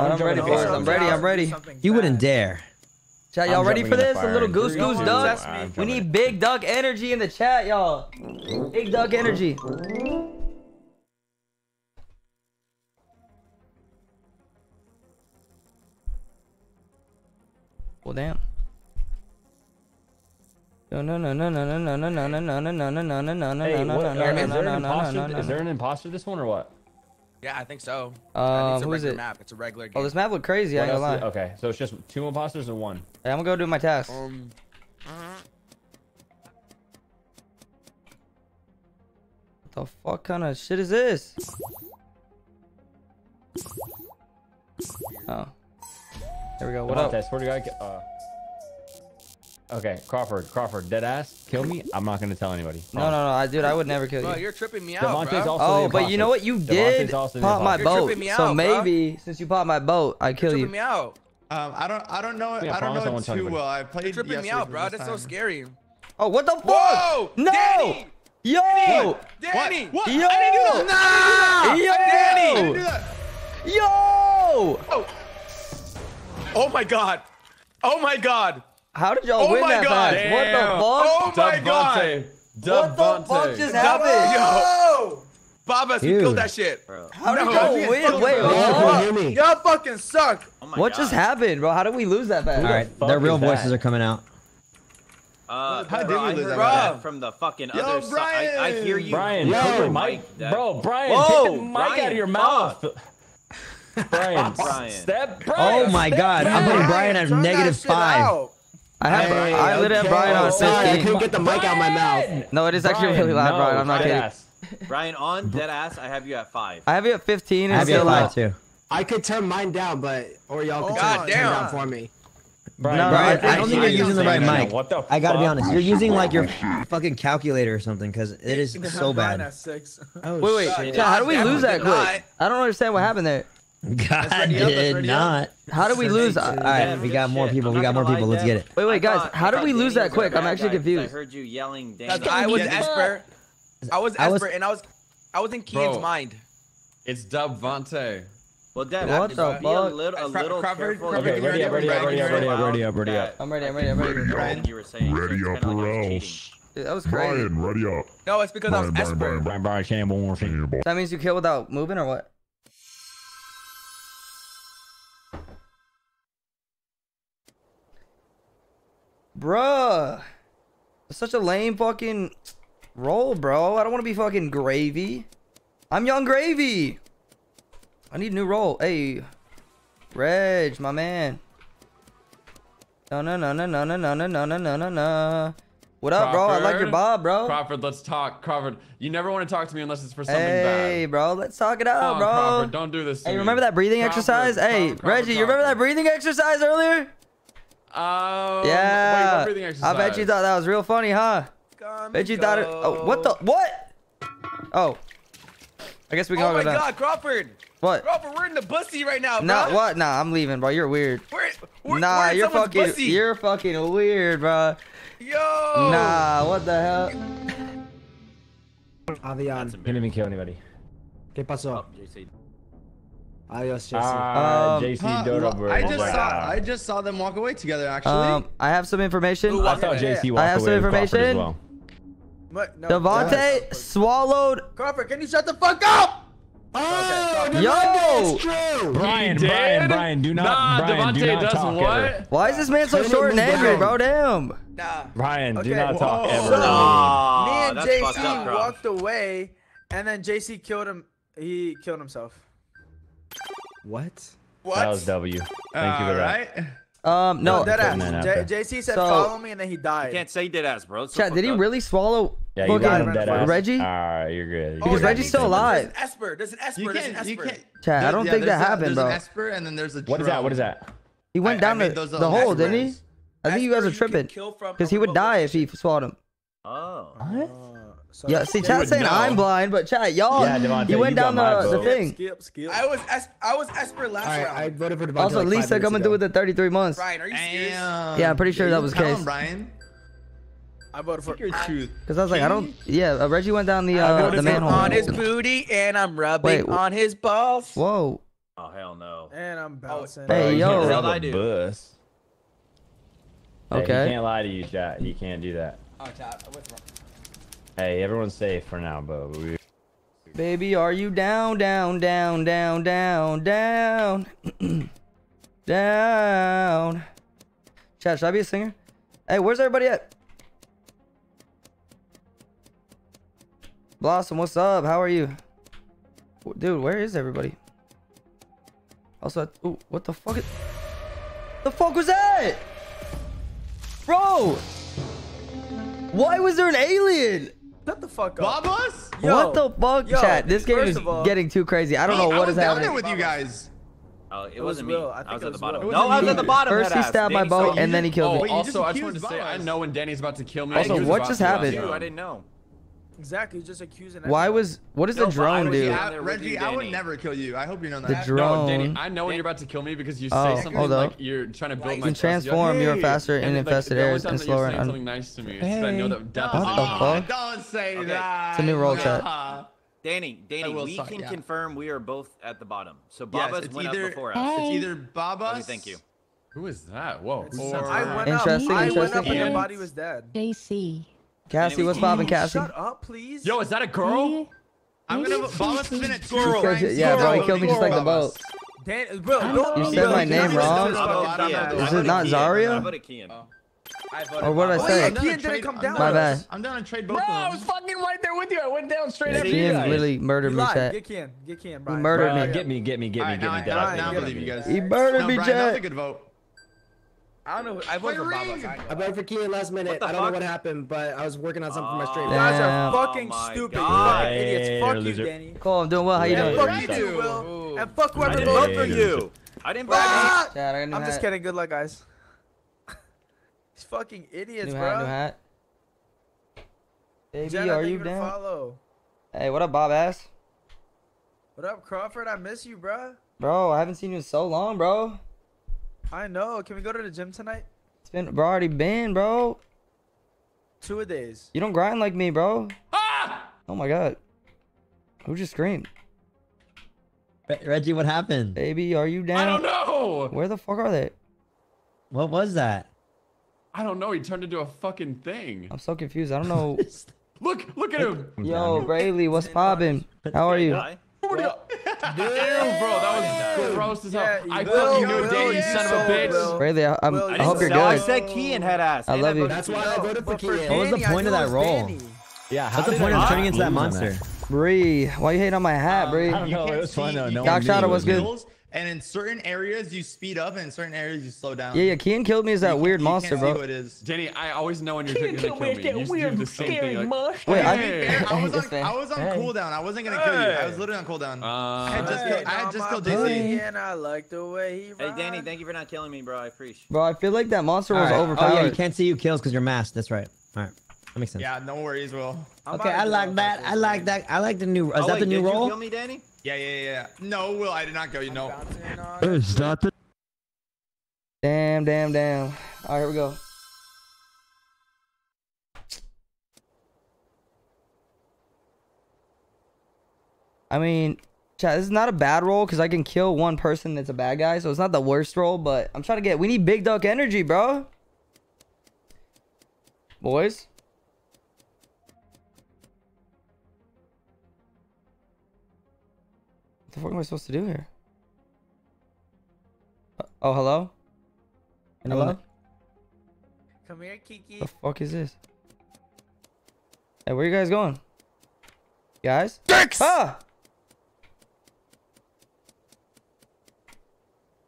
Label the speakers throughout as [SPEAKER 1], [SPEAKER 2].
[SPEAKER 1] I'm
[SPEAKER 2] jumping
[SPEAKER 1] ready for
[SPEAKER 2] the fire.
[SPEAKER 1] I'm ready. I'm ready.
[SPEAKER 3] You wouldn't dare.
[SPEAKER 1] Chat, y'all ready for this? A little goose
[SPEAKER 2] three,
[SPEAKER 1] goose duck.
[SPEAKER 2] one.
[SPEAKER 1] We need big duck energy in the chat, y'all. Big duck energy. Well, damn. No no no no no no no no no no no no no no no no no
[SPEAKER 2] Hey,
[SPEAKER 1] no
[SPEAKER 2] what,
[SPEAKER 1] no no
[SPEAKER 2] is
[SPEAKER 1] no
[SPEAKER 2] there
[SPEAKER 1] no
[SPEAKER 2] an
[SPEAKER 1] no
[SPEAKER 2] imposter?
[SPEAKER 1] no
[SPEAKER 2] Is there
[SPEAKER 1] no.
[SPEAKER 2] an imposter this one or what?
[SPEAKER 4] Yeah, I think so.
[SPEAKER 1] Um,
[SPEAKER 4] I think so. a
[SPEAKER 1] who is
[SPEAKER 4] regular
[SPEAKER 1] it?
[SPEAKER 4] map. It's a regular game.
[SPEAKER 1] Oh, this map look crazy. I
[SPEAKER 2] What
[SPEAKER 1] ain't gonna lie.
[SPEAKER 2] Okay, so it's just two imposters and one.
[SPEAKER 1] Hey, I'm gonna go do my task.
[SPEAKER 4] Um,
[SPEAKER 1] What the fuck kind of shit is this? Oh. There we go. What up?
[SPEAKER 2] Devontae, I swear to God. Uh, okay, Crawford, Crawford, dead ass, kill me. I'm not gonna tell anybody.
[SPEAKER 1] No, no, no, I dude, I would never kill
[SPEAKER 4] bro,
[SPEAKER 1] you.
[SPEAKER 4] you're tripping me out,
[SPEAKER 2] Devontae's
[SPEAKER 4] bro.
[SPEAKER 2] also
[SPEAKER 1] Oh, but you know what? You did
[SPEAKER 2] Devontae's also
[SPEAKER 1] pop my
[SPEAKER 2] imposter.
[SPEAKER 4] You're
[SPEAKER 1] boat,
[SPEAKER 4] tripping me
[SPEAKER 1] so
[SPEAKER 4] out, bro.
[SPEAKER 1] maybe since you popped my boat, I kill
[SPEAKER 4] tripping
[SPEAKER 1] you.
[SPEAKER 4] me out.
[SPEAKER 5] Um, I don't, I don't know,
[SPEAKER 2] Yeah,
[SPEAKER 5] I don't
[SPEAKER 2] promise I
[SPEAKER 5] know it too
[SPEAKER 2] anybody.
[SPEAKER 5] well. I played
[SPEAKER 4] You're tripping me out, bro. That's
[SPEAKER 5] first
[SPEAKER 4] so scary.
[SPEAKER 1] Oh, what the fuck?
[SPEAKER 4] Whoa!
[SPEAKER 1] No!
[SPEAKER 4] Danny!
[SPEAKER 1] Yo!
[SPEAKER 4] Danny!
[SPEAKER 5] What?
[SPEAKER 1] Yo!
[SPEAKER 5] I didn't do that.
[SPEAKER 1] Yo!
[SPEAKER 5] I didn't do that.
[SPEAKER 1] Yo!
[SPEAKER 4] Oh my god! Oh my god!
[SPEAKER 1] How did y'all
[SPEAKER 4] Oh
[SPEAKER 1] win
[SPEAKER 4] my
[SPEAKER 1] that
[SPEAKER 4] God.
[SPEAKER 1] fast? What the fuck?
[SPEAKER 4] Oh my god!
[SPEAKER 1] What the fuck just happened?
[SPEAKER 4] Yo! Babas, you killed that shit.
[SPEAKER 1] How did y'all
[SPEAKER 4] you
[SPEAKER 1] win?
[SPEAKER 4] fucking
[SPEAKER 1] Wait,
[SPEAKER 4] suck.
[SPEAKER 3] Yeah,
[SPEAKER 1] what?
[SPEAKER 3] you hear me?
[SPEAKER 4] Y'all fucking suck.
[SPEAKER 6] Oh my
[SPEAKER 1] What
[SPEAKER 6] God.
[SPEAKER 1] just happened, bro? How did we lose that fast?
[SPEAKER 3] All right,
[SPEAKER 2] fuck
[SPEAKER 3] their real
[SPEAKER 2] is that?
[SPEAKER 3] voices are coming out.
[SPEAKER 6] Uh,
[SPEAKER 5] How
[SPEAKER 6] bro,
[SPEAKER 5] did we lose
[SPEAKER 6] heard
[SPEAKER 5] that
[SPEAKER 4] guy?
[SPEAKER 6] from the fucking
[SPEAKER 5] Yo,
[SPEAKER 6] other side. I, I hear you.
[SPEAKER 2] Brian,
[SPEAKER 3] Yo.
[SPEAKER 2] take your
[SPEAKER 6] Mike,
[SPEAKER 2] mic, bro. Brian,
[SPEAKER 6] Whoa,
[SPEAKER 2] take the mic out of your mouth. Brian,
[SPEAKER 6] Brian.
[SPEAKER 2] step. Brian.
[SPEAKER 3] Oh my
[SPEAKER 2] step
[SPEAKER 3] god, I'm putting Brian at
[SPEAKER 4] Turn that
[SPEAKER 3] negative five.
[SPEAKER 4] Out.
[SPEAKER 1] I have,
[SPEAKER 3] Hey,
[SPEAKER 1] I literally have
[SPEAKER 3] okay.
[SPEAKER 1] Brian on
[SPEAKER 3] Sorry, I
[SPEAKER 1] 15.
[SPEAKER 3] couldn't get the mic out my mouth.
[SPEAKER 1] No, it is actually really loud,
[SPEAKER 2] no,
[SPEAKER 1] Brian. I'm not kidding.
[SPEAKER 2] ass.
[SPEAKER 6] Brian, on dead ass, I have you at five.
[SPEAKER 1] I have you at 15
[SPEAKER 3] I have you at
[SPEAKER 1] loud.
[SPEAKER 3] five too.
[SPEAKER 7] I could turn mine down, but or y'all could
[SPEAKER 4] Oh,
[SPEAKER 7] turn,
[SPEAKER 4] God
[SPEAKER 7] turn it down for me.
[SPEAKER 2] Brian,
[SPEAKER 1] No,
[SPEAKER 3] Brian,
[SPEAKER 1] I
[SPEAKER 3] I don't think you're using the right
[SPEAKER 2] No,
[SPEAKER 3] mic.
[SPEAKER 2] What the?
[SPEAKER 3] I gotta be honest. You're using like your fucking calculator or something because it is so bad.
[SPEAKER 7] Oh,
[SPEAKER 1] Wait, wait.
[SPEAKER 7] shit.
[SPEAKER 1] How do we lose that quick? I don't understand what happened there.
[SPEAKER 3] God
[SPEAKER 4] ready up, that's
[SPEAKER 3] did
[SPEAKER 4] up.
[SPEAKER 3] not.
[SPEAKER 1] How did we lose?
[SPEAKER 3] All
[SPEAKER 1] I-
[SPEAKER 3] we got more
[SPEAKER 6] Shit,
[SPEAKER 3] people.
[SPEAKER 6] I'm
[SPEAKER 3] We got more people. Let's get it.
[SPEAKER 1] Wait, wait, guys.
[SPEAKER 6] thought-
[SPEAKER 1] How did we lose that quick? I'm actually
[SPEAKER 6] guy 'cause
[SPEAKER 1] confused.
[SPEAKER 6] I heard you yelling Danny.
[SPEAKER 4] I was
[SPEAKER 5] Yeah.
[SPEAKER 4] Esper. I was
[SPEAKER 3] I was-
[SPEAKER 4] Esper, and I was, I was in Kian's
[SPEAKER 5] Bro.
[SPEAKER 4] mind.
[SPEAKER 5] It's Dub Vontae.
[SPEAKER 6] Well, Dev,
[SPEAKER 1] What
[SPEAKER 6] just
[SPEAKER 1] the
[SPEAKER 6] be a little, a
[SPEAKER 5] Cra-
[SPEAKER 6] little
[SPEAKER 5] Crawford-
[SPEAKER 6] careful.
[SPEAKER 5] Crawford,
[SPEAKER 2] Okay, ready up, ready up, ready up, ready up, ready up, ready up.
[SPEAKER 1] I'm ready, I'm ready, I'm ready.
[SPEAKER 6] Brian, you were saying. so
[SPEAKER 8] Ready
[SPEAKER 6] it's
[SPEAKER 8] up
[SPEAKER 6] kinda like I
[SPEAKER 8] or else.
[SPEAKER 1] Dude, that was crazy.
[SPEAKER 8] Brian, ready up.
[SPEAKER 4] No, it's because I was
[SPEAKER 8] Brian, Brian,
[SPEAKER 4] Esper.
[SPEAKER 8] Brian,
[SPEAKER 2] Brian, Brian, Shamble,
[SPEAKER 8] Brian, boy.
[SPEAKER 1] That means you kill without moving or what? Bruh. Such a lame fucking roll, bro. I don't want to be fucking gravy. I'm young gravy. I need a new role. Hey. Reg, my man. No, no, no, no, no, no, no, no, no, no, no, no. What up, bro? I like your
[SPEAKER 5] Crawford?
[SPEAKER 1] bob, bro.
[SPEAKER 5] Crawford, let's talk. Crawford, you never want to talk to me unless it's for something
[SPEAKER 1] Hey,
[SPEAKER 5] bad.
[SPEAKER 1] Hey, bro, let's talk it out, bro.
[SPEAKER 5] Crawford, don't do this
[SPEAKER 1] Hey,
[SPEAKER 5] me.
[SPEAKER 1] remember that breathing
[SPEAKER 5] Crawford,
[SPEAKER 1] exercise? Hey,
[SPEAKER 5] Crawford,
[SPEAKER 1] Reggie, you remember that breathing exercise earlier?
[SPEAKER 5] Um,
[SPEAKER 1] yeah.
[SPEAKER 5] what breathing
[SPEAKER 1] I bet you thought that was real funny, huh?
[SPEAKER 4] Come
[SPEAKER 1] Bet you thought it. Oh, what the? What? Oh. I guess we can
[SPEAKER 4] Oh
[SPEAKER 1] all
[SPEAKER 4] my
[SPEAKER 1] go down.
[SPEAKER 4] God, Crawford!
[SPEAKER 1] What?
[SPEAKER 4] Crawford, we're in the bussy right now, bro.
[SPEAKER 1] Nah, what? Nah, I'm leaving, bro. You're weird.
[SPEAKER 4] We're, we're,
[SPEAKER 1] nah,
[SPEAKER 4] we're
[SPEAKER 1] you're fucking.
[SPEAKER 4] Pussy.
[SPEAKER 1] You're fucking weird, bro.
[SPEAKER 4] Yo.
[SPEAKER 1] Nah, what the hell?
[SPEAKER 7] Avian,
[SPEAKER 2] Didn't even kill anybody.
[SPEAKER 7] ¿qué pasó?
[SPEAKER 6] Oh, JC.
[SPEAKER 7] Adios, Jesse.
[SPEAKER 2] Ah,
[SPEAKER 1] Um,
[SPEAKER 2] JC
[SPEAKER 5] Huh,
[SPEAKER 2] Dodo
[SPEAKER 5] well, I just
[SPEAKER 2] Bird.
[SPEAKER 5] saw. I just saw them walk away together. Actually.
[SPEAKER 1] Um, I have some information.
[SPEAKER 4] Who
[SPEAKER 2] I
[SPEAKER 4] walked
[SPEAKER 2] saw
[SPEAKER 4] away?
[SPEAKER 1] I have some
[SPEAKER 2] away with
[SPEAKER 1] information.
[SPEAKER 2] well.
[SPEAKER 4] What? No,
[SPEAKER 1] Devontae swallowed.
[SPEAKER 4] Crawford, can you shut the fuck up?
[SPEAKER 7] oh,
[SPEAKER 4] Okay,
[SPEAKER 1] Yo!
[SPEAKER 7] It's true.
[SPEAKER 2] Brian, Brian. Brian, do not,
[SPEAKER 5] Nah,
[SPEAKER 2] Brian, do not
[SPEAKER 5] does
[SPEAKER 2] talk
[SPEAKER 5] what?
[SPEAKER 2] ever.
[SPEAKER 1] Why is this man so short and angry, bro? Damn.
[SPEAKER 4] Nah.
[SPEAKER 2] Brian,
[SPEAKER 4] Okay,
[SPEAKER 2] do not talk ever.
[SPEAKER 4] So-
[SPEAKER 6] Aw,
[SPEAKER 4] Me and JC
[SPEAKER 6] up,
[SPEAKER 4] walked away, and then JC killed him. He killed himself.
[SPEAKER 7] What?
[SPEAKER 4] What?
[SPEAKER 2] That was W. Thank you for
[SPEAKER 5] All
[SPEAKER 2] that.
[SPEAKER 1] Um, no.
[SPEAKER 4] dead
[SPEAKER 2] couldn't
[SPEAKER 4] ass. J- JC said
[SPEAKER 1] So-
[SPEAKER 4] follow me, and then he
[SPEAKER 6] You
[SPEAKER 4] died.
[SPEAKER 6] can't say dead ass, bro. It's so
[SPEAKER 1] Chat, did he
[SPEAKER 6] up.
[SPEAKER 1] really swallow
[SPEAKER 2] Yeah, you got him dead ass.
[SPEAKER 1] Reggie?
[SPEAKER 2] Alright, you're good.
[SPEAKER 1] Because
[SPEAKER 4] that
[SPEAKER 1] Reggie's still alive.
[SPEAKER 4] There's an Esper. There's an Esper.
[SPEAKER 5] You
[SPEAKER 4] There's an
[SPEAKER 5] can't. You
[SPEAKER 4] Esper.
[SPEAKER 5] can't.
[SPEAKER 1] Chat, I don't
[SPEAKER 5] yeah,
[SPEAKER 1] think that
[SPEAKER 5] there's a-
[SPEAKER 1] happened,
[SPEAKER 5] There's
[SPEAKER 1] bro.
[SPEAKER 5] an Esper and then there's a.
[SPEAKER 2] What is that? What is that?
[SPEAKER 1] He went
[SPEAKER 5] I- I
[SPEAKER 1] down
[SPEAKER 5] made
[SPEAKER 1] the,
[SPEAKER 5] those
[SPEAKER 1] the hole, didn't he? I think you guys are tripping. Because he would die if he swallowed him.
[SPEAKER 6] Oh.
[SPEAKER 2] What?
[SPEAKER 4] So-
[SPEAKER 1] Yeah, see, chat saying
[SPEAKER 5] know.
[SPEAKER 1] I'm blind, but chat, y'all,
[SPEAKER 2] Yeah, Devontae,
[SPEAKER 1] he
[SPEAKER 2] you
[SPEAKER 1] went
[SPEAKER 2] got
[SPEAKER 1] down the, the thing.
[SPEAKER 4] Skip, skip. I was Es- I was Esper last
[SPEAKER 7] All right,
[SPEAKER 4] round.
[SPEAKER 7] I voted for Devontae.
[SPEAKER 1] Also,
[SPEAKER 7] like
[SPEAKER 1] Lisa
[SPEAKER 7] minutes
[SPEAKER 1] coming
[SPEAKER 7] ago.
[SPEAKER 1] through with the 33 months.
[SPEAKER 4] Brian, are you serious?
[SPEAKER 5] Damn.
[SPEAKER 1] Yeah, I'm pretty sure
[SPEAKER 5] You
[SPEAKER 1] that was the
[SPEAKER 5] tell him,
[SPEAKER 1] case.
[SPEAKER 5] Brian.
[SPEAKER 4] I voted for.
[SPEAKER 5] Your truth.
[SPEAKER 1] Because I was like, I don't. Yeah, uh, Reggie went down the
[SPEAKER 4] I
[SPEAKER 1] uh,
[SPEAKER 4] voted
[SPEAKER 1] the manhole.
[SPEAKER 4] on his booty, and I'm rubbing
[SPEAKER 1] Wait,
[SPEAKER 4] on his balls.
[SPEAKER 1] Whoa.
[SPEAKER 6] Oh hell no.
[SPEAKER 4] And I'm bouncing.
[SPEAKER 1] Hey, yo.
[SPEAKER 2] can't
[SPEAKER 6] Hell
[SPEAKER 2] rob
[SPEAKER 6] I
[SPEAKER 2] a
[SPEAKER 6] do.
[SPEAKER 2] bus. Hey,
[SPEAKER 1] Okay.
[SPEAKER 2] he can't lie to you, chat. He can't do that.
[SPEAKER 7] Oh, chat.
[SPEAKER 2] Hey, everyone's safe for now, but we.
[SPEAKER 1] Baby, are you down, down, down, down, down, down, down? Chat, should I be a singer? Hey, where's everybody at? Blossom, what's up? How are you? Dude, where is everybody? Also, ooh, what the fuck? Is, the fuck was that? Bro! Why was there an alien?
[SPEAKER 4] Shut the fuck up.
[SPEAKER 8] Babas?
[SPEAKER 4] Yo,
[SPEAKER 1] what the fuck,
[SPEAKER 4] yo,
[SPEAKER 1] chat? This game is
[SPEAKER 4] all-
[SPEAKER 1] getting too crazy. I don't know
[SPEAKER 8] I
[SPEAKER 1] what
[SPEAKER 8] was
[SPEAKER 1] is
[SPEAKER 8] down
[SPEAKER 1] happening.
[SPEAKER 8] there with you guys.
[SPEAKER 6] Oh, it,
[SPEAKER 4] It was
[SPEAKER 6] wasn't me.
[SPEAKER 4] Will. I
[SPEAKER 6] I,
[SPEAKER 4] think
[SPEAKER 6] was at the bottom. No, I was at the bottom.
[SPEAKER 1] First he stabbed my boat and then he killed
[SPEAKER 5] Oh,
[SPEAKER 1] me.
[SPEAKER 5] also, I just wanted to say, I know when Danny's about to kill me.
[SPEAKER 1] Also,
[SPEAKER 5] know
[SPEAKER 6] he
[SPEAKER 5] he's
[SPEAKER 1] what just happened?
[SPEAKER 6] I didn't know.
[SPEAKER 4] Exactly. Just accusing.
[SPEAKER 1] Why was what does
[SPEAKER 6] No,
[SPEAKER 1] the drone
[SPEAKER 6] was
[SPEAKER 1] do?
[SPEAKER 6] down
[SPEAKER 8] Yeah,
[SPEAKER 6] there with
[SPEAKER 8] Reggie,
[SPEAKER 6] you,
[SPEAKER 8] I would never kill you. I hope you know that.
[SPEAKER 1] The drone.
[SPEAKER 5] No, Danny, I know when you're about to kill me because you say
[SPEAKER 1] Oh,
[SPEAKER 5] something
[SPEAKER 1] hold
[SPEAKER 5] like you're trying to build
[SPEAKER 1] You
[SPEAKER 5] my. You're like,
[SPEAKER 1] transform. You're faster in infested areas and slower.
[SPEAKER 5] saying something nice to me. It's that I know that death
[SPEAKER 1] What
[SPEAKER 5] is
[SPEAKER 1] the fuck?
[SPEAKER 8] Don't say
[SPEAKER 6] Okay.
[SPEAKER 8] that.
[SPEAKER 1] It's a new roll chat.
[SPEAKER 6] Danny, Danny, we
[SPEAKER 8] suck,
[SPEAKER 6] can
[SPEAKER 8] yeah.
[SPEAKER 6] confirm we are both at the bottom. So
[SPEAKER 8] Yes,
[SPEAKER 6] Babas
[SPEAKER 8] it's
[SPEAKER 6] went
[SPEAKER 8] either-
[SPEAKER 6] up before us.
[SPEAKER 8] It's either Babas.
[SPEAKER 6] Thank you.
[SPEAKER 5] Who is that? Whoa.
[SPEAKER 8] Or-
[SPEAKER 4] I went
[SPEAKER 1] Interesting,
[SPEAKER 4] up. I went up
[SPEAKER 1] interesting.
[SPEAKER 4] and the body was dead.
[SPEAKER 9] JC.
[SPEAKER 1] Cassie, what's
[SPEAKER 6] Ooh,
[SPEAKER 1] poppin', Cassie?
[SPEAKER 4] Shut up, please.
[SPEAKER 5] Yo, is that a girl?
[SPEAKER 9] Hey,
[SPEAKER 8] I'm gonna.
[SPEAKER 9] it's
[SPEAKER 8] Babas has been at two
[SPEAKER 1] Because- yeah, bro, he
[SPEAKER 8] Zero
[SPEAKER 1] killed me just like the
[SPEAKER 8] Babas.
[SPEAKER 1] boat.
[SPEAKER 4] Dan, bro, don't.
[SPEAKER 9] You
[SPEAKER 4] don't-
[SPEAKER 9] said
[SPEAKER 4] bro,
[SPEAKER 9] my
[SPEAKER 4] don't
[SPEAKER 1] name wrong.
[SPEAKER 4] this
[SPEAKER 6] I
[SPEAKER 4] fucking
[SPEAKER 6] voted Kian.
[SPEAKER 4] dumbass.
[SPEAKER 1] Is it not
[SPEAKER 6] Kian.
[SPEAKER 1] Zarya?
[SPEAKER 6] I voted Kian. Oh.
[SPEAKER 7] I voted
[SPEAKER 1] Or what did I say?
[SPEAKER 8] I'm down to
[SPEAKER 4] Kian didn't come down
[SPEAKER 8] down
[SPEAKER 1] My bad.
[SPEAKER 8] I'm down to trade both
[SPEAKER 2] Bro, I was fucking right there with you. I went down straight
[SPEAKER 6] Yeah,
[SPEAKER 2] after you
[SPEAKER 1] Ian
[SPEAKER 2] guys.
[SPEAKER 1] really murdered me,
[SPEAKER 4] lied.
[SPEAKER 1] chat.
[SPEAKER 4] Get Kian. Get Kian,
[SPEAKER 1] He murdered me.
[SPEAKER 2] get me, get me, get me, get me.
[SPEAKER 8] I-
[SPEAKER 2] Dead
[SPEAKER 8] now I-
[SPEAKER 2] eye,
[SPEAKER 8] now I
[SPEAKER 2] get
[SPEAKER 8] believe you guys.
[SPEAKER 1] He murdered me,
[SPEAKER 8] Brian, that was a good vote.
[SPEAKER 7] I don't know. I voted for
[SPEAKER 8] My
[SPEAKER 7] Babas.
[SPEAKER 8] ring!
[SPEAKER 7] I voted for Kian last minute. I don't know what happened, but I was working on something for my straight.
[SPEAKER 6] Oh.
[SPEAKER 4] You guys are fucking
[SPEAKER 6] Oh my
[SPEAKER 4] stupid. You
[SPEAKER 6] God.
[SPEAKER 4] fucking idiots. Fuck
[SPEAKER 2] you're
[SPEAKER 4] you,
[SPEAKER 2] loser.
[SPEAKER 4] Danny.
[SPEAKER 1] Cool, I'm doing well. How you
[SPEAKER 2] Yeah,
[SPEAKER 4] And
[SPEAKER 1] doing?
[SPEAKER 4] fuck you too, Will.
[SPEAKER 7] Ooh.
[SPEAKER 4] And fuck
[SPEAKER 6] I
[SPEAKER 4] whoever voted for
[SPEAKER 6] for
[SPEAKER 4] you.
[SPEAKER 6] you. I didn't vote
[SPEAKER 4] Ah!
[SPEAKER 1] Chat, I got a new
[SPEAKER 4] I'm just kidding. Good luck, guys. These fucking idiots,
[SPEAKER 1] New
[SPEAKER 4] bro.
[SPEAKER 1] hat, new hat. Baby,
[SPEAKER 4] Jenna,
[SPEAKER 1] are you down?
[SPEAKER 4] Follow.
[SPEAKER 1] Hey, what up, Bob ass?
[SPEAKER 4] What up, Crawford? I miss you, bro.
[SPEAKER 1] Bro, I haven't seen you in so long, bro.
[SPEAKER 4] I know. Can we go to the gym tonight?
[SPEAKER 1] It's been, bro, already been, bro.
[SPEAKER 4] Two a days.
[SPEAKER 1] You don't grind like me, bro.
[SPEAKER 5] Ah!
[SPEAKER 1] Oh my god. Who just screamed?
[SPEAKER 3] Re- Reggie, what happened?
[SPEAKER 1] Baby, are you down?
[SPEAKER 5] I don't know.
[SPEAKER 1] Where the fuck are they?
[SPEAKER 3] What was that?
[SPEAKER 5] I don't know. He turned into a fucking thing.
[SPEAKER 1] I'm so confused. I don't know.
[SPEAKER 5] Look, look at him.
[SPEAKER 1] Yo,
[SPEAKER 2] down.
[SPEAKER 1] Brayley, what's poppin'? How are you?
[SPEAKER 6] Die?
[SPEAKER 5] Where'd he go? Damn, bro, that was gross as hell.
[SPEAKER 4] Yeah,
[SPEAKER 5] I
[SPEAKER 4] you
[SPEAKER 5] fucking
[SPEAKER 4] will,
[SPEAKER 5] knew it, Danny,
[SPEAKER 4] Will,
[SPEAKER 5] you
[SPEAKER 4] you
[SPEAKER 5] son of a bitch.
[SPEAKER 4] will.
[SPEAKER 1] I, I'm,
[SPEAKER 4] Will,
[SPEAKER 1] I
[SPEAKER 4] you
[SPEAKER 1] hope you're
[SPEAKER 6] no, I
[SPEAKER 1] good.
[SPEAKER 6] said Kian had ass.
[SPEAKER 1] I love you.
[SPEAKER 7] That's why I voted for
[SPEAKER 4] But for
[SPEAKER 7] Kian.
[SPEAKER 3] What was the point of that
[SPEAKER 4] was
[SPEAKER 3] roll?
[SPEAKER 2] Yeah, how
[SPEAKER 3] What's the point
[SPEAKER 2] I
[SPEAKER 3] of
[SPEAKER 2] not
[SPEAKER 3] turning into that monster?
[SPEAKER 1] Bree, why you hating on my hat, uh, Bree?
[SPEAKER 2] I don't know. It was fun though.
[SPEAKER 8] you
[SPEAKER 2] No
[SPEAKER 1] Doc Shadow was good.
[SPEAKER 8] Skills, And in certain areas you speed up, and in certain areas you slow down.
[SPEAKER 1] Yeah, yeah, Kian killed me as that
[SPEAKER 8] You
[SPEAKER 1] weird
[SPEAKER 8] can't- you
[SPEAKER 1] monster,
[SPEAKER 8] can't see who
[SPEAKER 1] bro.
[SPEAKER 8] it is.
[SPEAKER 5] Danny, I always know when you're gonna kill me. You do the same thing. Like,
[SPEAKER 1] Wait, I,
[SPEAKER 5] Hey.
[SPEAKER 8] I was on,
[SPEAKER 1] fair.
[SPEAKER 8] I was on
[SPEAKER 2] Hey.
[SPEAKER 8] cooldown. I wasn't gonna kill you. I was literally on cooldown. I had
[SPEAKER 5] uh,
[SPEAKER 8] just
[SPEAKER 4] Hey,
[SPEAKER 8] killed, I had
[SPEAKER 4] now
[SPEAKER 8] just killed
[SPEAKER 4] buddy,
[SPEAKER 8] JC.
[SPEAKER 4] And I like the way he
[SPEAKER 6] Hey, Danny, thank you for not killing me, bro. I appreciate
[SPEAKER 1] Bro, I feel like that monster was
[SPEAKER 3] Alright. Oh
[SPEAKER 1] overpowered.
[SPEAKER 3] yeah, you can't see you kills because you're masked. That's right. All right, that makes sense.
[SPEAKER 8] Yeah, no worries, Will.
[SPEAKER 4] I'm
[SPEAKER 3] Okay, I like that. I like that. I like the new. Is
[SPEAKER 6] Oh,
[SPEAKER 3] that
[SPEAKER 6] wait,
[SPEAKER 3] the new
[SPEAKER 6] did
[SPEAKER 3] roll?
[SPEAKER 6] you kill me, Danny?
[SPEAKER 8] Yeah, yeah, yeah, yeah. No, Will, I did not go. you. No.
[SPEAKER 4] Bouncing on it.
[SPEAKER 3] Is that the?
[SPEAKER 1] Damn, damn, damn. All right, here we go. I mean, chat, this is not a bad roll because I can kill one person that's a bad guy, so it's not the worst roll, but I'm trying to get. We need big duck energy, bro. Boys. The fuck am I supposed to do here? Uh, oh, hello? Anyone?
[SPEAKER 4] Come here, Kiki.
[SPEAKER 1] The fuck is this? Hey, where you guys going? Guys? Dicks! Ah!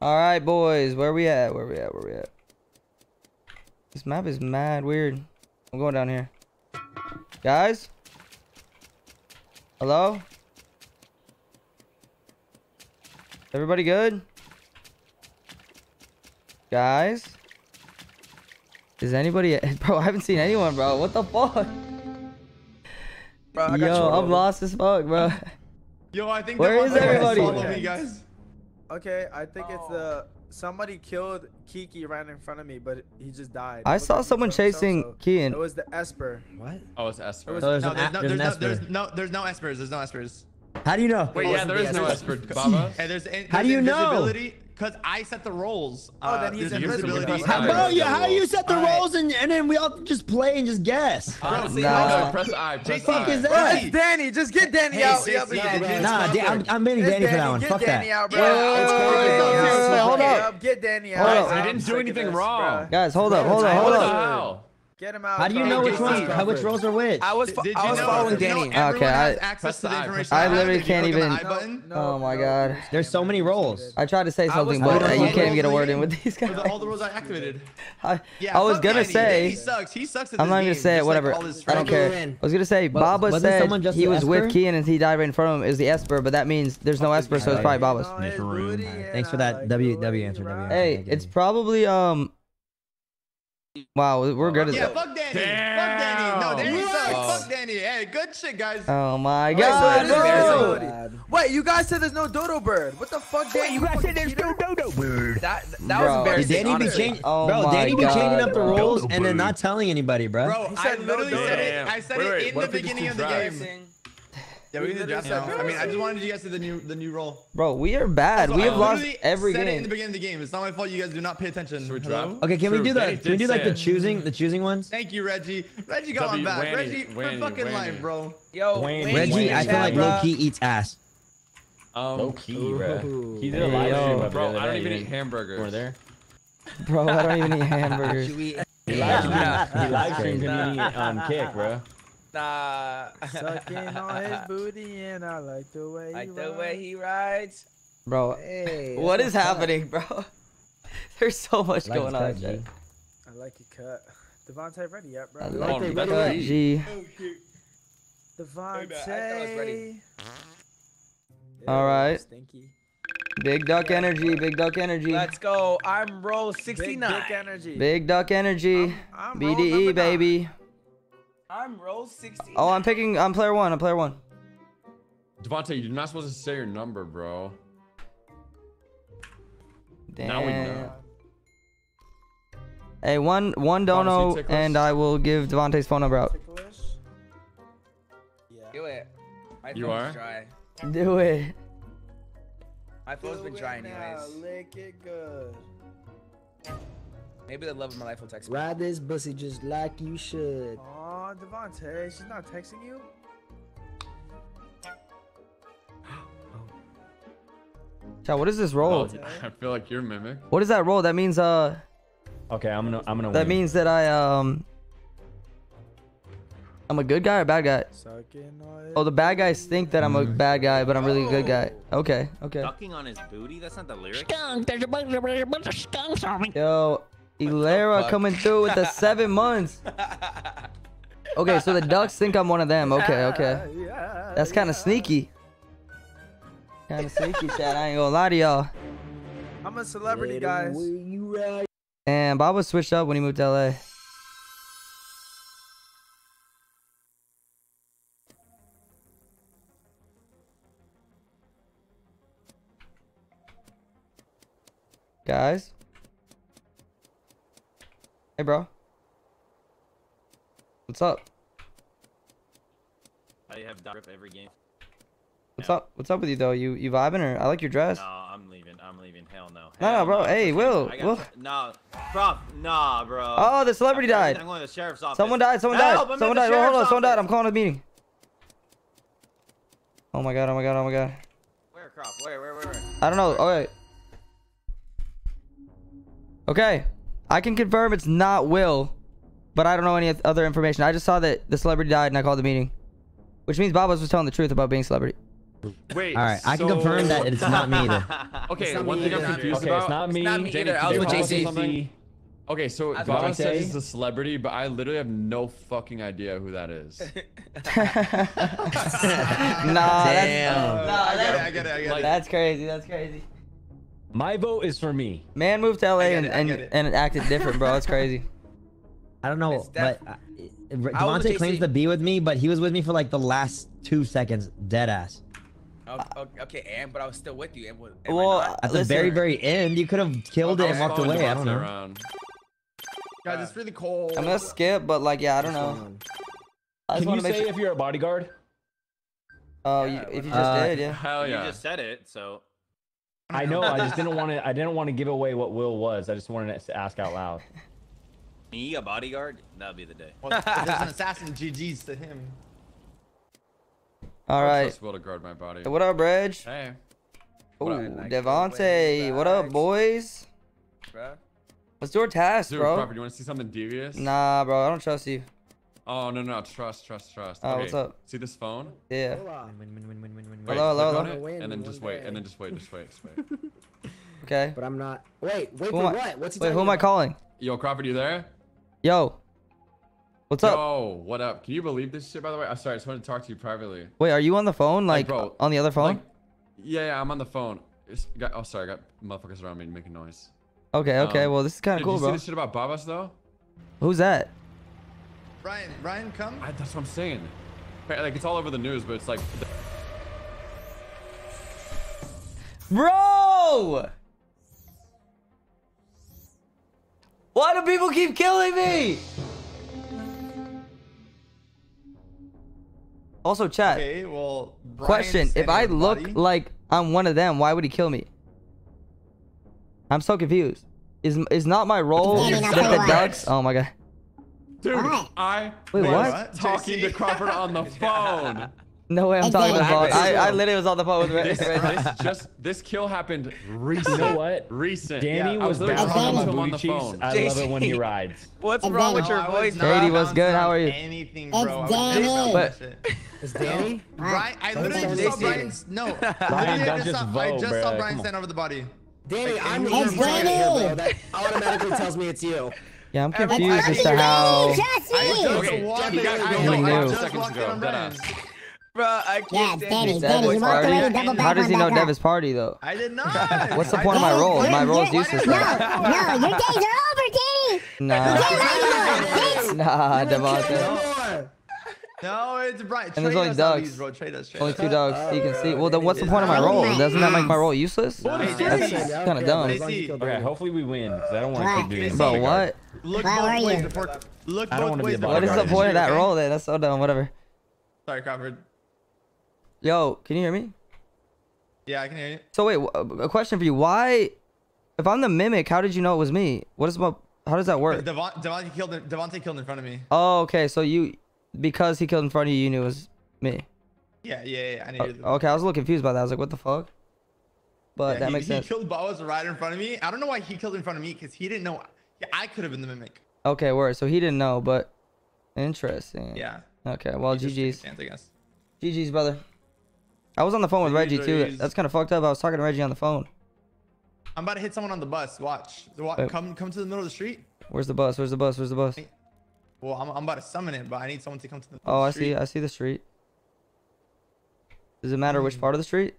[SPEAKER 1] Alright, boys. Where we at? Where we at? Where we at? This map is mad weird. I'm going down here. Guys? Hello? Everybody good? Guys? Is anybody bro? I haven't seen anyone, bro. What the fuck?
[SPEAKER 4] Bro, I got
[SPEAKER 1] Yo,
[SPEAKER 4] you
[SPEAKER 1] I'm
[SPEAKER 4] over.
[SPEAKER 1] lost as fuck, bro.
[SPEAKER 8] Yo, I think
[SPEAKER 1] Where
[SPEAKER 8] that
[SPEAKER 1] is
[SPEAKER 8] one guy
[SPEAKER 1] everybody?
[SPEAKER 8] Follow me, guys.
[SPEAKER 4] Okay, I think it's the somebody killed Kiki right in front of me, but he just died.
[SPEAKER 1] I saw someone chasing
[SPEAKER 4] so-
[SPEAKER 1] Kian.
[SPEAKER 4] It was the Esper.
[SPEAKER 7] What?
[SPEAKER 5] oh, it's Esper.
[SPEAKER 4] It was-
[SPEAKER 3] So there's
[SPEAKER 8] No,
[SPEAKER 3] an,
[SPEAKER 8] there's no,
[SPEAKER 3] there's
[SPEAKER 8] there's no, there's
[SPEAKER 3] Esper.
[SPEAKER 8] no, there's no espers. There's no espers.
[SPEAKER 3] How do you know?
[SPEAKER 5] Wait, yeah, there is no Esper, Baba.
[SPEAKER 8] Hey, there's, there's
[SPEAKER 3] How do you know?
[SPEAKER 8] Because I set the roles.
[SPEAKER 4] Oh, then
[SPEAKER 8] uh,
[SPEAKER 4] he's
[SPEAKER 8] invisibility.
[SPEAKER 5] How-
[SPEAKER 3] How,
[SPEAKER 5] Alright.
[SPEAKER 3] bro, yeah, how do you set the
[SPEAKER 8] Alright.
[SPEAKER 3] roles and, and then we all just play and just guess?
[SPEAKER 5] Honestly,
[SPEAKER 1] Nah.
[SPEAKER 5] no, press I. Press
[SPEAKER 3] fuck
[SPEAKER 5] I.
[SPEAKER 3] is
[SPEAKER 4] Bro, it's Danny. Just get Danny
[SPEAKER 8] Hey,
[SPEAKER 4] out.
[SPEAKER 8] Sixty,
[SPEAKER 4] Yup,
[SPEAKER 8] did
[SPEAKER 4] yup.
[SPEAKER 3] Nah, Da- I'm, I'm banning
[SPEAKER 4] It's
[SPEAKER 3] Danny for that one.
[SPEAKER 4] Get
[SPEAKER 3] Fuck
[SPEAKER 4] Danny
[SPEAKER 3] that.
[SPEAKER 4] out, bro.
[SPEAKER 1] Wait, wait,
[SPEAKER 4] It's
[SPEAKER 1] wait,
[SPEAKER 4] crazy.
[SPEAKER 1] wait, wait,
[SPEAKER 4] Yup,
[SPEAKER 1] wait, wait, hold up.
[SPEAKER 4] Get Danny out.
[SPEAKER 5] I didn't do anything wrong.
[SPEAKER 1] Guys, hold up, hold up, hold
[SPEAKER 5] the
[SPEAKER 1] up.
[SPEAKER 5] Hell?
[SPEAKER 4] Get him out.
[SPEAKER 3] How do you know which
[SPEAKER 8] JC,
[SPEAKER 3] ones, how, which roles are which?
[SPEAKER 7] I was,
[SPEAKER 8] Did, did
[SPEAKER 7] I was following
[SPEAKER 8] you
[SPEAKER 7] Danny.
[SPEAKER 8] everyone
[SPEAKER 1] Okay,
[SPEAKER 8] has
[SPEAKER 1] I-
[SPEAKER 8] access to the
[SPEAKER 5] the I,
[SPEAKER 8] information.
[SPEAKER 1] I literally can't
[SPEAKER 8] click on the
[SPEAKER 1] even-
[SPEAKER 8] I?
[SPEAKER 4] No,
[SPEAKER 1] Oh my
[SPEAKER 4] no,
[SPEAKER 1] God.
[SPEAKER 4] there's
[SPEAKER 3] There's so many roles.
[SPEAKER 1] I tried to say something, but uh, you can't even get a word in with these guys.
[SPEAKER 8] all the rules are activated.
[SPEAKER 1] I,
[SPEAKER 8] Yeah,
[SPEAKER 1] I was gonna
[SPEAKER 8] Danny. He
[SPEAKER 1] say,
[SPEAKER 8] sucks. He sucks at
[SPEAKER 1] I'm not gonna say it.
[SPEAKER 8] just like
[SPEAKER 1] Whatever. I don't care. I was gonna say, Baba said he was with
[SPEAKER 3] Esper?
[SPEAKER 1] Kian and he died right in front of him. Is the Esper, but that means there's no Esper, so it's probably Baba's.
[SPEAKER 4] on his
[SPEAKER 2] Macaroon.
[SPEAKER 4] booty
[SPEAKER 3] Alright, thanks for that W- W answer,
[SPEAKER 4] you
[SPEAKER 3] W answer.
[SPEAKER 1] Hey, it's probably um. Wow, we're oh, good at
[SPEAKER 8] Yeah,
[SPEAKER 1] that.
[SPEAKER 8] fuck Danny.
[SPEAKER 5] Damn.
[SPEAKER 8] Fuck Danny. No, Danny sucks.
[SPEAKER 5] Oh.
[SPEAKER 8] Fuck Danny. Hey, good shit, guys.
[SPEAKER 1] Oh my
[SPEAKER 4] Wait, so
[SPEAKER 1] God,
[SPEAKER 4] it is
[SPEAKER 1] bro!
[SPEAKER 4] Wait, you guys said there's no dodo bird. What the fuck, Danny? You guys said there's no dodo bird.
[SPEAKER 7] That, that
[SPEAKER 1] Bro.
[SPEAKER 7] was embarrassing.
[SPEAKER 3] Danny be
[SPEAKER 7] honestly.
[SPEAKER 3] changing?
[SPEAKER 1] Oh
[SPEAKER 3] bro,
[SPEAKER 1] my
[SPEAKER 3] Danny be changing up the
[SPEAKER 1] bro.
[SPEAKER 3] roles and then not telling anybody, bro.
[SPEAKER 8] Bro,
[SPEAKER 4] He
[SPEAKER 8] I
[SPEAKER 4] said no
[SPEAKER 8] literally said it. I said
[SPEAKER 5] Wait, wait,
[SPEAKER 8] it in the
[SPEAKER 5] if we just
[SPEAKER 8] beginning of the game. Yeah, we
[SPEAKER 4] He
[SPEAKER 8] can do draft
[SPEAKER 4] said.
[SPEAKER 8] I mean, I just wanted you guys to the new the new role.
[SPEAKER 1] Bro, we are bad. We have lost
[SPEAKER 8] literally
[SPEAKER 1] every
[SPEAKER 8] said it in the beginning of the game. It's not my fault. You guys do not pay attention.
[SPEAKER 5] Should we
[SPEAKER 8] Hello?
[SPEAKER 5] draft?
[SPEAKER 3] Okay, can we do
[SPEAKER 5] Danny
[SPEAKER 3] that? Can we do like the choosing, the choosing ones?
[SPEAKER 8] Thank you, Reggie. Reggie got
[SPEAKER 5] W-
[SPEAKER 8] my back.
[SPEAKER 5] Wanny,
[SPEAKER 8] Reggie for fucking
[SPEAKER 5] Wanny.
[SPEAKER 8] life, bro.
[SPEAKER 7] Yo,
[SPEAKER 2] Wayne,
[SPEAKER 7] Wayne,
[SPEAKER 3] Reggie, I feel like
[SPEAKER 2] bro.
[SPEAKER 3] low key eats ass.
[SPEAKER 5] Um,
[SPEAKER 2] Low key, bro. He did a live
[SPEAKER 1] yo.
[SPEAKER 2] stream
[SPEAKER 5] Bro, I don't even
[SPEAKER 2] you
[SPEAKER 5] eat hamburgers.
[SPEAKER 2] You were there?
[SPEAKER 1] Bro, I don't even eat hamburgers.
[SPEAKER 2] He live streamed,
[SPEAKER 7] Nah.
[SPEAKER 2] he live streamed him eating um, kick, bro.
[SPEAKER 7] Nah.
[SPEAKER 4] Sucking on his booty and I like the way
[SPEAKER 7] like
[SPEAKER 4] you
[SPEAKER 7] the
[SPEAKER 4] ride.
[SPEAKER 7] way he rides.
[SPEAKER 1] Bro,
[SPEAKER 3] Hey,
[SPEAKER 1] what is happening, bro? There's so much
[SPEAKER 3] Like
[SPEAKER 1] going
[SPEAKER 3] his
[SPEAKER 1] on.
[SPEAKER 3] cut,
[SPEAKER 1] Jay.
[SPEAKER 3] G.
[SPEAKER 4] I like your cut. Devontae ready yet, bro?
[SPEAKER 1] I
[SPEAKER 5] Oh,
[SPEAKER 1] like the
[SPEAKER 5] that's
[SPEAKER 1] cut,
[SPEAKER 5] me.
[SPEAKER 1] G.
[SPEAKER 4] Devontae.
[SPEAKER 7] I thought I was ready.
[SPEAKER 1] All right.
[SPEAKER 4] Stinky.
[SPEAKER 1] Big duck energy, big duck energy.
[SPEAKER 7] Let's go. I'm roll 69.
[SPEAKER 4] Big duck energy.
[SPEAKER 1] Big duck energy.
[SPEAKER 4] I'm- I'm
[SPEAKER 1] BDE,
[SPEAKER 4] baby. nine.
[SPEAKER 1] Baby.
[SPEAKER 7] I'm roll 69.
[SPEAKER 1] Oh, I'm picking, I'm player one, I'm player one.
[SPEAKER 5] Devontae, you're not supposed to say your number, bro. Now we know.
[SPEAKER 1] Hey, one one dono,
[SPEAKER 5] ticklish?
[SPEAKER 1] and I will give Devontae's phone number out.
[SPEAKER 4] Yeah.
[SPEAKER 7] Do it. My
[SPEAKER 5] You are?
[SPEAKER 7] dry.
[SPEAKER 1] Do it.
[SPEAKER 7] My phone's been
[SPEAKER 4] Do
[SPEAKER 7] dry
[SPEAKER 4] it now. Lick it good.
[SPEAKER 7] Maybe the love of my life will text me.
[SPEAKER 3] Ride this pussy just like you should.
[SPEAKER 4] Aw, Devontae, she's not texting you?
[SPEAKER 1] Chat, what is this roll?
[SPEAKER 5] Oh, I feel like you're mimic.
[SPEAKER 1] What is that roll? That means uh,
[SPEAKER 2] Okay, I'm gonna, I'm gonna
[SPEAKER 1] that
[SPEAKER 2] win.
[SPEAKER 1] means that I um, I'm a good guy or bad guy?
[SPEAKER 4] Sucking on his
[SPEAKER 1] Oh, the bad guys think that I'm a bad guy, but I'm really a good guy. Okay, okay.
[SPEAKER 6] Ducking on his booty? That's not the lyric.
[SPEAKER 1] Yo, Ilera coming through with the seven months. Okay, so the ducks think I'm one of them. Okay, okay. That's kind of
[SPEAKER 4] yeah.
[SPEAKER 1] sneaky. Kind of sneaky, chat. I ain't gonna lie to y'all.
[SPEAKER 4] I'm a celebrity, guys.
[SPEAKER 1] And Bob was switched up when he moved to LA. Guys? Hey, bro. What's up?
[SPEAKER 6] I have drip every game.
[SPEAKER 1] What's up? What's up with you though? You you vibing or I like your dress.
[SPEAKER 6] No, I'm leaving. I'm leaving. Hell no.
[SPEAKER 1] No, no,
[SPEAKER 6] Hell
[SPEAKER 1] bro. Hey,
[SPEAKER 6] I
[SPEAKER 1] Will, Will.
[SPEAKER 6] No, bro. Nah, bro.
[SPEAKER 1] Oh, the celebrity died.
[SPEAKER 6] I'm going to the sheriff's office.
[SPEAKER 1] Someone died. Someone
[SPEAKER 6] Help,
[SPEAKER 1] died.
[SPEAKER 6] I'm
[SPEAKER 1] Someone died.
[SPEAKER 6] the
[SPEAKER 1] Oh, hold on. Someone died. I'm calling a meeting. Oh my god. Oh my god. Oh my god.
[SPEAKER 6] Where, Crop? Where, where, where, where?
[SPEAKER 1] I don't know. Okay. Okay. I can confirm it's not Will, but I don't know any other information. I just saw that the celebrity died and I called the meeting, which means Babas was telling the truth about being celebrity.
[SPEAKER 5] Wait.
[SPEAKER 3] All right, I can confirm that it's not me either.
[SPEAKER 5] Okay,
[SPEAKER 7] not
[SPEAKER 5] one
[SPEAKER 7] me
[SPEAKER 5] thing I'm
[SPEAKER 7] either.
[SPEAKER 5] confused
[SPEAKER 2] Okay,
[SPEAKER 5] about.
[SPEAKER 2] it's not me.
[SPEAKER 7] not me
[SPEAKER 5] Danny,
[SPEAKER 7] either. I was with JC.
[SPEAKER 5] Okay, so
[SPEAKER 7] I was
[SPEAKER 5] Baba says
[SPEAKER 2] JC.
[SPEAKER 5] he's a celebrity, but I literally have no fucking idea who that is.
[SPEAKER 1] nah, that's,
[SPEAKER 3] Damn.
[SPEAKER 1] nah,
[SPEAKER 8] I get it. I get it. I get
[SPEAKER 5] Like-
[SPEAKER 1] that's crazy. That's crazy.
[SPEAKER 2] My vote is for me.
[SPEAKER 1] Man moved to LA
[SPEAKER 8] get
[SPEAKER 1] and,
[SPEAKER 8] it,
[SPEAKER 1] and,
[SPEAKER 8] it.
[SPEAKER 1] and it acted different, bro. It's crazy.
[SPEAKER 3] I don't know, but
[SPEAKER 7] def-
[SPEAKER 3] uh,
[SPEAKER 7] I was with
[SPEAKER 3] Devontae claims to be with me, but he was with me for like the last two seconds, dead ass.
[SPEAKER 7] Oh, oh, okay, and but I was still with you. And, was- am
[SPEAKER 1] Well.
[SPEAKER 3] At the very, very end, you could have killed it and walked away. I don't know.
[SPEAKER 5] around.
[SPEAKER 8] Guys, it's really cold.
[SPEAKER 1] I'm gonna skip, but like, yeah, I don't know. I
[SPEAKER 2] Can you say
[SPEAKER 1] make sure.
[SPEAKER 2] if you're a bodyguard?
[SPEAKER 1] Oh,
[SPEAKER 7] Yeah,
[SPEAKER 1] you, if you just
[SPEAKER 3] not?
[SPEAKER 1] did, yeah.
[SPEAKER 5] Hell
[SPEAKER 6] You just said it, so.
[SPEAKER 2] I know. I just didn't want to. I didn't want to give away what Will was. I just wanted to ask out loud.
[SPEAKER 6] Me, a bodyguard? That'd be the day.
[SPEAKER 8] Well, there's an assassin. GG's to him.
[SPEAKER 1] All right.
[SPEAKER 5] Trust Will to guard my body.
[SPEAKER 1] What up, Reg?
[SPEAKER 5] Hey.
[SPEAKER 1] Ooh,
[SPEAKER 5] What up?
[SPEAKER 1] What up, boys?
[SPEAKER 7] Bruh.
[SPEAKER 1] Let's do our task,
[SPEAKER 5] Dude,
[SPEAKER 1] bro.
[SPEAKER 5] Crawford, you want to see something devious?
[SPEAKER 1] Nah, bro. I don't trust you.
[SPEAKER 5] Oh, no, no. Trust, trust, trust.
[SPEAKER 1] Oh, what's up?
[SPEAKER 5] See this phone?
[SPEAKER 1] Yeah.
[SPEAKER 5] Wait,
[SPEAKER 1] Hello, hello, hello.
[SPEAKER 5] it, and then just wait, and then just wait, just wait, just wait.
[SPEAKER 1] Okay.
[SPEAKER 9] But I'm not. Wait, wait
[SPEAKER 1] Who
[SPEAKER 9] for
[SPEAKER 1] I-
[SPEAKER 9] what? What's he
[SPEAKER 1] Wait, who
[SPEAKER 9] talking
[SPEAKER 1] am I calling?
[SPEAKER 5] Yo, Crawford, you there?
[SPEAKER 1] Yo. What's up?
[SPEAKER 5] Yo, what up? Can you believe this shit, by the way? I'm sorry, I just wanted to talk to you privately.
[SPEAKER 1] Wait, are you on the phone? Like,
[SPEAKER 5] bro,
[SPEAKER 1] on the other phone?
[SPEAKER 5] Like, yeah, yeah, I'm on the phone. It's, got, oh, sorry, I got motherfuckers around me making noise.
[SPEAKER 1] okay, okay.
[SPEAKER 5] um,
[SPEAKER 1] well, this is kind of cool,
[SPEAKER 5] you see
[SPEAKER 1] bro.
[SPEAKER 5] this shit about Babas, though?
[SPEAKER 1] Who's that?
[SPEAKER 8] Ryan, Ryan, come.
[SPEAKER 5] I, that's what I'm saying. Like, it's all over the news, but it's like...
[SPEAKER 1] Bro! Why do people keep killing me? Also, chat.
[SPEAKER 8] Okay, well. Brian
[SPEAKER 1] Question: If I
[SPEAKER 8] standing
[SPEAKER 1] look
[SPEAKER 8] body.
[SPEAKER 1] like I'm one of them, why would he kill me? I'm so confused. Is is not my role that the ducks? Oh my god.
[SPEAKER 5] Dude,
[SPEAKER 9] What?
[SPEAKER 5] I
[SPEAKER 1] Wait,
[SPEAKER 5] was
[SPEAKER 1] what?
[SPEAKER 5] talking to Crawford on the phone.
[SPEAKER 1] No way I'm talking to the phone. I, I literally was on the phone with
[SPEAKER 5] this,
[SPEAKER 1] Ray.
[SPEAKER 5] this just this kill happened recent.
[SPEAKER 2] You know what?
[SPEAKER 5] Recent.
[SPEAKER 2] Danny
[SPEAKER 5] Yeah, I
[SPEAKER 2] was
[SPEAKER 5] literally
[SPEAKER 2] bouncing
[SPEAKER 5] talking
[SPEAKER 2] on
[SPEAKER 5] to him
[SPEAKER 2] my
[SPEAKER 5] on
[SPEAKER 2] booty
[SPEAKER 5] the
[SPEAKER 2] cheeks.
[SPEAKER 5] phone.
[SPEAKER 2] I love it when he rides.
[SPEAKER 7] What's
[SPEAKER 9] And
[SPEAKER 7] wrong
[SPEAKER 9] then-
[SPEAKER 7] with your
[SPEAKER 8] No, I
[SPEAKER 7] voice,
[SPEAKER 8] was
[SPEAKER 1] Katie, what's good? How are you?
[SPEAKER 8] Anything,
[SPEAKER 9] It's
[SPEAKER 8] bro. I was
[SPEAKER 9] Danny.
[SPEAKER 8] just
[SPEAKER 1] But-
[SPEAKER 8] about shit.
[SPEAKER 9] It's Danny?
[SPEAKER 8] Brian, I literally just saw
[SPEAKER 9] anything.
[SPEAKER 8] Brian's. No,
[SPEAKER 2] Brian,
[SPEAKER 8] I
[SPEAKER 2] don't
[SPEAKER 8] just
[SPEAKER 2] just
[SPEAKER 8] saw, I just saw Brian stand over the body.
[SPEAKER 9] Danny, I'm the
[SPEAKER 8] It's
[SPEAKER 9] unicorn
[SPEAKER 8] Danny.
[SPEAKER 9] here, bro. That automatically tells me it's you.
[SPEAKER 1] Yeah, I'm confused as to how.
[SPEAKER 9] Trust me!
[SPEAKER 5] Okay,
[SPEAKER 8] walked
[SPEAKER 5] you got-
[SPEAKER 8] in.
[SPEAKER 5] you
[SPEAKER 1] only
[SPEAKER 8] I
[SPEAKER 1] knew.
[SPEAKER 8] just
[SPEAKER 5] Seconds
[SPEAKER 8] walked
[SPEAKER 5] ago,
[SPEAKER 8] in on
[SPEAKER 5] dead
[SPEAKER 8] Brian.
[SPEAKER 5] ass.
[SPEAKER 7] Bro, I can't
[SPEAKER 9] Danny, Danny,
[SPEAKER 7] this
[SPEAKER 1] Devis
[SPEAKER 9] you
[SPEAKER 7] voice.
[SPEAKER 9] walked
[SPEAKER 1] party?
[SPEAKER 9] away, double back
[SPEAKER 1] How does he know
[SPEAKER 9] back up.
[SPEAKER 1] Party though?
[SPEAKER 8] I did not.
[SPEAKER 1] What's the point of my role? My role is useless
[SPEAKER 9] No,
[SPEAKER 1] now.
[SPEAKER 9] no, your days are over, Danny!
[SPEAKER 1] Nah,
[SPEAKER 9] You're
[SPEAKER 1] nah, Devontae.
[SPEAKER 9] More.
[SPEAKER 8] No, it's Brian.
[SPEAKER 1] And there's only
[SPEAKER 8] us at
[SPEAKER 1] ducks.
[SPEAKER 8] bro. Trade us. Trade
[SPEAKER 1] Only
[SPEAKER 8] us.
[SPEAKER 1] two dogs. You can see. Well, then what's the point of my role? Doesn't that make my role useless? That's
[SPEAKER 8] JC,
[SPEAKER 1] kind of dumb.
[SPEAKER 2] Okay, hopefully we win. 'cause I don't want to keep doing this.
[SPEAKER 1] Bro, what?
[SPEAKER 8] Look
[SPEAKER 9] How are
[SPEAKER 8] both ways
[SPEAKER 9] you?
[SPEAKER 8] before. Look
[SPEAKER 2] I don't
[SPEAKER 8] both
[SPEAKER 2] wanna be
[SPEAKER 8] ways.
[SPEAKER 2] a
[SPEAKER 8] before
[SPEAKER 1] What is the point of that
[SPEAKER 8] okay?
[SPEAKER 1] role then? That's so dumb. Whatever.
[SPEAKER 8] Sorry, Crawford.
[SPEAKER 1] Yo, can you hear me?
[SPEAKER 8] Yeah, I can hear you.
[SPEAKER 1] So wait, a question for you. Why, if I'm the mimic, how did you know it was me? What is my? How does that work?
[SPEAKER 8] Devon, Devontae killed. Devontae killed in front of me.
[SPEAKER 1] Oh, okay. So you, because he killed in front of you, you knew it was me.
[SPEAKER 8] Yeah, yeah, yeah. I needed.
[SPEAKER 1] Oh, okay, I was a little confused by that. I was like, what the fuck? But
[SPEAKER 8] Yeah,
[SPEAKER 1] that
[SPEAKER 8] he,
[SPEAKER 1] makes
[SPEAKER 8] he
[SPEAKER 1] sense.
[SPEAKER 8] killed Boas right in front of me. I don't know why he killed in front of me because he didn't know. Yeah, I could have been the mimic.
[SPEAKER 1] Okay, word. So he didn't know, but interesting.
[SPEAKER 8] Yeah.
[SPEAKER 1] Okay. Well,
[SPEAKER 8] He just took a
[SPEAKER 1] GG's.
[SPEAKER 8] chance, I guess.
[SPEAKER 1] GG's, brother. I was on the phone with Reggie too. That's kind of fucked up. I was talking to Reggie on the phone.
[SPEAKER 8] I'm about to hit someone on the bus. Watch. So. Come, come to the middle of the street.
[SPEAKER 1] Where's the bus? Where's the bus? Where's the bus?
[SPEAKER 8] Well, I'm, I'm about to summon it, but I need someone to come to the.
[SPEAKER 1] Oh, I see. I see the street. Does it matter
[SPEAKER 8] Hmm.
[SPEAKER 1] which part of the street?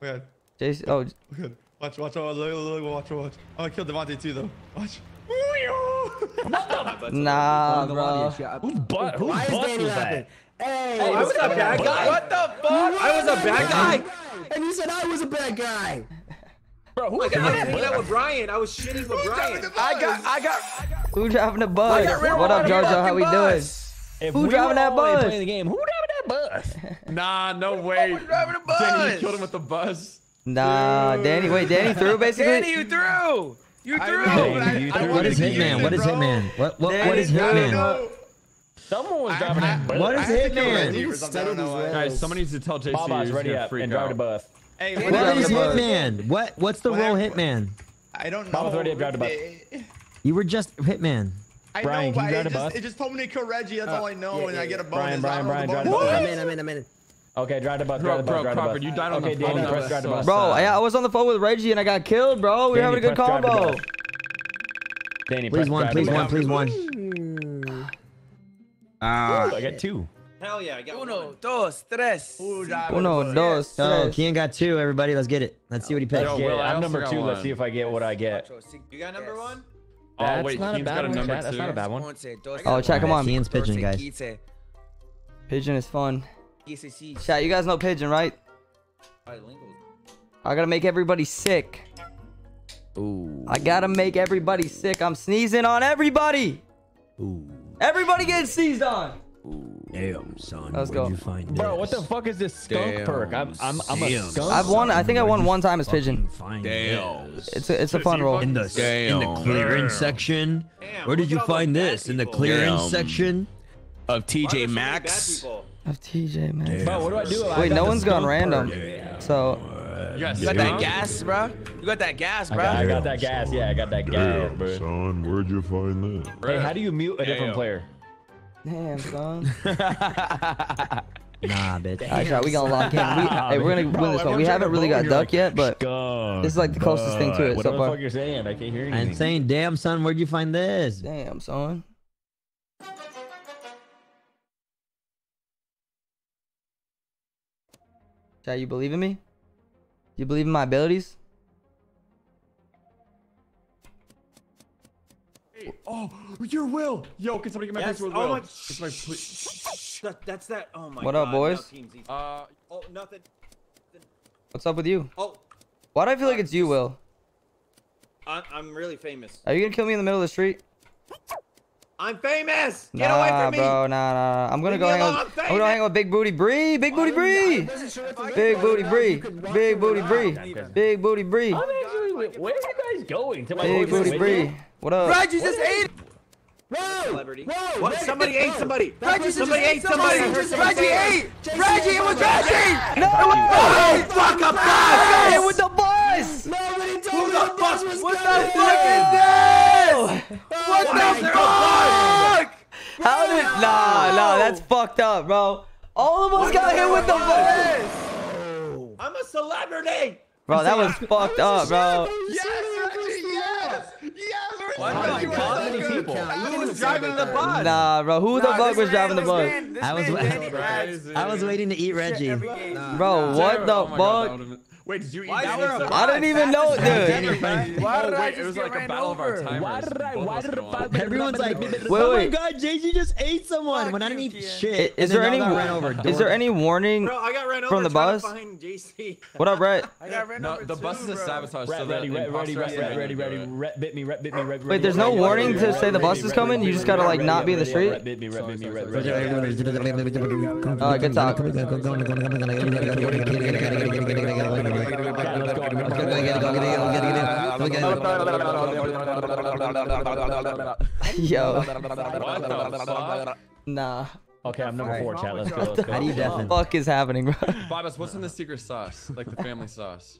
[SPEAKER 8] We good.
[SPEAKER 1] JC. Oh,
[SPEAKER 8] We good. Watch, watch, watch, look, look, look, watch, watch. I'm gonna kill Devontae too, though. Watch.
[SPEAKER 1] nah, bro.
[SPEAKER 2] Whose butt? Whose
[SPEAKER 9] Why is
[SPEAKER 2] was
[SPEAKER 9] laughing?
[SPEAKER 2] that?
[SPEAKER 9] Hey,
[SPEAKER 7] I was a bad guy. What the fuck? I was a bad guy.
[SPEAKER 9] And you said I was a bad guy.
[SPEAKER 2] Bro, who
[SPEAKER 7] I was hanging out with Brian. I was shitting with Brian. I got, I got,
[SPEAKER 1] Who driving the bus?
[SPEAKER 7] I got rid of
[SPEAKER 1] What up,
[SPEAKER 7] the
[SPEAKER 1] JoJo? How
[SPEAKER 7] fucking
[SPEAKER 1] we doing?
[SPEAKER 2] If
[SPEAKER 1] Who
[SPEAKER 2] we
[SPEAKER 1] driving that bus?
[SPEAKER 2] Playing the game. Who driving that bus?
[SPEAKER 5] Nah, no way.
[SPEAKER 7] driving the
[SPEAKER 5] Danny, you
[SPEAKER 7] bus?
[SPEAKER 5] killed him with the bus.
[SPEAKER 1] Nah, Danny. Wait, Danny threw basically.
[SPEAKER 7] Danny, you threw. You threw.
[SPEAKER 8] know,
[SPEAKER 2] Danny,
[SPEAKER 8] I-
[SPEAKER 2] you
[SPEAKER 8] I
[SPEAKER 2] threw
[SPEAKER 3] What
[SPEAKER 8] wanted
[SPEAKER 3] is
[SPEAKER 8] to
[SPEAKER 2] it.
[SPEAKER 8] use
[SPEAKER 3] Hitman?
[SPEAKER 8] it,
[SPEAKER 3] What is. Hitman? What what what is
[SPEAKER 1] Danny,
[SPEAKER 8] I
[SPEAKER 3] Hitman?
[SPEAKER 2] Someone was driving
[SPEAKER 8] I-
[SPEAKER 2] that bus.
[SPEAKER 3] What is
[SPEAKER 8] I have to kill
[SPEAKER 3] Hitman?
[SPEAKER 8] Reggie
[SPEAKER 9] You
[SPEAKER 8] or something, I
[SPEAKER 9] studied
[SPEAKER 8] don't know
[SPEAKER 9] these
[SPEAKER 8] why.
[SPEAKER 9] roads.
[SPEAKER 5] Guys, somebody needs to tell JC
[SPEAKER 2] Baba's
[SPEAKER 5] he's
[SPEAKER 2] ready
[SPEAKER 5] gonna
[SPEAKER 2] up and drive the bus.
[SPEAKER 8] Hey,
[SPEAKER 1] Who
[SPEAKER 8] what
[SPEAKER 1] driving
[SPEAKER 3] What is? Hitman? What what's the role Hitman?
[SPEAKER 8] I don't know.
[SPEAKER 2] Baba's ready to drive the bus.
[SPEAKER 3] You were just Hitman.
[SPEAKER 8] I
[SPEAKER 2] Brian,
[SPEAKER 8] know,
[SPEAKER 2] can you
[SPEAKER 8] but
[SPEAKER 2] drive
[SPEAKER 8] it
[SPEAKER 2] the
[SPEAKER 8] just,
[SPEAKER 2] bus?
[SPEAKER 8] it just told me to kill Reggie. That's uh, all I know,
[SPEAKER 9] yeah,
[SPEAKER 8] and I get a
[SPEAKER 9] yeah.
[SPEAKER 8] bonus.
[SPEAKER 2] Brian, Brian, Brian, drive the
[SPEAKER 9] bus.
[SPEAKER 8] I'm
[SPEAKER 9] in, I'm in, I'm in.
[SPEAKER 2] Okay, drive the bus.
[SPEAKER 5] Bro,
[SPEAKER 2] Drive the bus.
[SPEAKER 5] bro,
[SPEAKER 2] drive the
[SPEAKER 5] Crawford, you died on the
[SPEAKER 2] okay,
[SPEAKER 5] phone.
[SPEAKER 2] Danny, press drive the bus.
[SPEAKER 1] Bro,
[SPEAKER 5] sad.
[SPEAKER 1] yeah, I was on the phone with Reggie and I got killed, bro. We were having a good
[SPEAKER 2] press drive the
[SPEAKER 1] combo.
[SPEAKER 2] Danny,
[SPEAKER 3] Please
[SPEAKER 2] press
[SPEAKER 3] one,
[SPEAKER 2] drive
[SPEAKER 3] please
[SPEAKER 2] the
[SPEAKER 3] one, please one.
[SPEAKER 9] Ah.
[SPEAKER 2] Ooh, I got two.
[SPEAKER 6] Hell yeah, I got
[SPEAKER 7] Uno,
[SPEAKER 6] one.
[SPEAKER 7] dos, tres.
[SPEAKER 8] Who died with
[SPEAKER 1] Uno,
[SPEAKER 8] the bus?
[SPEAKER 1] dos,
[SPEAKER 3] Oh,
[SPEAKER 1] tres.
[SPEAKER 3] Kian got two. Everybody, let's get it. Let's see what he picked.
[SPEAKER 5] Yo,
[SPEAKER 2] Okay,
[SPEAKER 5] Will, I
[SPEAKER 2] I'm number
[SPEAKER 5] got
[SPEAKER 2] two. Let's see if I get what I get.
[SPEAKER 6] You got number one?
[SPEAKER 5] Oh,
[SPEAKER 2] That's
[SPEAKER 5] wait,
[SPEAKER 2] not a
[SPEAKER 5] Kian's
[SPEAKER 2] bad
[SPEAKER 5] got a
[SPEAKER 2] one,
[SPEAKER 5] number
[SPEAKER 2] chat. That's not a bad one.
[SPEAKER 1] Oh, chat, come on.
[SPEAKER 3] Kian's pitching, guys.
[SPEAKER 7] quince,
[SPEAKER 1] Pigeon is fun.
[SPEAKER 7] dieciséis.
[SPEAKER 1] Chat, you guys know Pigeon, right? I gotta make everybody sick.
[SPEAKER 3] Ooh.
[SPEAKER 1] I gotta make everybody sick. I'm sneezing on everybody.
[SPEAKER 3] Ooh.
[SPEAKER 1] Everybody getting sneezed on.
[SPEAKER 3] Ooh. Damn, son.
[SPEAKER 1] Let's
[SPEAKER 3] where'd
[SPEAKER 1] go.
[SPEAKER 3] you find
[SPEAKER 2] Bro, what the fuck is this skunk perk? I'm I'm I'm a skunk.
[SPEAKER 1] I've won. I think I won one time as pigeon.
[SPEAKER 3] Find
[SPEAKER 6] Damn.
[SPEAKER 3] this?
[SPEAKER 1] It's a it's a fun roll.
[SPEAKER 3] in the in the clearance section.
[SPEAKER 6] Damn,
[SPEAKER 3] Where did you
[SPEAKER 6] at all those
[SPEAKER 3] find
[SPEAKER 6] bad
[SPEAKER 3] this? In the
[SPEAKER 6] people.
[SPEAKER 3] clearance
[SPEAKER 6] Damn.
[SPEAKER 3] section.
[SPEAKER 10] Of TJ
[SPEAKER 6] so
[SPEAKER 10] Maxx.
[SPEAKER 1] Of TJ man.
[SPEAKER 2] Bro, what do I do? I
[SPEAKER 1] Wait, no
[SPEAKER 2] the
[SPEAKER 1] one's gone random.
[SPEAKER 2] perk.
[SPEAKER 1] So
[SPEAKER 5] You guys
[SPEAKER 10] You got that gas, bro? You got that gas,
[SPEAKER 2] I
[SPEAKER 10] bro?
[SPEAKER 2] got, I got that gas. Yeah, I got that gas,
[SPEAKER 11] Damn,
[SPEAKER 2] bro.
[SPEAKER 11] son, where'd you find that?
[SPEAKER 2] Hey, how do you mute a different player?
[SPEAKER 1] Damn son.
[SPEAKER 3] Nah, bitch.
[SPEAKER 1] Alright, chat, we gonna lock in. We, hey, we're gonna
[SPEAKER 2] Bro,
[SPEAKER 1] win this one. We haven't really got duck
[SPEAKER 2] like,
[SPEAKER 1] yet, but
[SPEAKER 2] skunk,
[SPEAKER 1] this is like the closest thing to it
[SPEAKER 2] butt.
[SPEAKER 1] so
[SPEAKER 2] Whatever
[SPEAKER 1] far.
[SPEAKER 2] the fuck you're saying, I can't hear anything.
[SPEAKER 3] I'm saying, damn, son, where'd you find this?
[SPEAKER 1] damn son. Chat, you believe in me? You believe in my abilities?
[SPEAKER 5] Oh, your will. Yo, can somebody get my
[SPEAKER 6] Yes.
[SPEAKER 5] picture with
[SPEAKER 6] Oh
[SPEAKER 5] Will?
[SPEAKER 6] my.
[SPEAKER 5] It's my pl-
[SPEAKER 6] That, that's that. Oh my god.
[SPEAKER 1] What
[SPEAKER 6] god.
[SPEAKER 1] up, boys?
[SPEAKER 6] now.
[SPEAKER 5] Uh,
[SPEAKER 6] Oh, nothing.
[SPEAKER 1] What's up with you?
[SPEAKER 6] Oh,
[SPEAKER 1] Why do I feel like it's you, Will?
[SPEAKER 6] I'm, I'm really famous.
[SPEAKER 1] Are you gonna kill me in the middle of the street?
[SPEAKER 6] I'm famous. Get
[SPEAKER 1] nah,
[SPEAKER 6] away from me.
[SPEAKER 1] bro, nah, nah, nah. I'm gonna
[SPEAKER 6] Leave
[SPEAKER 1] go hang
[SPEAKER 6] alone,
[SPEAKER 1] out.
[SPEAKER 6] I'm
[SPEAKER 1] I'm gonna hang out with Big Booty Bree. Big Booty Bree. Big Booty Bree. Big Booty Bree. Big Booty Bree.
[SPEAKER 2] I'm actually. Where are you guys going? To my
[SPEAKER 1] Big Booty? Bree. What up?
[SPEAKER 4] Reggie just ate.
[SPEAKER 6] Celebrity.
[SPEAKER 4] Whoa!
[SPEAKER 6] What?
[SPEAKER 4] Reggie-
[SPEAKER 6] Somebody ate somebody.
[SPEAKER 4] Reggie
[SPEAKER 6] Somebody
[SPEAKER 4] ate
[SPEAKER 6] ate somebody. I heard
[SPEAKER 4] Just
[SPEAKER 6] somebody
[SPEAKER 4] Reggie ate. Reggie, it was Reggie.
[SPEAKER 1] No!
[SPEAKER 4] Oh, fuck a
[SPEAKER 1] Hey,
[SPEAKER 4] bus.
[SPEAKER 1] with the bus!
[SPEAKER 9] Nobody told
[SPEAKER 4] Who
[SPEAKER 9] me
[SPEAKER 4] the
[SPEAKER 9] the bus
[SPEAKER 4] fuck?
[SPEAKER 9] was
[SPEAKER 4] What the
[SPEAKER 9] coming.
[SPEAKER 4] fuck is this? What the fuck?
[SPEAKER 1] How did? Nah, nah, that's fucked up, bro. All of us got hit with the bus. Oh.
[SPEAKER 6] I'm a celebrity.
[SPEAKER 1] Bro, that was fucked up, bro.
[SPEAKER 8] Yes, Reggie, yes! Yes, Reggie!
[SPEAKER 2] Oh my God, how many people?
[SPEAKER 4] Who was driving the bus?
[SPEAKER 1] Nah, bro, who the
[SPEAKER 4] Nah,
[SPEAKER 1] fuck was driving the bus?
[SPEAKER 3] I was
[SPEAKER 4] man
[SPEAKER 3] wa-
[SPEAKER 4] Danny Rats.
[SPEAKER 3] I was waiting to eat Reggie.
[SPEAKER 1] Bro, what the
[SPEAKER 5] my God, that
[SPEAKER 1] fuck?
[SPEAKER 5] Would've been-
[SPEAKER 8] Wait, did you eat
[SPEAKER 6] Why is
[SPEAKER 8] that
[SPEAKER 6] there
[SPEAKER 8] one?
[SPEAKER 1] I didn't even know,
[SPEAKER 3] Danny
[SPEAKER 1] dude.
[SPEAKER 4] Why
[SPEAKER 5] Oh
[SPEAKER 4] did I
[SPEAKER 5] wait,
[SPEAKER 4] just
[SPEAKER 5] it was
[SPEAKER 4] get
[SPEAKER 5] like a
[SPEAKER 4] ran
[SPEAKER 5] battle of our
[SPEAKER 4] over?
[SPEAKER 5] timers.
[SPEAKER 2] Why did I? Why did
[SPEAKER 5] go on.
[SPEAKER 2] I?
[SPEAKER 3] Everyone's like,
[SPEAKER 1] Wait,
[SPEAKER 3] oh my
[SPEAKER 1] wait.
[SPEAKER 3] god, JC just ate someone
[SPEAKER 4] Fuck
[SPEAKER 3] when I didn't eat
[SPEAKER 4] Kian.
[SPEAKER 3] shit.
[SPEAKER 1] Is
[SPEAKER 3] And
[SPEAKER 1] there
[SPEAKER 3] then
[SPEAKER 1] any
[SPEAKER 3] y'all got ran over.
[SPEAKER 1] is there any warning
[SPEAKER 6] Bro, I got ran over
[SPEAKER 1] from the
[SPEAKER 6] trying
[SPEAKER 1] bus?
[SPEAKER 6] to find JC.
[SPEAKER 1] What up, Brett?
[SPEAKER 4] I got ran
[SPEAKER 5] No,
[SPEAKER 4] over
[SPEAKER 5] the
[SPEAKER 4] too,
[SPEAKER 5] bus is a
[SPEAKER 4] bro.
[SPEAKER 5] sabotage. so
[SPEAKER 2] Rat,
[SPEAKER 5] that
[SPEAKER 2] ready, ready, ready,
[SPEAKER 5] imposter
[SPEAKER 2] ready,
[SPEAKER 5] has to
[SPEAKER 2] ready,
[SPEAKER 5] do
[SPEAKER 2] ready,
[SPEAKER 5] it.
[SPEAKER 2] ret bit me, ret bit me, ret ready.
[SPEAKER 1] Wait, there's no
[SPEAKER 2] ready,
[SPEAKER 1] warning
[SPEAKER 2] ready,
[SPEAKER 1] to
[SPEAKER 2] ready,
[SPEAKER 1] say the
[SPEAKER 2] ready,
[SPEAKER 1] bus is
[SPEAKER 2] ready,
[SPEAKER 1] coming?
[SPEAKER 2] ready,
[SPEAKER 1] You just
[SPEAKER 2] ready,
[SPEAKER 1] gotta, like,
[SPEAKER 2] ready,
[SPEAKER 1] not be in the
[SPEAKER 2] ready,
[SPEAKER 1] street?
[SPEAKER 2] Ret bit me, ret bit me, ret
[SPEAKER 5] Sorry,
[SPEAKER 2] ready.
[SPEAKER 1] Uh, good talk. Yo,
[SPEAKER 5] What the fuck?
[SPEAKER 1] nah.
[SPEAKER 2] Okay, I'm number four, chat. Let's go. Let's go.
[SPEAKER 3] How do you deafen?
[SPEAKER 1] Fuck is happening, bro?
[SPEAKER 5] Bobus, what's in the secret sauce? Like the family sauce.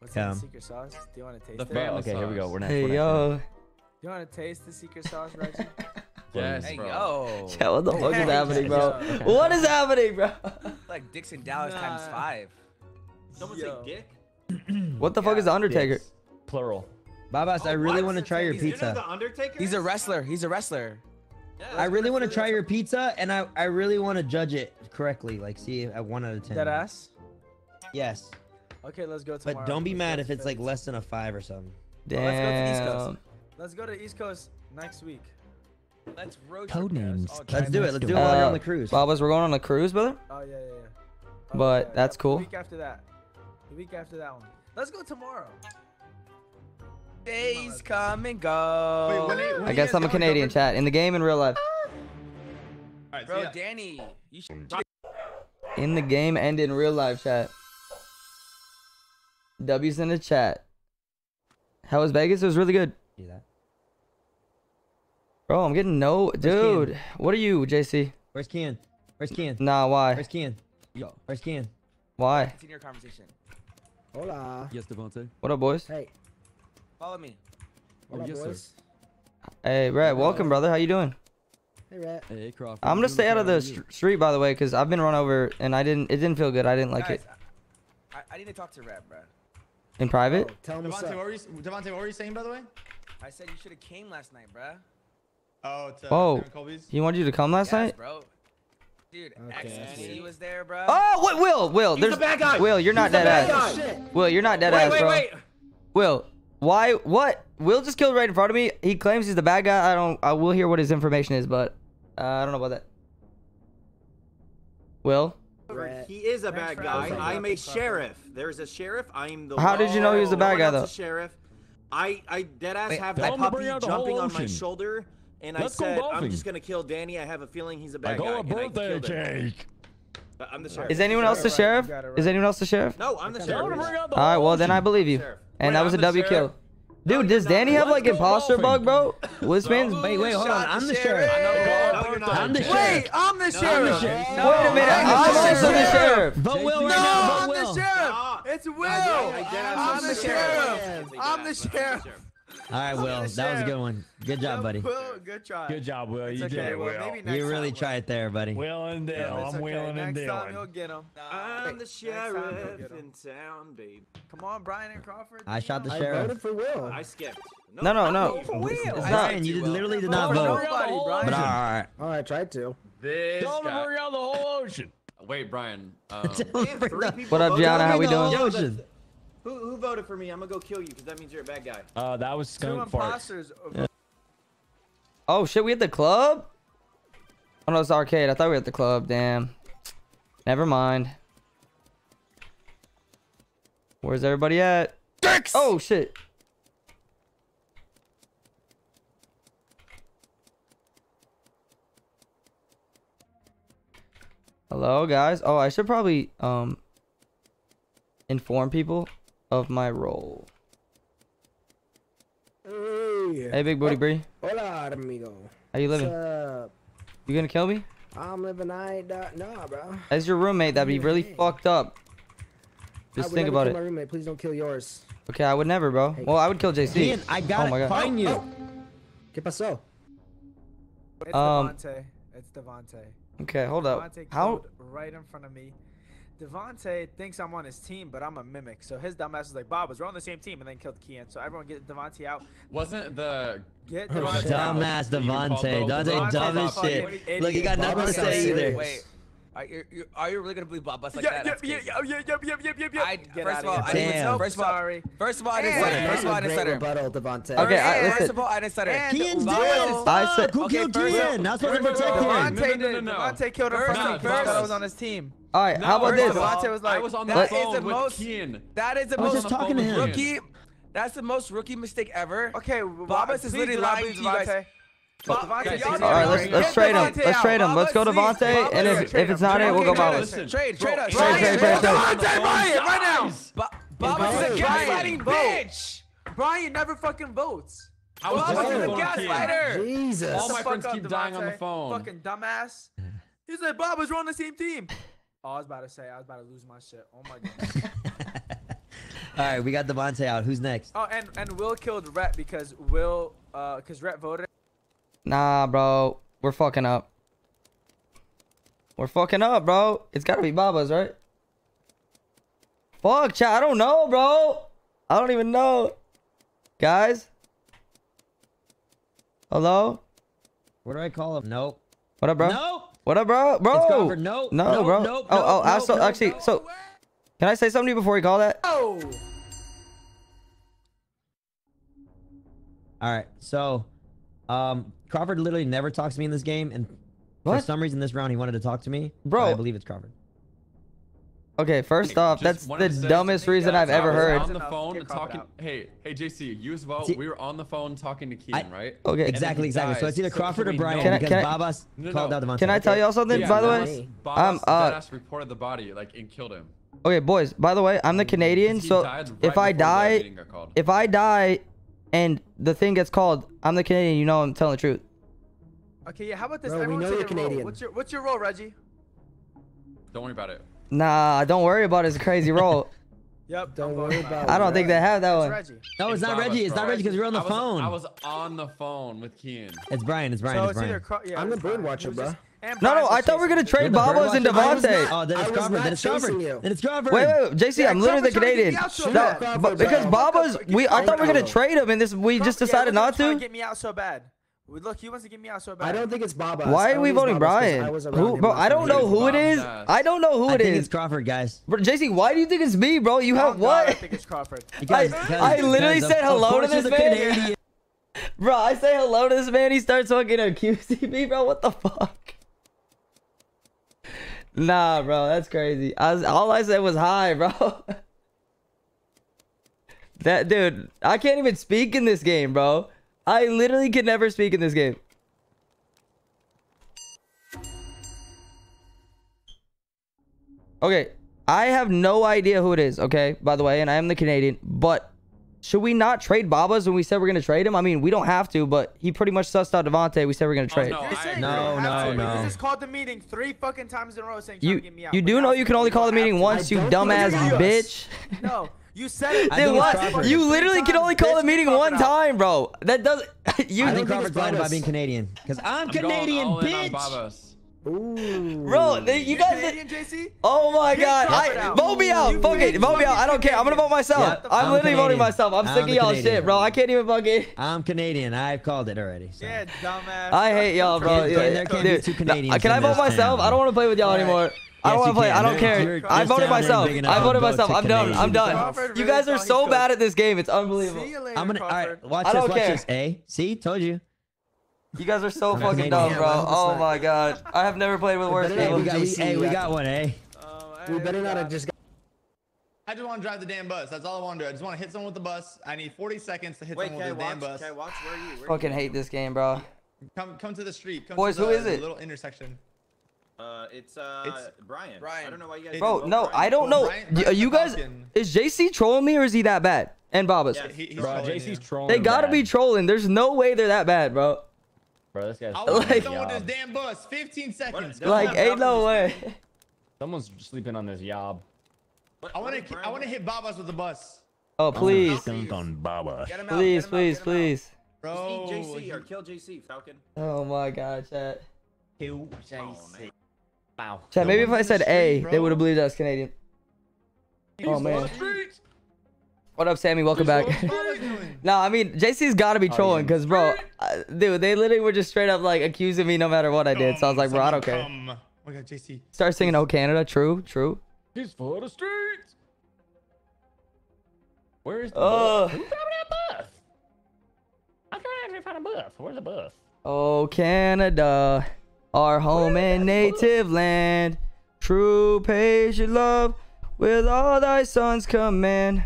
[SPEAKER 4] What's in the
[SPEAKER 3] Um,
[SPEAKER 4] secret sauce? Do you want to taste
[SPEAKER 5] The
[SPEAKER 4] it?
[SPEAKER 5] fam-
[SPEAKER 2] Bro, okay, here we go. We're next.
[SPEAKER 1] Hey
[SPEAKER 2] we're next,
[SPEAKER 1] yo,
[SPEAKER 4] Do you want to taste the secret sauce, Reggie?
[SPEAKER 5] Yes,
[SPEAKER 10] Hey,
[SPEAKER 5] bro.
[SPEAKER 10] yo.
[SPEAKER 1] yeah, what the fuck is happening, bro?
[SPEAKER 4] yo.
[SPEAKER 1] What is happening, bro?
[SPEAKER 10] Like Dixon Dallas times five.
[SPEAKER 6] Someone
[SPEAKER 4] Yo.
[SPEAKER 6] say dick.
[SPEAKER 1] What the fuck is the Undertaker?
[SPEAKER 2] Dicks. Plural.
[SPEAKER 3] Babas, I
[SPEAKER 6] Oh,
[SPEAKER 3] really want to try your
[SPEAKER 6] You know
[SPEAKER 3] pizza.
[SPEAKER 6] the Undertaker?
[SPEAKER 10] He's a wrestler. He's a wrestler.
[SPEAKER 6] Yeah,
[SPEAKER 3] I really want to try your pizza, and I, I really want to judge it correctly. Like, see at one out of ten.
[SPEAKER 4] Dead ass.
[SPEAKER 3] Yes,
[SPEAKER 4] Okay, let's go tomorrow.
[SPEAKER 3] but don't be
[SPEAKER 4] Let's
[SPEAKER 3] mad if
[SPEAKER 4] to
[SPEAKER 3] it's like less than a five or something.
[SPEAKER 4] Oh, let's go to the East
[SPEAKER 1] Damn.
[SPEAKER 4] Coast. Let's go to East Coast next week.
[SPEAKER 10] Let's road
[SPEAKER 2] Code
[SPEAKER 10] trip, guys.
[SPEAKER 2] names.
[SPEAKER 10] Oh,
[SPEAKER 3] Let's do it. Let's do it while you're on the uh, cruise.
[SPEAKER 1] Babas, we're going on a cruise, brother.
[SPEAKER 4] Oh yeah, yeah, yeah. Oh,
[SPEAKER 1] But
[SPEAKER 4] yeah,
[SPEAKER 1] that's
[SPEAKER 4] yeah.
[SPEAKER 1] cool.
[SPEAKER 4] The week after that. The week after that one. Let's go tomorrow.
[SPEAKER 10] Days come and go.
[SPEAKER 8] Wait, when it- when
[SPEAKER 1] I guess I'm a Canadian chat in the game in real life.
[SPEAKER 8] Alright,
[SPEAKER 10] Bro,
[SPEAKER 8] yeah.
[SPEAKER 10] Danny, you should
[SPEAKER 1] In the game and in real life chat. W's in the chat. How was Vegas? It was really good.
[SPEAKER 3] Do that.
[SPEAKER 1] Bro, I'm getting no dude. What are you, JC?
[SPEAKER 3] Where's Kian? Where's Kian?
[SPEAKER 1] Nah, why?
[SPEAKER 3] Where's Kian?
[SPEAKER 10] Yo.
[SPEAKER 3] Where's Kian?
[SPEAKER 1] Why?
[SPEAKER 10] continue your conversation.
[SPEAKER 9] Hola.
[SPEAKER 5] Yes, Devontae.
[SPEAKER 1] What up, boys?
[SPEAKER 9] Hey.
[SPEAKER 10] Follow me.
[SPEAKER 9] What up, oh,
[SPEAKER 5] yes, sir.
[SPEAKER 9] boys?
[SPEAKER 1] Hey, Brett, welcome, brother. How you doing?
[SPEAKER 9] Hey, Rat.
[SPEAKER 5] Hey, Crawford.
[SPEAKER 1] I'm gonna stay out of the str- street, by the way, because I've been run over and I didn't. It didn't feel good. I didn't like
[SPEAKER 10] Guys,
[SPEAKER 1] it
[SPEAKER 10] I, I need to talk to Rap, bro.
[SPEAKER 1] in private.
[SPEAKER 9] Oh, tell him what's up.
[SPEAKER 8] what were you, Devontae, what were you saying, by the way?
[SPEAKER 10] I said you should have came last night, bro.
[SPEAKER 8] Oh, to
[SPEAKER 1] Oh.
[SPEAKER 8] Colby's?
[SPEAKER 1] He wanted you to come last
[SPEAKER 10] Yes,
[SPEAKER 1] night.
[SPEAKER 10] bro. Dude,
[SPEAKER 9] Okay, I
[SPEAKER 10] was there, bro.
[SPEAKER 1] Oh, what? Will, Will,
[SPEAKER 6] He's
[SPEAKER 1] there's
[SPEAKER 6] the bad guy.
[SPEAKER 1] Will. You're not
[SPEAKER 6] He's
[SPEAKER 1] dead ass.
[SPEAKER 6] guy.
[SPEAKER 1] Will, you're not dead
[SPEAKER 6] Wait,
[SPEAKER 1] ass,
[SPEAKER 6] wait,
[SPEAKER 1] bro.
[SPEAKER 6] wait.
[SPEAKER 1] Will, why? What? Will just killed right in front of me. He claims he's the bad guy. I don't. I will hear what his information is, but uh, I don't know about that. Will,
[SPEAKER 9] Rat.
[SPEAKER 6] He is a bad guy. I'm a sheriff. There's a sheriff. I'm the.
[SPEAKER 1] How did you know he was the
[SPEAKER 6] law.
[SPEAKER 1] bad
[SPEAKER 6] No
[SPEAKER 1] guy, though?
[SPEAKER 6] sheriff. I I dead ass
[SPEAKER 3] Wait,
[SPEAKER 6] have
[SPEAKER 2] tell
[SPEAKER 6] my puppy
[SPEAKER 2] bring out the
[SPEAKER 6] jumping on my shoulder, and
[SPEAKER 2] Let's
[SPEAKER 6] I
[SPEAKER 2] go
[SPEAKER 6] said
[SPEAKER 2] golfing.
[SPEAKER 6] I'm just gonna kill Danny. I have a feeling he's a bad
[SPEAKER 2] Like,
[SPEAKER 6] guy.
[SPEAKER 2] oh, a birthday cake.
[SPEAKER 6] But I'm the sheriff.
[SPEAKER 1] Is anyone else the
[SPEAKER 4] right,
[SPEAKER 1] sheriff?
[SPEAKER 4] you right.
[SPEAKER 1] Is anyone else the sheriff?
[SPEAKER 6] No, I'm the
[SPEAKER 2] Tell her to
[SPEAKER 6] sheriff.
[SPEAKER 2] bring out the
[SPEAKER 1] All right, well then I believe you.
[SPEAKER 6] Sheriff.
[SPEAKER 1] And
[SPEAKER 5] Wait,
[SPEAKER 1] that was a
[SPEAKER 5] I'm the
[SPEAKER 1] kill. Dude, does Danny have like imposter
[SPEAKER 2] golfing.
[SPEAKER 1] bug, bro? This man's.
[SPEAKER 3] Wait, wait, hold on. I'm
[SPEAKER 4] the
[SPEAKER 3] the sheriff.
[SPEAKER 4] sheriff.
[SPEAKER 6] No, you're not.
[SPEAKER 3] I'm the sheriff. Wait.
[SPEAKER 4] I'm the sheriff.
[SPEAKER 3] sheriff.
[SPEAKER 1] Wait a minute,
[SPEAKER 4] I'm
[SPEAKER 1] I'm
[SPEAKER 4] the
[SPEAKER 1] also the
[SPEAKER 4] sheriff.
[SPEAKER 1] sheriff.
[SPEAKER 3] Vote Will
[SPEAKER 4] No,
[SPEAKER 3] right now.
[SPEAKER 4] I'm the sheriff. It's Will. I'm the
[SPEAKER 6] sheriff.
[SPEAKER 4] sheriff. I'm the sheriff.
[SPEAKER 3] All right, Will. That was a good one. Good job, buddy.
[SPEAKER 4] Will, good try.
[SPEAKER 2] Good job, Will.
[SPEAKER 4] It's
[SPEAKER 2] You
[SPEAKER 4] okay,
[SPEAKER 2] did it,
[SPEAKER 4] Will.
[SPEAKER 2] Will.
[SPEAKER 4] Maybe next
[SPEAKER 3] You really
[SPEAKER 4] time, Will.
[SPEAKER 3] tried there, buddy.
[SPEAKER 2] Will and Dale.
[SPEAKER 4] Yeah,
[SPEAKER 2] I'm
[SPEAKER 4] okay.
[SPEAKER 2] wheeling and
[SPEAKER 4] Next time you'll get him.
[SPEAKER 6] I'm the
[SPEAKER 4] Next time you'll
[SPEAKER 6] sheriff in town, babe.
[SPEAKER 4] Come on, Brian and Crawford.
[SPEAKER 3] I shot the
[SPEAKER 9] I
[SPEAKER 3] sheriff.
[SPEAKER 9] voted for Will.
[SPEAKER 6] I skipped.
[SPEAKER 1] No, no, no.
[SPEAKER 3] It's
[SPEAKER 1] not-
[SPEAKER 3] Brian, you did, literally did not
[SPEAKER 4] Vote for
[SPEAKER 3] vote.
[SPEAKER 4] nobody, Brian.
[SPEAKER 3] But all right.
[SPEAKER 9] Oh, I tried to.
[SPEAKER 5] This
[SPEAKER 2] Tell her to
[SPEAKER 5] guy.
[SPEAKER 2] bring out the whole ocean.
[SPEAKER 5] Wait, Brian. Um,
[SPEAKER 6] three
[SPEAKER 1] What up,
[SPEAKER 6] voted.
[SPEAKER 1] Gianna? How we
[SPEAKER 3] Bring the
[SPEAKER 1] doing?
[SPEAKER 3] Whole ocean.
[SPEAKER 6] Who, who voted for me? I'm gonna go kill you because that means you're a bad guy.
[SPEAKER 2] Uh, that was
[SPEAKER 4] Two
[SPEAKER 2] skunk fart.
[SPEAKER 4] imposters.
[SPEAKER 1] Oh shit, we at the club? Oh no, it's arcade. I thought we were at the club. Damn. Never mind. Where's everybody at? Oh shit. Hello guys. Oh, I should probably um inform people of my role.
[SPEAKER 9] Hey.
[SPEAKER 1] Hey, big booty Bree.
[SPEAKER 9] Hola, amigo.
[SPEAKER 1] How you
[SPEAKER 9] What's
[SPEAKER 1] living?
[SPEAKER 9] up?
[SPEAKER 1] You gonna kill me?
[SPEAKER 9] I'm living. I ain't die. Nah, bro.
[SPEAKER 1] As your roommate, that'd be really fucked up. Just think about
[SPEAKER 9] kill
[SPEAKER 1] it.
[SPEAKER 9] My roommate, please don't kill yours.
[SPEAKER 1] Okay, I would never, bro. Well, I would kill JC.
[SPEAKER 3] Ian, I gotta
[SPEAKER 1] Oh my God.
[SPEAKER 3] find you.
[SPEAKER 9] ¿Qué pasó?
[SPEAKER 4] It's
[SPEAKER 1] Um,
[SPEAKER 4] Devontae. It's Devontae.
[SPEAKER 1] Okay, hold up.
[SPEAKER 4] Devontae
[SPEAKER 1] How?
[SPEAKER 4] right in front of me. Devontae thinks I'm on his team, but I'm a mimic. So his dumbass is like, Bob, we're on the same team, and then killed Kian. So everyone get Devontae out.
[SPEAKER 5] wasn't the
[SPEAKER 4] Get
[SPEAKER 9] Oh,
[SPEAKER 4] Devontae
[SPEAKER 9] shit.
[SPEAKER 3] Dumbass
[SPEAKER 5] You called
[SPEAKER 3] Devontae.
[SPEAKER 5] both
[SPEAKER 3] Devontae
[SPEAKER 5] of
[SPEAKER 3] dumb as shit. Look, he got
[SPEAKER 4] idiot.
[SPEAKER 3] nothing to say either.
[SPEAKER 10] Wait. Are you, you, are you really gonna believe Bob Bus like
[SPEAKER 4] Yeah,
[SPEAKER 10] that?
[SPEAKER 4] yeah,
[SPEAKER 10] yeah,
[SPEAKER 4] yeah,
[SPEAKER 10] oh,
[SPEAKER 4] yeah, yeah, yeah, yeah, yeah, yeah.
[SPEAKER 10] I,
[SPEAKER 4] Get
[SPEAKER 10] first of all. I didn't,
[SPEAKER 3] Damn.
[SPEAKER 10] first of all,
[SPEAKER 4] Sorry.
[SPEAKER 10] first of all, I didn't
[SPEAKER 4] And-
[SPEAKER 10] stutter. First of all, I
[SPEAKER 9] a
[SPEAKER 10] didn't
[SPEAKER 9] great
[SPEAKER 10] stutter.
[SPEAKER 9] rebuttal, Devontae.
[SPEAKER 1] Okay, I-
[SPEAKER 10] And
[SPEAKER 1] listen.
[SPEAKER 10] First of all, I didn't stutter.
[SPEAKER 4] And
[SPEAKER 3] Kian's
[SPEAKER 4] Bob-
[SPEAKER 3] dead.
[SPEAKER 1] I said-
[SPEAKER 3] Who
[SPEAKER 10] Okay,
[SPEAKER 3] killed Kian? That's what
[SPEAKER 5] wait,
[SPEAKER 3] to
[SPEAKER 5] wait,
[SPEAKER 3] protect him.
[SPEAKER 4] Devontae killed him
[SPEAKER 10] First-
[SPEAKER 4] first.
[SPEAKER 10] no,
[SPEAKER 4] He thought I was on his team.
[SPEAKER 1] All right, how about this?
[SPEAKER 4] of all, Devontae was
[SPEAKER 5] I was on the
[SPEAKER 10] that
[SPEAKER 5] phone
[SPEAKER 10] is the
[SPEAKER 5] with
[SPEAKER 10] most-
[SPEAKER 5] Kian.
[SPEAKER 10] That is the
[SPEAKER 3] I was
[SPEAKER 10] most
[SPEAKER 3] just talking to him.
[SPEAKER 10] rookie. That's the most rookie mistake ever.
[SPEAKER 4] Okay,
[SPEAKER 10] Babas is
[SPEAKER 4] please
[SPEAKER 10] literally
[SPEAKER 4] do not
[SPEAKER 10] lying to you guys.
[SPEAKER 4] Devontae.
[SPEAKER 10] Bob-
[SPEAKER 4] Devontae,
[SPEAKER 10] guys,
[SPEAKER 4] y'all
[SPEAKER 10] all
[SPEAKER 4] need
[SPEAKER 1] All right, let's let's trade him.
[SPEAKER 4] Devontae
[SPEAKER 1] Let's trade him. Let's go
[SPEAKER 10] Babas,
[SPEAKER 1] Devontae, and if if it's not it, we'll go
[SPEAKER 10] Okay, trade
[SPEAKER 1] Babas.
[SPEAKER 10] us. Trade, trade us.
[SPEAKER 1] Trade, trade, trade, trade.
[SPEAKER 4] Devontae, Brian, right now.
[SPEAKER 10] Ba- Babas is a gaslighting bitch.
[SPEAKER 4] Brian never fucking votes.
[SPEAKER 5] I was
[SPEAKER 10] Babas
[SPEAKER 5] just
[SPEAKER 10] is a
[SPEAKER 5] the phone with Kian.
[SPEAKER 10] gaslighter.
[SPEAKER 9] Jesus.
[SPEAKER 5] All my
[SPEAKER 4] the
[SPEAKER 5] friends keep dying on the phone.
[SPEAKER 4] Fucking dumbass. He's like, Bob, we're on the same team. Oh, I was about to say, I was about to lose my shit. Oh my god.
[SPEAKER 3] All right, we got Devontae out. Who's next?
[SPEAKER 4] oh, and and Will killed Rhett because Will, uh, because Rhett voted.
[SPEAKER 1] Nah, bro, we're fucking up. We're fucking up, bro. It's gotta be Baba's, right? Fuck, chat. I don't know, bro. I don't even know. Guys? Hello?
[SPEAKER 3] What do I call him? Nope.
[SPEAKER 1] What up, bro?
[SPEAKER 3] Nope.
[SPEAKER 1] What up, bro? Bro.
[SPEAKER 3] Crawford. Nope.
[SPEAKER 1] No, bro.
[SPEAKER 3] nope,
[SPEAKER 1] oh, oh,
[SPEAKER 3] nope,
[SPEAKER 1] actually, so can I say something to you before you call that?
[SPEAKER 4] Oh.
[SPEAKER 3] All right. So, um, Crawford literally never talks to me in this game, and for some reason this round he wanted to talk to me.
[SPEAKER 1] Bro.
[SPEAKER 3] I believe it's Crawford.
[SPEAKER 1] Okay, first
[SPEAKER 5] Hey,
[SPEAKER 1] off, that's the dumbest reason I've ever heard.
[SPEAKER 5] on the phone talking. Hey, hey, JC, you as well.
[SPEAKER 3] See-
[SPEAKER 5] we were on the phone talking to Kian,
[SPEAKER 3] I-
[SPEAKER 5] right?
[SPEAKER 1] Okay.
[SPEAKER 5] then
[SPEAKER 3] Exactly,
[SPEAKER 5] he
[SPEAKER 3] exactly. So it's either
[SPEAKER 5] So
[SPEAKER 3] Crawford or Brian
[SPEAKER 1] Can I-
[SPEAKER 3] because
[SPEAKER 1] can I-
[SPEAKER 3] Babas
[SPEAKER 5] No,
[SPEAKER 3] called
[SPEAKER 5] no.
[SPEAKER 3] out Devontae.
[SPEAKER 1] Can I tell y'all something,
[SPEAKER 5] Yeah,
[SPEAKER 1] by the way?
[SPEAKER 5] Babas-
[SPEAKER 1] Um,
[SPEAKER 5] Babas
[SPEAKER 1] uh,
[SPEAKER 5] deadass reported the body, like, and killed him.
[SPEAKER 1] Okay, boys. By the way, I'm the Canadian, so
[SPEAKER 5] right
[SPEAKER 1] if I die,
[SPEAKER 5] meeting got called.
[SPEAKER 1] if I die, and the thing gets called, I'm the Canadian. You know I'm telling the truth.
[SPEAKER 4] Okay, yeah. How about this?
[SPEAKER 9] Bro, we know you're. Canadian.
[SPEAKER 4] What's your What's your role, Reggie?
[SPEAKER 5] Don't worry about it.
[SPEAKER 1] Nah, don't worry about it. It's a crazy role.
[SPEAKER 4] Yep.
[SPEAKER 9] Don't worry about
[SPEAKER 4] Bob.
[SPEAKER 1] I don't think they have that
[SPEAKER 4] It's
[SPEAKER 1] one.
[SPEAKER 4] Reggie.
[SPEAKER 3] No, it's, not Reggie. It's not Reggie because we were on the
[SPEAKER 5] I was,
[SPEAKER 3] phone.
[SPEAKER 5] I was on the phone with Kian.
[SPEAKER 3] It's Brian. It's Brian.
[SPEAKER 4] so
[SPEAKER 3] it's
[SPEAKER 4] it's
[SPEAKER 3] Brian.
[SPEAKER 4] either yeah,
[SPEAKER 9] I'm the
[SPEAKER 4] it's
[SPEAKER 9] bird watcher, bro.
[SPEAKER 4] just- and
[SPEAKER 1] No, no, I thought we were gonna trade
[SPEAKER 3] You're the bird
[SPEAKER 1] Babas and
[SPEAKER 3] watcher. I was not-
[SPEAKER 1] Devontae.
[SPEAKER 3] Oh, then
[SPEAKER 9] I
[SPEAKER 3] it's
[SPEAKER 9] was
[SPEAKER 3] Crawford.
[SPEAKER 9] not
[SPEAKER 3] Then it's Crawford.
[SPEAKER 9] chasing.
[SPEAKER 3] Then it's Crawford.
[SPEAKER 1] Wait, wait, wait, JC,
[SPEAKER 4] Yeah,
[SPEAKER 1] I'm literally the
[SPEAKER 4] Crawford's trying to get
[SPEAKER 1] Canadian.
[SPEAKER 4] me
[SPEAKER 1] No,
[SPEAKER 4] bad.
[SPEAKER 1] but
[SPEAKER 9] Crawford's
[SPEAKER 1] because
[SPEAKER 9] right.
[SPEAKER 1] Baba's, we, I thought we were gonna trade him, and this we just decided not to.
[SPEAKER 4] Get me out so bad. Well, Look, he wants to get me out so bad.
[SPEAKER 9] I don't think it's Babas.
[SPEAKER 1] Why are we
[SPEAKER 9] think it's
[SPEAKER 1] voting
[SPEAKER 9] Babas 'cause I
[SPEAKER 1] Brian?
[SPEAKER 9] was
[SPEAKER 1] Who, bro? I don't know who it is.
[SPEAKER 5] Bob's
[SPEAKER 1] I don't know who
[SPEAKER 3] I
[SPEAKER 1] it
[SPEAKER 3] think it's Crawford, guys.
[SPEAKER 1] Bro, JC, why do you think it's me, bro? You
[SPEAKER 4] Oh,
[SPEAKER 1] have
[SPEAKER 4] God, I
[SPEAKER 1] what?
[SPEAKER 4] think it's Crawford.
[SPEAKER 3] Because,
[SPEAKER 1] I-
[SPEAKER 3] because-
[SPEAKER 1] I literally said
[SPEAKER 3] of- of
[SPEAKER 1] hello to this man. Bro, I say hello to this man. He starts fucking accusing me, bro. What the fuck? Nah, bro, that's crazy. I was, all I said was hi, bro. that dude, I can't even speak in this game, bro. I literally could never speak in this game. Okay. I have no idea who it is, okay? By the way, and I am the Canadian, but should we not trade Babas when we said we're going to trade him? I mean, we don't have to, but he pretty much sussed out Devontae. We said we're
[SPEAKER 5] going
[SPEAKER 4] to
[SPEAKER 5] oh,
[SPEAKER 4] trade. Oh,
[SPEAKER 3] no,
[SPEAKER 4] I,
[SPEAKER 3] no,
[SPEAKER 4] no,
[SPEAKER 3] no.
[SPEAKER 4] You called the meeting three fucking times in a row saying,
[SPEAKER 1] you,
[SPEAKER 4] get me out.
[SPEAKER 1] You do know you can only call the meeting once, you dumbass bitch.
[SPEAKER 4] No. you said it.
[SPEAKER 3] I
[SPEAKER 1] Then what? You literally can only call
[SPEAKER 4] bitch,
[SPEAKER 1] the meeting one
[SPEAKER 4] out.
[SPEAKER 1] time, bro. That does you
[SPEAKER 3] I think
[SPEAKER 4] think
[SPEAKER 3] Crawford's
[SPEAKER 4] it's
[SPEAKER 3] lying about being Canadian. Because I'm,
[SPEAKER 5] I'm
[SPEAKER 3] Canadian,
[SPEAKER 5] all in on
[SPEAKER 3] bitch.
[SPEAKER 5] Babas.
[SPEAKER 9] Ooh.
[SPEAKER 1] bro. they- You
[SPEAKER 4] You
[SPEAKER 1] guys.
[SPEAKER 4] Canadian, JC?
[SPEAKER 1] Oh my
[SPEAKER 4] Get
[SPEAKER 1] god!
[SPEAKER 4] Crawford
[SPEAKER 1] I
[SPEAKER 4] out.
[SPEAKER 1] vote me out.
[SPEAKER 4] You
[SPEAKER 1] Fuck it. Vote me out. I don't care. I'm gonna vote myself.
[SPEAKER 3] Yeah,
[SPEAKER 1] I'm
[SPEAKER 3] I'm
[SPEAKER 1] literally voting myself. I'm sick
[SPEAKER 3] I'm
[SPEAKER 1] of y'all shit, bro. I can't even fucking.
[SPEAKER 3] I'm Canadian. I've called it already. So.
[SPEAKER 4] Yeah, dumbass.
[SPEAKER 1] I hate y'all, bro.
[SPEAKER 3] Can't- can't- there can't be
[SPEAKER 1] Dude,
[SPEAKER 3] two
[SPEAKER 1] no,
[SPEAKER 3] Canadians
[SPEAKER 1] Can I vote myself?
[SPEAKER 3] town.
[SPEAKER 1] I don't want to play with y'all
[SPEAKER 4] Right.
[SPEAKER 1] anymore. I don't want to play.
[SPEAKER 3] can.
[SPEAKER 1] I don't care.
[SPEAKER 3] you're-
[SPEAKER 1] I voted myself. I voted myself. I'm done. I'm done. You guys are so bad at this game. It's unbelievable.
[SPEAKER 4] See you later,
[SPEAKER 3] I'm gonna. All
[SPEAKER 4] Crawford.
[SPEAKER 3] right, watch
[SPEAKER 1] I
[SPEAKER 3] this.
[SPEAKER 1] don't
[SPEAKER 3] Watch
[SPEAKER 1] care.
[SPEAKER 3] this. A. See, told you.
[SPEAKER 1] You guys are so fucking dumb, bro. Oh my god. I have never played with worse
[SPEAKER 9] better
[SPEAKER 3] Hey, we
[SPEAKER 1] people.
[SPEAKER 3] got. We,
[SPEAKER 9] JC,
[SPEAKER 3] hey, we got one. Eh.
[SPEAKER 4] Um,
[SPEAKER 9] We better not have just got
[SPEAKER 8] I just want to drive the damn bus. That's all I want to do. I just want to hit someone with the bus. I need 40 seconds to hit
[SPEAKER 6] Wait,
[SPEAKER 8] someone
[SPEAKER 6] can
[SPEAKER 8] with the damn bus.
[SPEAKER 6] Can watch? Where are you? Where
[SPEAKER 1] Fucking hate this game, bro.
[SPEAKER 8] Come, come to the street. Come
[SPEAKER 1] Boys,
[SPEAKER 8] to the,
[SPEAKER 1] who is
[SPEAKER 8] the
[SPEAKER 1] it?
[SPEAKER 8] little intersection.
[SPEAKER 6] Uh, it's uh,
[SPEAKER 8] It's-
[SPEAKER 6] Brian.
[SPEAKER 10] Brian.
[SPEAKER 6] I don't know why you guys.
[SPEAKER 1] Bro, no,
[SPEAKER 6] vote
[SPEAKER 1] I don't know.
[SPEAKER 8] Brian-
[SPEAKER 1] Y- Are you guys?
[SPEAKER 8] Falcon.
[SPEAKER 1] Is JC trolling me or is he that bad? And Babas.
[SPEAKER 6] Yes.
[SPEAKER 8] He- he's
[SPEAKER 2] Bro,
[SPEAKER 8] trolling
[SPEAKER 2] JC's
[SPEAKER 8] you.
[SPEAKER 2] trolling.
[SPEAKER 1] They gotta
[SPEAKER 2] bad.
[SPEAKER 1] be trolling. There's no way they're that bad, bro.
[SPEAKER 2] Bro, this guy's.
[SPEAKER 8] I want to
[SPEAKER 1] Like-
[SPEAKER 8] hit with this damn bus. 15 seconds.
[SPEAKER 6] What?
[SPEAKER 1] Like,
[SPEAKER 6] Doesn't
[SPEAKER 1] ain't no way.
[SPEAKER 2] Someone's sleeping on this yob.
[SPEAKER 6] What-
[SPEAKER 8] I want to.
[SPEAKER 6] Brian
[SPEAKER 8] I want to hit Babas with the bus.
[SPEAKER 1] Oh, please.
[SPEAKER 2] Dunked on Baba.
[SPEAKER 10] Get out,
[SPEAKER 1] Please,
[SPEAKER 10] get out,
[SPEAKER 1] please,
[SPEAKER 10] get him out.
[SPEAKER 1] please.
[SPEAKER 6] Just
[SPEAKER 8] Bro.
[SPEAKER 6] eat JC or kill JC, Falcon.
[SPEAKER 1] Oh my god, chat.
[SPEAKER 2] Kill
[SPEAKER 6] Oh,
[SPEAKER 2] Wow.
[SPEAKER 1] Chat, maybe if I
[SPEAKER 8] in the
[SPEAKER 1] said A,
[SPEAKER 8] street,
[SPEAKER 1] they would have believed I was Canadian.
[SPEAKER 8] he's
[SPEAKER 1] Oh, man. What up, Sammy? Welcome back.
[SPEAKER 8] Babas doing?
[SPEAKER 1] No, I mean JC's got to be trolling
[SPEAKER 2] yeah.
[SPEAKER 1] because, bro, uh, dude, they literally were just straight up like accusing me no matter what I did. So I was like, bro, I don't care.
[SPEAKER 8] Oh my god, JC.
[SPEAKER 1] Start singing "Oh Canada." True, true.
[SPEAKER 2] He's for the streets. Where is the
[SPEAKER 1] Uh.
[SPEAKER 2] bus? Who's that bus? I'm trying to actually find a bus. Where's the bus?
[SPEAKER 1] Oh Canada, our home and native land. True patient love, with all thy sons command.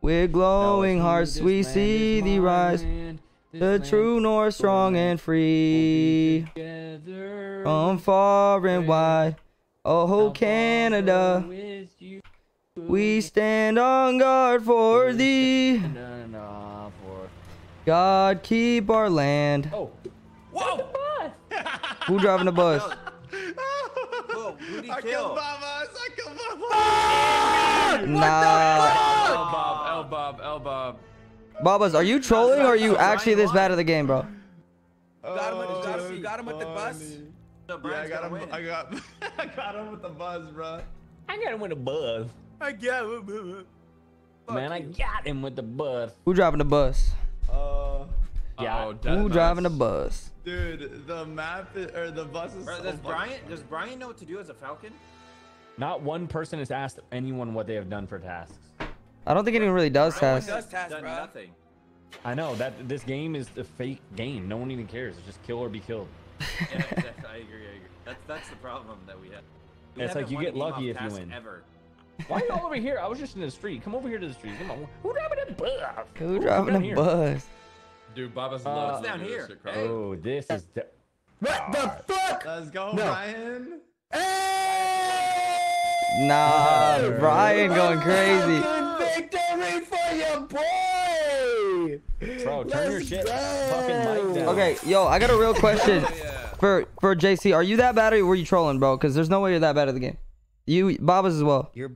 [SPEAKER 1] With glowing hearts we see thee rise. The true north strong and free. From far and wide. Oh Canada, we stand on guard for thee. God keep our land.
[SPEAKER 2] Oh.
[SPEAKER 10] Whoa!
[SPEAKER 1] Who driving the bus?
[SPEAKER 6] Whoa, who'd
[SPEAKER 8] I
[SPEAKER 6] kill?
[SPEAKER 8] killed Babas. I killed Babas.
[SPEAKER 1] Nah.
[SPEAKER 5] L Bob, L Bob, L Bob.
[SPEAKER 1] Babas, are you trolling or are you actually this bad at the game, bro?
[SPEAKER 10] got him with-
[SPEAKER 8] Oh,
[SPEAKER 10] got him- you got him with the bus?
[SPEAKER 8] funny. Yeah, I got him.
[SPEAKER 6] win.
[SPEAKER 8] I got. I got him with the buzz, bro.
[SPEAKER 2] I got him with a buzz.
[SPEAKER 4] I get it.
[SPEAKER 2] Man, I got him with the buzz.
[SPEAKER 1] Who driving the bus?
[SPEAKER 8] Uh,
[SPEAKER 2] Yeah.
[SPEAKER 5] Uh-oh,
[SPEAKER 1] Who
[SPEAKER 5] nuts.
[SPEAKER 1] driving the bus?
[SPEAKER 8] dude, the map is, or the bus is
[SPEAKER 6] Bro,
[SPEAKER 8] so
[SPEAKER 6] does
[SPEAKER 8] fucking-
[SPEAKER 6] Brian does Brian know what to do as a Falcon?
[SPEAKER 2] Not one person has asked anyone what they have done for tasks.
[SPEAKER 1] I don't think anyone really does
[SPEAKER 6] Brian
[SPEAKER 1] tasks.
[SPEAKER 10] does task,
[SPEAKER 6] done
[SPEAKER 10] bro.
[SPEAKER 6] nothing.
[SPEAKER 2] I know that this game is a fake game. No one even cares. It's just kill or be killed.
[SPEAKER 6] Yeah, exactly. I agree. I agree. That's that's the problem that we have. We
[SPEAKER 2] It's like you get lucky if you win.
[SPEAKER 6] Ever.
[SPEAKER 2] Why are you all over here? I was just in the street. Come over here to the street. Come on. Who driving the bus?
[SPEAKER 1] Who
[SPEAKER 2] Who's
[SPEAKER 1] driving
[SPEAKER 2] down
[SPEAKER 1] the
[SPEAKER 2] here?
[SPEAKER 1] bus?
[SPEAKER 5] Dude, Baba's
[SPEAKER 2] Uh,
[SPEAKER 5] loves
[SPEAKER 6] down here?
[SPEAKER 5] shit,
[SPEAKER 6] Hey.
[SPEAKER 2] Oh, this is. De-
[SPEAKER 9] What the fuck?
[SPEAKER 8] Let's go,
[SPEAKER 9] No.
[SPEAKER 8] Brian.
[SPEAKER 1] Nah, Brian going crazy.
[SPEAKER 9] Victory for your boy!
[SPEAKER 2] Bro, turn your
[SPEAKER 9] Let's
[SPEAKER 2] shit fucking mic down.
[SPEAKER 1] Okay, yo, I got a real question
[SPEAKER 10] Yeah.
[SPEAKER 1] for for JC. Are you that bad or were you trolling, bro? Because there's no way you're that bad at the game. You, Babas as well.
[SPEAKER 3] You're.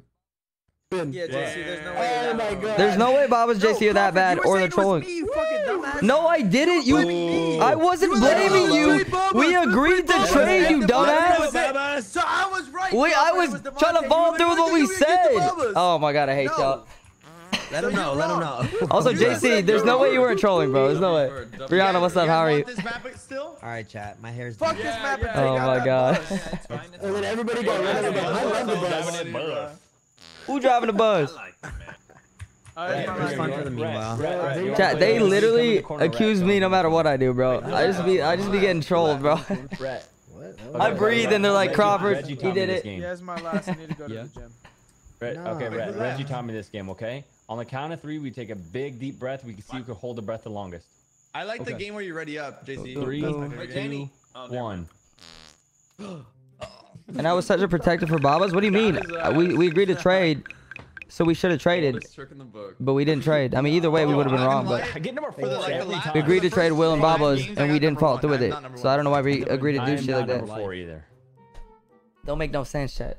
[SPEAKER 10] Yeah, JC, there's no way.
[SPEAKER 9] Oh
[SPEAKER 10] you're
[SPEAKER 9] my god.
[SPEAKER 1] There's no way Babas, JC are that bad or they're trolling.
[SPEAKER 4] You fucking dumbass.
[SPEAKER 1] No, I didn't. You, I wasn't blaming you. We agreed to trade you, dumbass.
[SPEAKER 4] So I was right.
[SPEAKER 1] Wait, I
[SPEAKER 4] Crawford,
[SPEAKER 1] was trying to follow through with what we
[SPEAKER 4] were gonna get the
[SPEAKER 1] said. Oh my god, I hate
[SPEAKER 4] No.
[SPEAKER 1] y'all.
[SPEAKER 3] Let
[SPEAKER 4] So
[SPEAKER 3] him know. Let him know.
[SPEAKER 1] Also, JC, there's no way you weren't trolling, bro. There's no way. Brianna, what's up? How are you?
[SPEAKER 8] want this map still?
[SPEAKER 3] All right, chat. My hair's.
[SPEAKER 4] Fuck
[SPEAKER 3] done.
[SPEAKER 4] this map and
[SPEAKER 5] yeah.
[SPEAKER 1] Oh my god.
[SPEAKER 4] bus.
[SPEAKER 6] It's fine. It's
[SPEAKER 9] And then everybody go. I love the bus.
[SPEAKER 2] That bus.
[SPEAKER 1] Who driving the bus?
[SPEAKER 6] like it, man.
[SPEAKER 4] Oh, Alright,
[SPEAKER 3] It
[SPEAKER 4] my
[SPEAKER 3] was
[SPEAKER 4] man.
[SPEAKER 3] fun for the meanwhile.
[SPEAKER 2] Rat, rat, you
[SPEAKER 1] Chat, they
[SPEAKER 2] play- come in
[SPEAKER 1] literally
[SPEAKER 2] the
[SPEAKER 1] accuse me no matter what I do, bro. I just be, I just be getting trolled, bro. I breathe and they're like, Crawford, he did it.
[SPEAKER 2] game.
[SPEAKER 4] Yeah, it's my last. I need to go to
[SPEAKER 2] Yeah.
[SPEAKER 4] the gym.
[SPEAKER 2] Re-
[SPEAKER 9] No.
[SPEAKER 2] okay,
[SPEAKER 9] Wait,
[SPEAKER 2] Re-
[SPEAKER 8] who
[SPEAKER 2] Reggie
[SPEAKER 8] left?
[SPEAKER 2] taught me this game, okay? On the count of three, we take a big, deep breath. We can see who can hold the breath the longest.
[SPEAKER 8] I like the game where you're ready up, JC.
[SPEAKER 2] Three,
[SPEAKER 8] That's my favorite
[SPEAKER 6] Wait,
[SPEAKER 8] game.
[SPEAKER 6] Danny. Oh, never
[SPEAKER 2] one.
[SPEAKER 1] And I was such a protector for Babas. What do you mean? Uh, We we agreed to trade, so we should have traded,
[SPEAKER 5] Oldest trick in the book.
[SPEAKER 1] but we didn't trade. I mean, either way, we would have been wrong. But
[SPEAKER 2] I get number
[SPEAKER 8] For
[SPEAKER 2] four
[SPEAKER 8] the, like, the
[SPEAKER 2] every
[SPEAKER 8] last-
[SPEAKER 2] time.
[SPEAKER 1] we agreed to trade Will and
[SPEAKER 8] five
[SPEAKER 1] Babas, and we didn't
[SPEAKER 8] number
[SPEAKER 1] follow through with it. So I don't know why we agreed to do shit like that.
[SPEAKER 2] number either.
[SPEAKER 1] Don't make no sense, chat.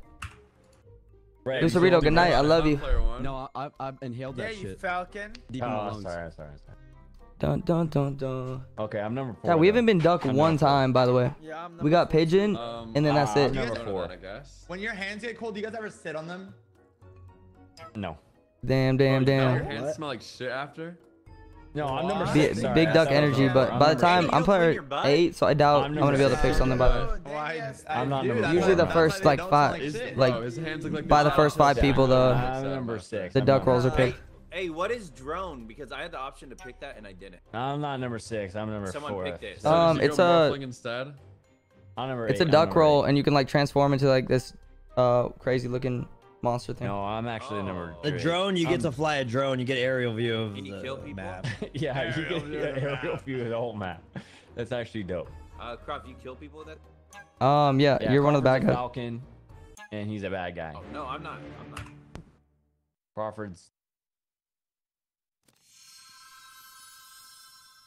[SPEAKER 2] Right,
[SPEAKER 1] Lucerito, good night. I love you.
[SPEAKER 12] No, I, I've inhaled
[SPEAKER 4] Yeah,
[SPEAKER 12] that
[SPEAKER 4] you Falcon.
[SPEAKER 12] deep
[SPEAKER 2] Oh,
[SPEAKER 12] in my
[SPEAKER 2] I'm
[SPEAKER 12] lungs.
[SPEAKER 2] sorry, sorry, sorry.
[SPEAKER 1] Dun dun dun dun.
[SPEAKER 2] Okay, I'm number four.
[SPEAKER 1] Yeah, we
[SPEAKER 2] though.
[SPEAKER 1] haven't been ducked
[SPEAKER 2] I'm
[SPEAKER 1] one
[SPEAKER 2] number four.
[SPEAKER 1] time, by the way.
[SPEAKER 4] Yeah, I'm
[SPEAKER 1] We got
[SPEAKER 4] four.
[SPEAKER 1] pigeon,
[SPEAKER 5] Um,
[SPEAKER 1] and then that's
[SPEAKER 2] ah,
[SPEAKER 1] it.
[SPEAKER 2] number
[SPEAKER 5] None of
[SPEAKER 2] four.
[SPEAKER 5] that, I guess.
[SPEAKER 8] When your hands get cold, do you guys ever sit on them?
[SPEAKER 2] No.
[SPEAKER 1] Damn, damn,
[SPEAKER 5] Oh, Your
[SPEAKER 1] damn.
[SPEAKER 5] hands smell like shit after.
[SPEAKER 2] No, I'm number
[SPEAKER 8] What?
[SPEAKER 1] Big,
[SPEAKER 2] six. Sorry,
[SPEAKER 1] big duck
[SPEAKER 2] said I was
[SPEAKER 1] energy,
[SPEAKER 2] number
[SPEAKER 1] but
[SPEAKER 2] four.
[SPEAKER 1] by the time
[SPEAKER 2] number
[SPEAKER 1] I'm player eight, so I doubt I'm,
[SPEAKER 2] I'm
[SPEAKER 1] gonna be able to pick something by the
[SPEAKER 8] Why?
[SPEAKER 2] I'm not number
[SPEAKER 8] that's
[SPEAKER 1] Usually the first, like, five-
[SPEAKER 8] smell
[SPEAKER 5] Is-
[SPEAKER 8] shit.
[SPEAKER 1] like,
[SPEAKER 5] oh, his hands look like
[SPEAKER 1] by the first five people, the
[SPEAKER 2] I'm number six.
[SPEAKER 1] the duck rolls are picked.
[SPEAKER 6] Hey, what is drone? Because I had the option to pick that and I didn't.
[SPEAKER 2] I'm not number six. I'm number
[SPEAKER 6] Someone
[SPEAKER 2] four.
[SPEAKER 6] picked it.
[SPEAKER 5] So
[SPEAKER 1] Um,
[SPEAKER 5] did
[SPEAKER 1] it's
[SPEAKER 5] go
[SPEAKER 1] a-
[SPEAKER 5] morphling instead.
[SPEAKER 2] I'm number
[SPEAKER 1] It's
[SPEAKER 2] eight.
[SPEAKER 1] a
[SPEAKER 2] I'm
[SPEAKER 1] duck
[SPEAKER 2] number
[SPEAKER 1] roll,
[SPEAKER 2] eight.
[SPEAKER 1] and you can like transform into like this uh crazy looking monster thing.
[SPEAKER 2] No, I'm actually number.
[SPEAKER 6] Oh.
[SPEAKER 3] The drone, you get
[SPEAKER 2] I'm-
[SPEAKER 3] to fly a drone. You get aerial view of
[SPEAKER 6] Can you
[SPEAKER 3] the
[SPEAKER 6] kill people?
[SPEAKER 3] map.
[SPEAKER 2] yeah, you
[SPEAKER 8] Aerial
[SPEAKER 2] get
[SPEAKER 8] view of
[SPEAKER 2] aerial
[SPEAKER 8] map.
[SPEAKER 2] view of the whole map. That's actually dope.
[SPEAKER 6] Uh, Croft, you kill people with that?
[SPEAKER 1] Um, yeah,
[SPEAKER 2] Yeah,
[SPEAKER 1] you're one of the bad guys.
[SPEAKER 2] Falcon, and he's a bad guy.
[SPEAKER 6] Oh, no, I'm not. I'm not.
[SPEAKER 2] Crawford's.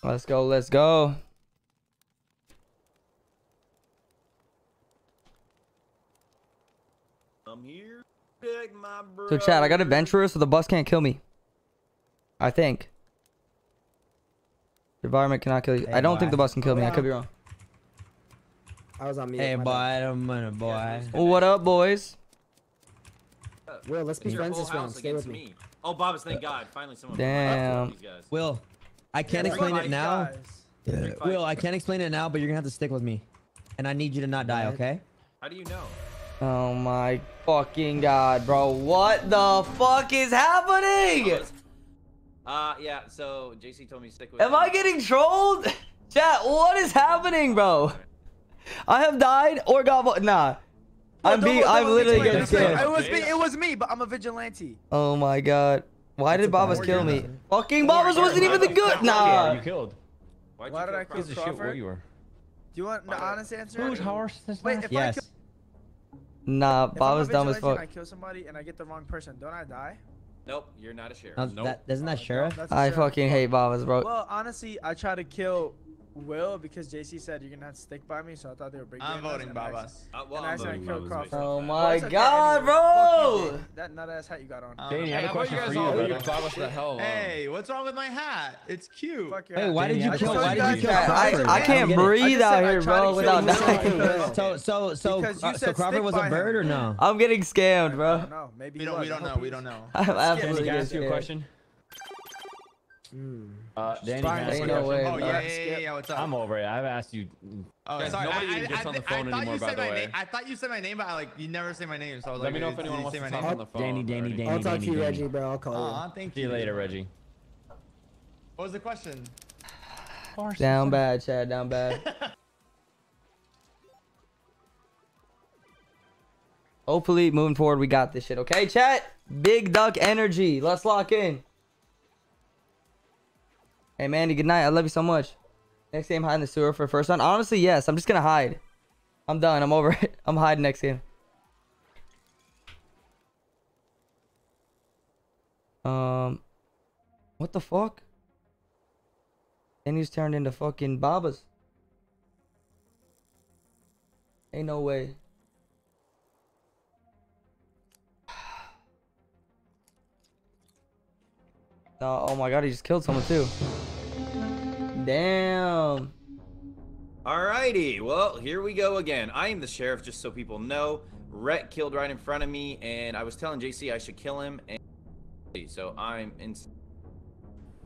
[SPEAKER 1] Let's go, let's go.
[SPEAKER 6] I'm here. Big my bro.
[SPEAKER 1] So chat, I got adventurer, so the bus can't kill me. I think. The environment cannot kill you.
[SPEAKER 3] Hey,
[SPEAKER 1] I don't think the bus can kill me. I could be wrong.
[SPEAKER 9] I was on mute.
[SPEAKER 3] Hey,
[SPEAKER 9] my
[SPEAKER 3] boy,
[SPEAKER 9] bad.
[SPEAKER 3] I'm a boy.
[SPEAKER 1] What up, boys?
[SPEAKER 9] Will, let's be friends this round. Stay with
[SPEAKER 6] against
[SPEAKER 9] me.
[SPEAKER 6] Oh, Bobbs, thank God. Finally, someone.
[SPEAKER 1] Damn.
[SPEAKER 6] These guys.
[SPEAKER 3] Will, I can't
[SPEAKER 4] Yeah,
[SPEAKER 3] explain it now.
[SPEAKER 4] guys.
[SPEAKER 6] Three fights.
[SPEAKER 3] Will, I can't explain it now, but you're gonna have to stick with me, and I need you to not die, okay?
[SPEAKER 6] How do you know?
[SPEAKER 1] Oh my fucking god, bro. What the fuck is happening?
[SPEAKER 6] Uh, yeah. So JC told me to stick with.
[SPEAKER 1] Am
[SPEAKER 6] him.
[SPEAKER 1] I getting trolled? Chat, what is happening, bro? I have died or got vo- nah. I'm
[SPEAKER 4] Don't-
[SPEAKER 1] being I'm literally
[SPEAKER 4] explain.
[SPEAKER 1] getting
[SPEAKER 4] It was me. It was me, but I'm a vigilante.
[SPEAKER 1] Oh my god. Why did
[SPEAKER 9] That's
[SPEAKER 1] Babas kill me?
[SPEAKER 9] reason.
[SPEAKER 1] Fucking Babas wasn't even the good.
[SPEAKER 2] Yeah,
[SPEAKER 1] Nah.
[SPEAKER 2] you killed.
[SPEAKER 6] Why'd
[SPEAKER 4] Why did I
[SPEAKER 6] kill
[SPEAKER 4] kill
[SPEAKER 2] Piece
[SPEAKER 6] Crawford?
[SPEAKER 2] of shit. What
[SPEAKER 4] Crawford?
[SPEAKER 2] you were?
[SPEAKER 4] Do you want the honest answer?
[SPEAKER 2] Who's harsh?
[SPEAKER 4] Wait, if I
[SPEAKER 3] Yes.
[SPEAKER 4] kill,
[SPEAKER 1] Nah,
[SPEAKER 4] if I'm
[SPEAKER 1] Babas dumb as fuck.
[SPEAKER 4] and I kill somebody and I get the wrong person, don't I die?
[SPEAKER 6] Nope, you're not a sheriff.
[SPEAKER 3] No,
[SPEAKER 5] Nope.
[SPEAKER 3] that, isn't that
[SPEAKER 4] Oh,
[SPEAKER 3] sheriff?
[SPEAKER 4] no, that's a
[SPEAKER 1] I
[SPEAKER 4] sheriff.
[SPEAKER 1] fucking hate Babas, bro.
[SPEAKER 4] Well, honestly, I try to kill Will because JC said you're gonna have to stick by me, so I thought they were big.
[SPEAKER 8] I'm
[SPEAKER 4] gamers,
[SPEAKER 8] voting
[SPEAKER 4] and I acc-
[SPEAKER 8] Babas.
[SPEAKER 6] Uh, well,
[SPEAKER 4] And I
[SPEAKER 6] I'm voting
[SPEAKER 4] killed
[SPEAKER 6] Babas.
[SPEAKER 4] Crawford.
[SPEAKER 1] Oh my
[SPEAKER 4] it's
[SPEAKER 1] god,
[SPEAKER 4] anyway. Fuck you,
[SPEAKER 1] bro.
[SPEAKER 4] Dave. That nut ass hat you got on.
[SPEAKER 8] Um,
[SPEAKER 2] Danny, I have
[SPEAKER 8] hey,
[SPEAKER 2] a question
[SPEAKER 8] what
[SPEAKER 2] for
[SPEAKER 8] you
[SPEAKER 2] you,
[SPEAKER 8] guys
[SPEAKER 2] brother.
[SPEAKER 8] all-
[SPEAKER 5] Babas the hell.
[SPEAKER 8] Hey, what's wrong with my hat? It's cute.
[SPEAKER 4] Fuck your
[SPEAKER 3] Hey,
[SPEAKER 4] hat.
[SPEAKER 3] why did you kill?
[SPEAKER 2] just
[SPEAKER 3] Why did
[SPEAKER 2] you
[SPEAKER 3] you kill
[SPEAKER 1] Chat,
[SPEAKER 3] Crawford?
[SPEAKER 1] I, I can't
[SPEAKER 3] get
[SPEAKER 1] breathe out here, bro, without
[SPEAKER 4] Will.
[SPEAKER 1] dying.
[SPEAKER 3] So, so, so,
[SPEAKER 4] Because you
[SPEAKER 3] uh, so Crawford was a bird or no?
[SPEAKER 1] I'm getting scammed, bro.
[SPEAKER 4] don't. Maybe
[SPEAKER 8] We don't.
[SPEAKER 4] was.
[SPEAKER 8] We don't know. We don't know.
[SPEAKER 1] I'm absolutely
[SPEAKER 2] Can I ask you a question?
[SPEAKER 9] Hmm.
[SPEAKER 2] Uh, Danny, can I
[SPEAKER 4] Brian,
[SPEAKER 2] ask you a
[SPEAKER 1] ain't no
[SPEAKER 2] question?
[SPEAKER 1] way,
[SPEAKER 8] Oh
[SPEAKER 1] bro.
[SPEAKER 8] yeah, yeah, yeah, yeah. What's up?
[SPEAKER 2] I'm over it. I've asked you.
[SPEAKER 8] Oh,
[SPEAKER 5] Guys,
[SPEAKER 8] sorry.
[SPEAKER 5] nobody
[SPEAKER 8] I,
[SPEAKER 5] even gets
[SPEAKER 8] I,
[SPEAKER 5] on the phone
[SPEAKER 8] thought
[SPEAKER 5] anymore,
[SPEAKER 8] you
[SPEAKER 5] by
[SPEAKER 8] said
[SPEAKER 5] the
[SPEAKER 8] my
[SPEAKER 5] way.
[SPEAKER 8] name. I thought you said my name, but I, like you never say my name, so I was
[SPEAKER 5] Let
[SPEAKER 8] like,
[SPEAKER 5] me know if anyone
[SPEAKER 8] you
[SPEAKER 5] wants
[SPEAKER 8] say
[SPEAKER 5] to
[SPEAKER 8] my
[SPEAKER 5] talk
[SPEAKER 8] name?
[SPEAKER 5] on the phone.
[SPEAKER 3] Danny, Danny. Danny.
[SPEAKER 9] I'll talk to you,
[SPEAKER 3] Danny.
[SPEAKER 9] Reggie, bro. I'll call you.
[SPEAKER 8] Aw, thank
[SPEAKER 2] See
[SPEAKER 8] you.
[SPEAKER 2] you later, Reggie.
[SPEAKER 8] What was the question?
[SPEAKER 1] Down bad, Chad. Down bad. Hopefully, moving forward, we got this shit. Okay, chat. Big duck energy. Let's lock in. Hey, Mandy. Good night. I love you so much. Next game, hide in the sewer for first one. Honestly, yes. I'm just gonna hide. I'm done. I'm over it. I'm hiding next game. Um, what the fuck? And he's turned into fucking Babas. Ain't no way. Oh, oh my god, he just killed someone too. Damn.
[SPEAKER 6] Alrighty, well, here we go again. I am the sheriff, just so people know. Rhett killed right in front of me, and I was telling JC I should kill him. And so I'm in.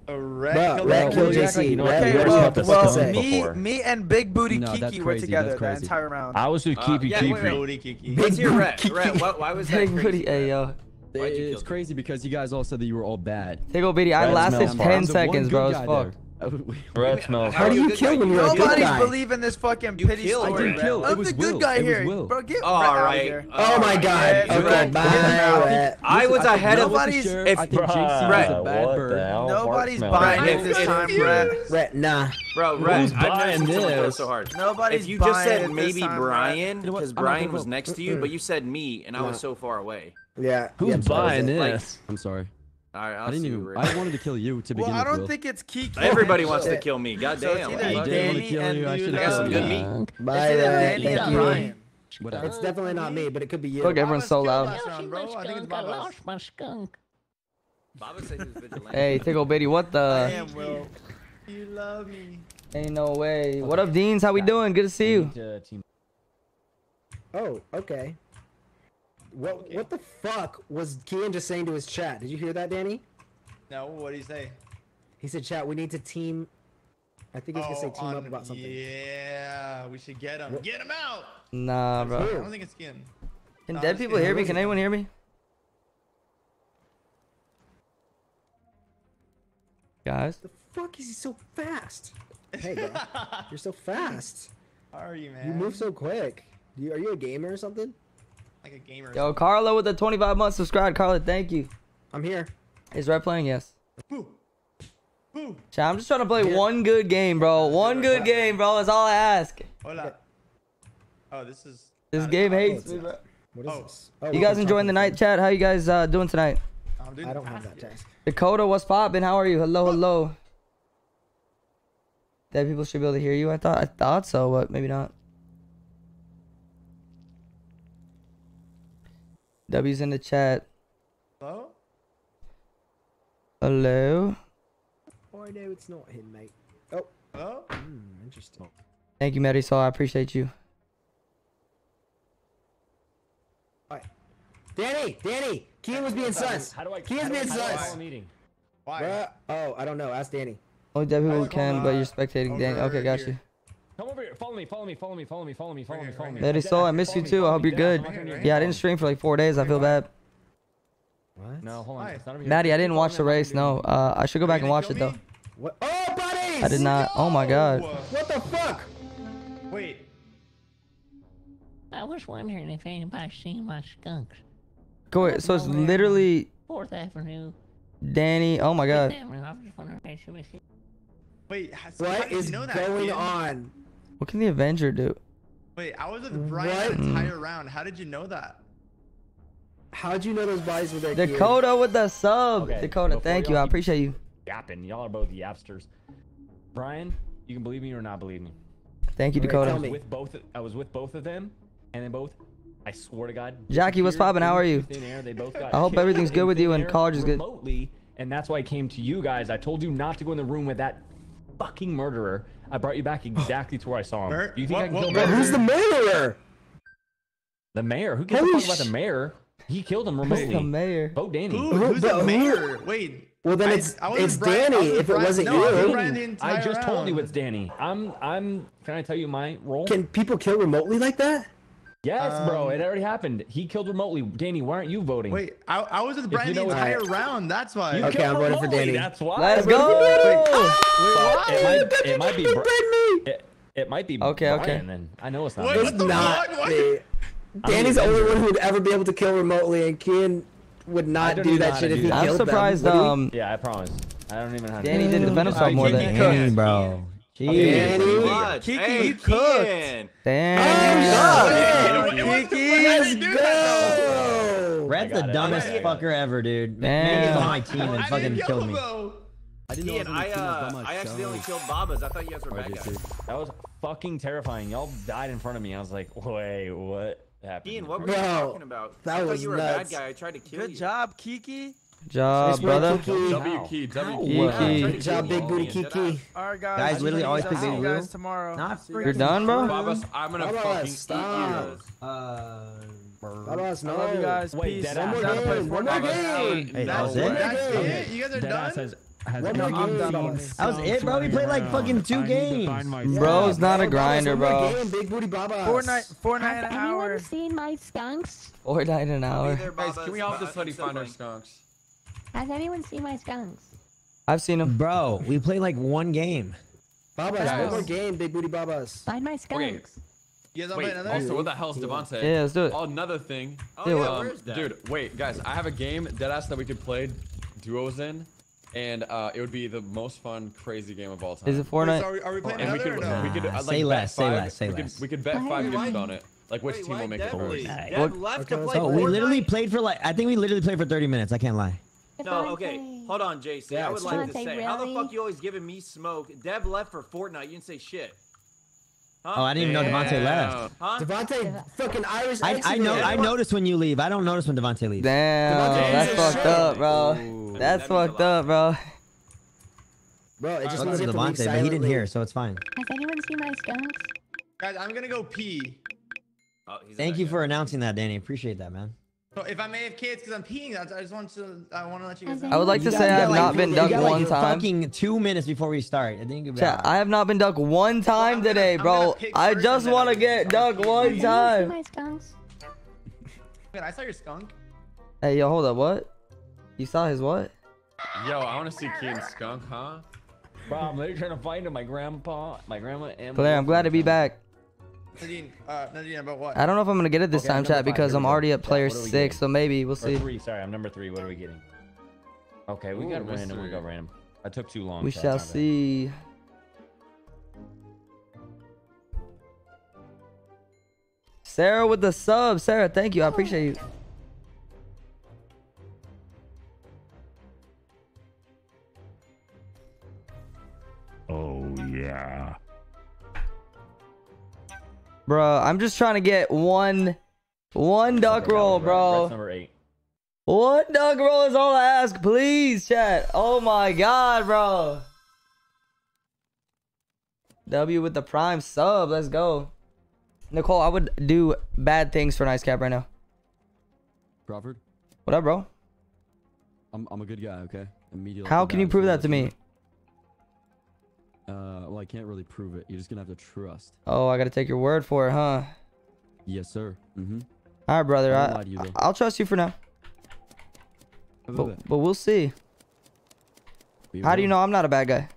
[SPEAKER 8] A red
[SPEAKER 9] Bro,
[SPEAKER 8] killed
[SPEAKER 9] red
[SPEAKER 8] me.
[SPEAKER 9] killed
[SPEAKER 2] you like
[SPEAKER 9] JC.
[SPEAKER 2] you know what
[SPEAKER 4] Okay, well, well me,
[SPEAKER 2] before.
[SPEAKER 4] me and Big Booty
[SPEAKER 12] No,
[SPEAKER 4] Kiki were together
[SPEAKER 12] that's
[SPEAKER 4] that entire round.
[SPEAKER 2] I was with
[SPEAKER 6] Uh,
[SPEAKER 2] Keepy
[SPEAKER 6] yeah, wait, wait.
[SPEAKER 8] Booty Kiki.
[SPEAKER 6] Let's hear Rhett. Rhett, what, why was that
[SPEAKER 1] Big
[SPEAKER 6] crazy?
[SPEAKER 1] booty, hey yo.
[SPEAKER 12] It's crazy because you guys all said that you were all bad.
[SPEAKER 1] Take a biddy. I lasted 10
[SPEAKER 12] There's a one
[SPEAKER 1] seconds, bro. It's fucked.
[SPEAKER 2] Red smells.
[SPEAKER 9] How do you kill when you're a good guy?
[SPEAKER 4] Nobody's believing this fucking
[SPEAKER 6] You
[SPEAKER 4] pity
[SPEAKER 6] killed
[SPEAKER 4] story.
[SPEAKER 6] him.
[SPEAKER 4] Red.
[SPEAKER 2] Kill. It
[SPEAKER 4] I'm
[SPEAKER 2] was
[SPEAKER 4] the good
[SPEAKER 2] Will.
[SPEAKER 4] guy
[SPEAKER 2] It
[SPEAKER 4] here.
[SPEAKER 2] Will.
[SPEAKER 4] Bro, get
[SPEAKER 6] All
[SPEAKER 4] Red out of here.
[SPEAKER 9] Oh my god.
[SPEAKER 4] Yeah,
[SPEAKER 9] Okay,
[SPEAKER 4] Red,
[SPEAKER 9] bye.
[SPEAKER 4] get him out.
[SPEAKER 6] I was ahead of
[SPEAKER 4] Nobody's-
[SPEAKER 6] if
[SPEAKER 2] I think JC a bad bird.
[SPEAKER 4] Nobody's buying it this time,
[SPEAKER 6] confused.
[SPEAKER 4] Brett.
[SPEAKER 9] Nah.
[SPEAKER 6] Bro, Red,
[SPEAKER 2] Who's
[SPEAKER 6] I've never
[SPEAKER 2] buying
[SPEAKER 6] seen someone play
[SPEAKER 2] this?
[SPEAKER 6] so hard.
[SPEAKER 4] Nobody's
[SPEAKER 6] if you just said maybe
[SPEAKER 4] time,
[SPEAKER 6] Brian,
[SPEAKER 2] You know what?
[SPEAKER 6] because Brian was next to you, but you said me, and I was so far away.
[SPEAKER 9] Yeah.
[SPEAKER 2] Who's
[SPEAKER 9] yeah, so that was
[SPEAKER 2] buying this?
[SPEAKER 12] I'm sorry.
[SPEAKER 6] All right, I'll
[SPEAKER 12] I didn't
[SPEAKER 6] see
[SPEAKER 12] even. I wanted to kill you to begin
[SPEAKER 4] Well,
[SPEAKER 12] begin
[SPEAKER 4] I don't
[SPEAKER 12] Will.
[SPEAKER 4] think it's Kiki.
[SPEAKER 6] Everybody wants to kill me.
[SPEAKER 4] So
[SPEAKER 6] Goddamn.
[SPEAKER 4] it's either
[SPEAKER 12] I did want to kill you. I should have
[SPEAKER 6] some
[SPEAKER 12] killed
[SPEAKER 6] good
[SPEAKER 12] you.
[SPEAKER 6] meat.
[SPEAKER 9] Bye,
[SPEAKER 4] It's. Danny
[SPEAKER 9] Thank
[SPEAKER 4] and
[SPEAKER 9] you.
[SPEAKER 12] Whatever.
[SPEAKER 9] It's definitely not me, but it could be you.
[SPEAKER 1] Look, everyone's so loud.
[SPEAKER 8] Round, bro. I think it's Baba's.
[SPEAKER 13] my skunk.
[SPEAKER 6] Baba said he was vigilante.
[SPEAKER 1] Hey, Tickle Bitty, what
[SPEAKER 4] I
[SPEAKER 1] the?
[SPEAKER 4] am Will.
[SPEAKER 8] You love me.
[SPEAKER 1] Ain't no way. What up, Deans? How we doing? Good to see you.
[SPEAKER 9] Oh, okay. What what the fuck was Kian just saying to his chat? Did you hear that, Danny?
[SPEAKER 8] No, what did he say?
[SPEAKER 9] He said, "Chat, we need to team." I think he's gonna say
[SPEAKER 8] Oh,
[SPEAKER 9] team up about something.
[SPEAKER 8] Yeah, we should get him.
[SPEAKER 9] What?
[SPEAKER 8] Get him out.
[SPEAKER 1] Nah, bro.
[SPEAKER 8] I don't think it's skin.
[SPEAKER 1] Can
[SPEAKER 8] No,
[SPEAKER 1] dead people
[SPEAKER 8] good.
[SPEAKER 1] hear me? Can anyone hear me? Guys?
[SPEAKER 9] The fuck is he so fast? Hey, bro, you're so fast.
[SPEAKER 8] How are you, man?
[SPEAKER 9] You move so quick. You, are you a gamer or something?
[SPEAKER 8] Like a gamer.
[SPEAKER 1] Yo. Carlo with the 25 months subscribed. Carlo, thank you.
[SPEAKER 9] I'm here.
[SPEAKER 1] Is Red playing? Yes.
[SPEAKER 8] Boo. Boo.
[SPEAKER 1] Chat, I'm just trying to play one good game, bro. One good game, bro. That's all I ask.
[SPEAKER 8] Hola. Oh, this is.
[SPEAKER 1] This game hates me, bro.
[SPEAKER 9] What is
[SPEAKER 8] Oh.
[SPEAKER 9] this? Oh,
[SPEAKER 1] You guys enjoying the
[SPEAKER 9] talk
[SPEAKER 1] night, chat? How you guys uh, doing tonight?
[SPEAKER 8] I'm doing
[SPEAKER 9] I don't have that task.
[SPEAKER 1] Dakota, what's poppin'? How are you? Hello, hello. Dead people should be able to hear you. I thought I thought so, but maybe not. W's in the chat.
[SPEAKER 8] Hello?
[SPEAKER 1] Hello.
[SPEAKER 9] Oh, no, it's not him, mate. Oh,
[SPEAKER 8] Hello?
[SPEAKER 9] hmm, interesting.
[SPEAKER 1] Thank you, Marisol. I appreciate you.
[SPEAKER 9] Danny, Danny, Kian was being sus.
[SPEAKER 2] How do I?
[SPEAKER 9] Kian's
[SPEAKER 2] how
[SPEAKER 9] being
[SPEAKER 2] how
[SPEAKER 9] sus.
[SPEAKER 2] meeting?
[SPEAKER 8] Why?
[SPEAKER 9] Bruh. Oh, I don't know. Ask Danny.
[SPEAKER 1] Only dead people
[SPEAKER 8] Oh,
[SPEAKER 1] can, but you're spectating. Danny. Okay, got
[SPEAKER 8] here.
[SPEAKER 1] you.
[SPEAKER 2] Come over here. Follow me. Follow me. Follow me. Follow me. Follow me. Follow me. Follow me.
[SPEAKER 1] Marisol, I miss you too. I hope you're good.
[SPEAKER 2] I'm not gonna-
[SPEAKER 1] Yeah, I didn't stream for like four days. I feel bad.
[SPEAKER 9] What?
[SPEAKER 2] No, hold on. It's not.
[SPEAKER 1] Maddie, I didn't watch the race. No, uh, I should go back and watch it though.
[SPEAKER 9] What? Oh, buddies!
[SPEAKER 1] I did not. Oh my god.
[SPEAKER 9] What the fuck?
[SPEAKER 8] Wait.
[SPEAKER 13] I was wondering if anybody's seen my skunks.
[SPEAKER 1] Go ahead. So it's literally
[SPEAKER 13] Fourth Avenue.
[SPEAKER 1] Danny. Oh my god.
[SPEAKER 13] Fifth Avenue. I was just wondering if anybody's seen
[SPEAKER 8] Wait. h- so how you know that,
[SPEAKER 9] going
[SPEAKER 8] Kian?
[SPEAKER 9] on?
[SPEAKER 1] What can the Avenger do?
[SPEAKER 8] Wait, I was with Brian
[SPEAKER 9] What?
[SPEAKER 8] the entire round. How did you know that?
[SPEAKER 9] How'd you know those bodies were there? Kian?
[SPEAKER 1] Dakota with the sub.
[SPEAKER 2] Okay,
[SPEAKER 1] Dakota, thank you. I appreciate you.
[SPEAKER 2] Yapping. Y'all are both yapsters. Brian, you can believe me or not believe me.
[SPEAKER 1] Thank you,
[SPEAKER 9] Okay,
[SPEAKER 1] Dakota.
[SPEAKER 9] tell
[SPEAKER 2] I was with both. I was with both of them, and then both. I swear to God.
[SPEAKER 1] Jackie, what's
[SPEAKER 2] disappeared
[SPEAKER 1] poppin'? How are you?
[SPEAKER 2] air. They both got
[SPEAKER 1] I hope everything's good with you and college is good.
[SPEAKER 2] Remotely, and that's why I came to you guys. I told you not to go in the room with that fucking murderer. I brought you back exactly to where I saw him.
[SPEAKER 8] Mur-
[SPEAKER 2] Do you think I can
[SPEAKER 8] what
[SPEAKER 2] kill
[SPEAKER 9] Bro,
[SPEAKER 2] murderer?
[SPEAKER 9] who's the mayor?
[SPEAKER 2] The mayor. Who gives
[SPEAKER 9] Holy
[SPEAKER 2] a fuck about the mayor? He killed him remotely.
[SPEAKER 1] Who's
[SPEAKER 2] remotely.
[SPEAKER 1] the mayor?
[SPEAKER 2] Vote Danny.
[SPEAKER 8] Who,
[SPEAKER 9] Who-
[SPEAKER 8] who's
[SPEAKER 9] but
[SPEAKER 8] the
[SPEAKER 9] who-
[SPEAKER 8] mayor? Wait.
[SPEAKER 9] Well, then
[SPEAKER 8] I-
[SPEAKER 9] it's
[SPEAKER 8] I
[SPEAKER 9] it's
[SPEAKER 8] Brian-
[SPEAKER 9] Danny.
[SPEAKER 8] was with
[SPEAKER 9] If it wasn't
[SPEAKER 8] no, I was with
[SPEAKER 9] you,
[SPEAKER 8] Brian the
[SPEAKER 2] I
[SPEAKER 8] entire
[SPEAKER 2] just told you
[SPEAKER 8] round.
[SPEAKER 2] it's Danny. I'm. I'm. Can I tell you my role?
[SPEAKER 9] can people kill remotely like that?
[SPEAKER 2] Yes, bro.
[SPEAKER 8] Um,
[SPEAKER 2] It already happened. He killed remotely. Danny, why aren't you voting?
[SPEAKER 8] Wait, I, I was with Brian
[SPEAKER 2] you
[SPEAKER 8] the
[SPEAKER 2] know-
[SPEAKER 8] entire
[SPEAKER 9] Alright.
[SPEAKER 8] round. That's why.
[SPEAKER 2] You
[SPEAKER 9] Okay, I'm voting for Danny.
[SPEAKER 2] That's why.
[SPEAKER 1] Let's
[SPEAKER 2] Wait,
[SPEAKER 1] go.
[SPEAKER 2] but it might. It might be.
[SPEAKER 9] fucking
[SPEAKER 2] Bri-
[SPEAKER 9] bred me.
[SPEAKER 2] It, it might be.
[SPEAKER 1] Okay, okay.
[SPEAKER 2] Brian, Then I know it's not.
[SPEAKER 8] What?
[SPEAKER 2] me.
[SPEAKER 9] It's
[SPEAKER 8] the
[SPEAKER 9] not
[SPEAKER 8] fuck?
[SPEAKER 9] Me. Danny's the
[SPEAKER 2] the
[SPEAKER 9] only one who would ever be able to kill remotely, and Kian would not
[SPEAKER 2] don't
[SPEAKER 9] do
[SPEAKER 2] even know
[SPEAKER 9] that shit
[SPEAKER 2] to
[SPEAKER 9] if
[SPEAKER 2] do
[SPEAKER 9] he
[SPEAKER 2] that.
[SPEAKER 1] I'm
[SPEAKER 9] killed them.
[SPEAKER 1] surprised. Um,
[SPEAKER 2] Yeah, I promise. I don't even know how.
[SPEAKER 1] Danny didn't
[SPEAKER 2] that.
[SPEAKER 1] defend himself more than
[SPEAKER 4] cooked.
[SPEAKER 1] Danny,
[SPEAKER 12] bro.
[SPEAKER 9] Danny.
[SPEAKER 6] Clutch.
[SPEAKER 4] Kiki,
[SPEAKER 6] hey,
[SPEAKER 4] you cooked.
[SPEAKER 6] Kian.
[SPEAKER 1] Damn.
[SPEAKER 9] Let's go.
[SPEAKER 3] Red's the dumbest
[SPEAKER 2] I got it.
[SPEAKER 3] fucker ever, dude.
[SPEAKER 1] Man,
[SPEAKER 3] he's on my team and fucking killed me.
[SPEAKER 8] though.
[SPEAKER 12] I didn't know
[SPEAKER 6] Kian,
[SPEAKER 12] I was
[SPEAKER 6] I,
[SPEAKER 12] gonna kill
[SPEAKER 6] uh,
[SPEAKER 12] by
[SPEAKER 6] I accidentally
[SPEAKER 12] myself.
[SPEAKER 6] killed Babas. I thought you guys were bad guys.
[SPEAKER 2] That was fucking terrifying. Y'all died in front of me. I was like, wait, what happened?
[SPEAKER 6] Kian, what were
[SPEAKER 9] Bro,
[SPEAKER 6] you talking about?
[SPEAKER 9] that
[SPEAKER 6] I thought
[SPEAKER 9] was
[SPEAKER 6] you were a
[SPEAKER 9] nuts.
[SPEAKER 6] bad guy. I tried to kill
[SPEAKER 4] Good
[SPEAKER 6] you.
[SPEAKER 4] job, Kiki.
[SPEAKER 1] Job,
[SPEAKER 9] Nice
[SPEAKER 1] brother.
[SPEAKER 9] Kiki.
[SPEAKER 5] W key, W key.
[SPEAKER 1] Kiki.
[SPEAKER 6] Yeah, I tried to
[SPEAKER 9] Good job, big booty
[SPEAKER 6] you.
[SPEAKER 9] Kiki.
[SPEAKER 4] All right, guys.
[SPEAKER 3] Guys literally always pick Big
[SPEAKER 4] you guys tomorrow.
[SPEAKER 3] Not
[SPEAKER 4] See you
[SPEAKER 3] freaking
[SPEAKER 4] guys
[SPEAKER 1] You're done, bro?
[SPEAKER 5] Babas, I'm gonna
[SPEAKER 9] Babas,
[SPEAKER 5] fucking
[SPEAKER 9] stop.
[SPEAKER 5] eat you.
[SPEAKER 3] Uh,
[SPEAKER 9] Babas,
[SPEAKER 4] I love you guys.
[SPEAKER 2] Wait,
[SPEAKER 4] Peace.
[SPEAKER 2] dead
[SPEAKER 4] I'm
[SPEAKER 2] ass.
[SPEAKER 4] down to play
[SPEAKER 9] One more game, one more game.
[SPEAKER 3] Hey, that was it?
[SPEAKER 8] That's
[SPEAKER 9] Okay.
[SPEAKER 8] it. You guys are done.
[SPEAKER 2] has has
[SPEAKER 9] One
[SPEAKER 2] got
[SPEAKER 9] more
[SPEAKER 2] me
[SPEAKER 9] game.
[SPEAKER 3] That was it, bro? We played like fucking two games.
[SPEAKER 1] Bro's not a grinder, bro.
[SPEAKER 9] game, Big booty Babas.
[SPEAKER 4] Fortnite, Fortnite an hour.
[SPEAKER 13] anyone seen my skunks?
[SPEAKER 1] Four night an
[SPEAKER 6] I'll be
[SPEAKER 1] hour.
[SPEAKER 5] Guys, can we all just let
[SPEAKER 6] I'm
[SPEAKER 5] you
[SPEAKER 6] still
[SPEAKER 5] find our skunks?
[SPEAKER 13] Has anyone seen my skunks?
[SPEAKER 1] I've seen them.
[SPEAKER 3] Bro, we played like one game.
[SPEAKER 9] Babas, one more game, big booty Babas.
[SPEAKER 13] Find my
[SPEAKER 5] Okay.
[SPEAKER 13] skunks.
[SPEAKER 8] You guys
[SPEAKER 5] Wait,
[SPEAKER 8] another?
[SPEAKER 5] also, what the hell is Devonte?
[SPEAKER 1] Yeah, let's do it.
[SPEAKER 5] Oh, another thing.
[SPEAKER 6] Oh,
[SPEAKER 1] Yeah,
[SPEAKER 6] yeah,
[SPEAKER 1] what-
[SPEAKER 6] where's that?
[SPEAKER 5] Dude, wait, guys, I have a game, Deadass, that we could play duos in, and uh, it would be the most fun, crazy game of all time.
[SPEAKER 1] Is it
[SPEAKER 8] Wait,
[SPEAKER 1] Fortnite?
[SPEAKER 8] so are, we, are we playing
[SPEAKER 5] and we
[SPEAKER 8] another
[SPEAKER 5] could,
[SPEAKER 8] no?
[SPEAKER 5] we could uh, like
[SPEAKER 3] say
[SPEAKER 5] bet
[SPEAKER 3] less, say less, say
[SPEAKER 5] we
[SPEAKER 3] less.
[SPEAKER 5] Could, we could bet
[SPEAKER 13] Why?
[SPEAKER 5] five
[SPEAKER 13] Why?
[SPEAKER 5] games on it. Like which
[SPEAKER 6] Wait,
[SPEAKER 5] team will make it first.
[SPEAKER 6] leave?
[SPEAKER 13] Alright.
[SPEAKER 6] Dev
[SPEAKER 1] What-
[SPEAKER 6] to
[SPEAKER 9] Okay,
[SPEAKER 6] play
[SPEAKER 9] so
[SPEAKER 3] So we literally played for like I think we literally played for 30 minutes. I can't lie.
[SPEAKER 6] No, okay. Hold on, JC.
[SPEAKER 9] Yeah,
[SPEAKER 6] I would
[SPEAKER 9] it's
[SPEAKER 6] like
[SPEAKER 13] true.
[SPEAKER 6] to
[SPEAKER 13] Devonte,
[SPEAKER 6] say, how the
[SPEAKER 13] really?
[SPEAKER 6] fuck you always giving me smoke? Dev left for Fortnite. You didn't say shit. Huh?
[SPEAKER 3] Oh, I didn't even know Devonte left.
[SPEAKER 6] Huh?
[SPEAKER 9] Devonte fucking Irish.
[SPEAKER 3] I, I
[SPEAKER 9] exited.
[SPEAKER 3] know I noticed when you leave. I don't notice when Devonte leaves.
[SPEAKER 1] Damn,
[SPEAKER 9] Devonte
[SPEAKER 1] that's
[SPEAKER 9] is
[SPEAKER 1] fucked
[SPEAKER 9] shit.
[SPEAKER 1] up, bro.
[SPEAKER 5] Ooh.
[SPEAKER 1] That's
[SPEAKER 6] That means a
[SPEAKER 1] fucked
[SPEAKER 6] lot.
[SPEAKER 1] up, bro.
[SPEAKER 9] Bro, it just
[SPEAKER 3] Fuck
[SPEAKER 9] means
[SPEAKER 3] to
[SPEAKER 9] you have to leave
[SPEAKER 3] Devonte, but he didn't
[SPEAKER 9] silently.
[SPEAKER 3] hear, so it's fine.
[SPEAKER 13] Has anyone seen my skunks?
[SPEAKER 8] Guys, I'm gonna go pee.
[SPEAKER 6] Oh, he's a
[SPEAKER 3] Thank
[SPEAKER 6] bad
[SPEAKER 3] you
[SPEAKER 6] guy.
[SPEAKER 3] for announcing that, Danny. Appreciate that, man.
[SPEAKER 8] So if I may have kids because I'm peeing, that's, I just want to. I want to let you guys know.
[SPEAKER 1] I would like to
[SPEAKER 3] You
[SPEAKER 1] say I have
[SPEAKER 3] you got
[SPEAKER 1] not been
[SPEAKER 3] you
[SPEAKER 1] ducked
[SPEAKER 3] got like
[SPEAKER 1] one time.
[SPEAKER 3] Fucking two minutes before we start. I think
[SPEAKER 1] Chat, I have not been ducked one time
[SPEAKER 8] I'm gonna-
[SPEAKER 1] today, bro. I just want to get
[SPEAKER 8] gonna
[SPEAKER 1] ducked one
[SPEAKER 13] Has anyone seen
[SPEAKER 1] time.
[SPEAKER 13] my skunks?
[SPEAKER 8] Wait, I saw your skunk.
[SPEAKER 1] Hey, yo, hold up, what? You saw his what?
[SPEAKER 5] Yo, I want to see Keen Skunk, huh?
[SPEAKER 2] Bro, I'm literally trying to find him. My grandpa, my grandma, and.
[SPEAKER 1] Blair, I'm glad to be back.
[SPEAKER 8] Nadine, uh, Nadine, about what?
[SPEAKER 1] I don't know if I'm gonna get it this
[SPEAKER 2] Okay,
[SPEAKER 1] time, chat,
[SPEAKER 2] five,
[SPEAKER 1] because I'm already at player
[SPEAKER 2] what
[SPEAKER 1] six,
[SPEAKER 2] getting?
[SPEAKER 1] so maybe we'll
[SPEAKER 2] Or
[SPEAKER 1] see.
[SPEAKER 2] three. Sorry, I'm number three. What are we getting? Okay, we
[SPEAKER 5] Ooh,
[SPEAKER 2] got random. We got random. I took too long.
[SPEAKER 1] We
[SPEAKER 2] chat,
[SPEAKER 1] shall
[SPEAKER 2] my bad.
[SPEAKER 1] see. Sarah with the sub. Sarah, thank you. I appreciate you.
[SPEAKER 2] Oh yeah.
[SPEAKER 1] Bro, I'm just trying to get one one duck roll,
[SPEAKER 2] Brett's
[SPEAKER 1] bro.
[SPEAKER 2] number eight.
[SPEAKER 1] One duck roll is all I ask. Please, chat. Oh my god, bro. W with the prime sub. Let's go. Nicole, I would do bad things for Nice Cap right now.
[SPEAKER 12] Crawford,
[SPEAKER 1] What up, bro?
[SPEAKER 12] I'm, I'm a good guy, okay? Immediately.
[SPEAKER 1] How can you prove that to me?
[SPEAKER 12] Uh, well, I can't really prove it. You're just gonna have to trust.
[SPEAKER 1] Oh, I gotta take your word for it, huh?
[SPEAKER 12] Yes, sir. Mm-hmm.
[SPEAKER 1] All right, brother.
[SPEAKER 12] I
[SPEAKER 1] I,
[SPEAKER 12] you.
[SPEAKER 1] I'll trust you for now, but, but we'll see. How do you know I'm not a bad guy?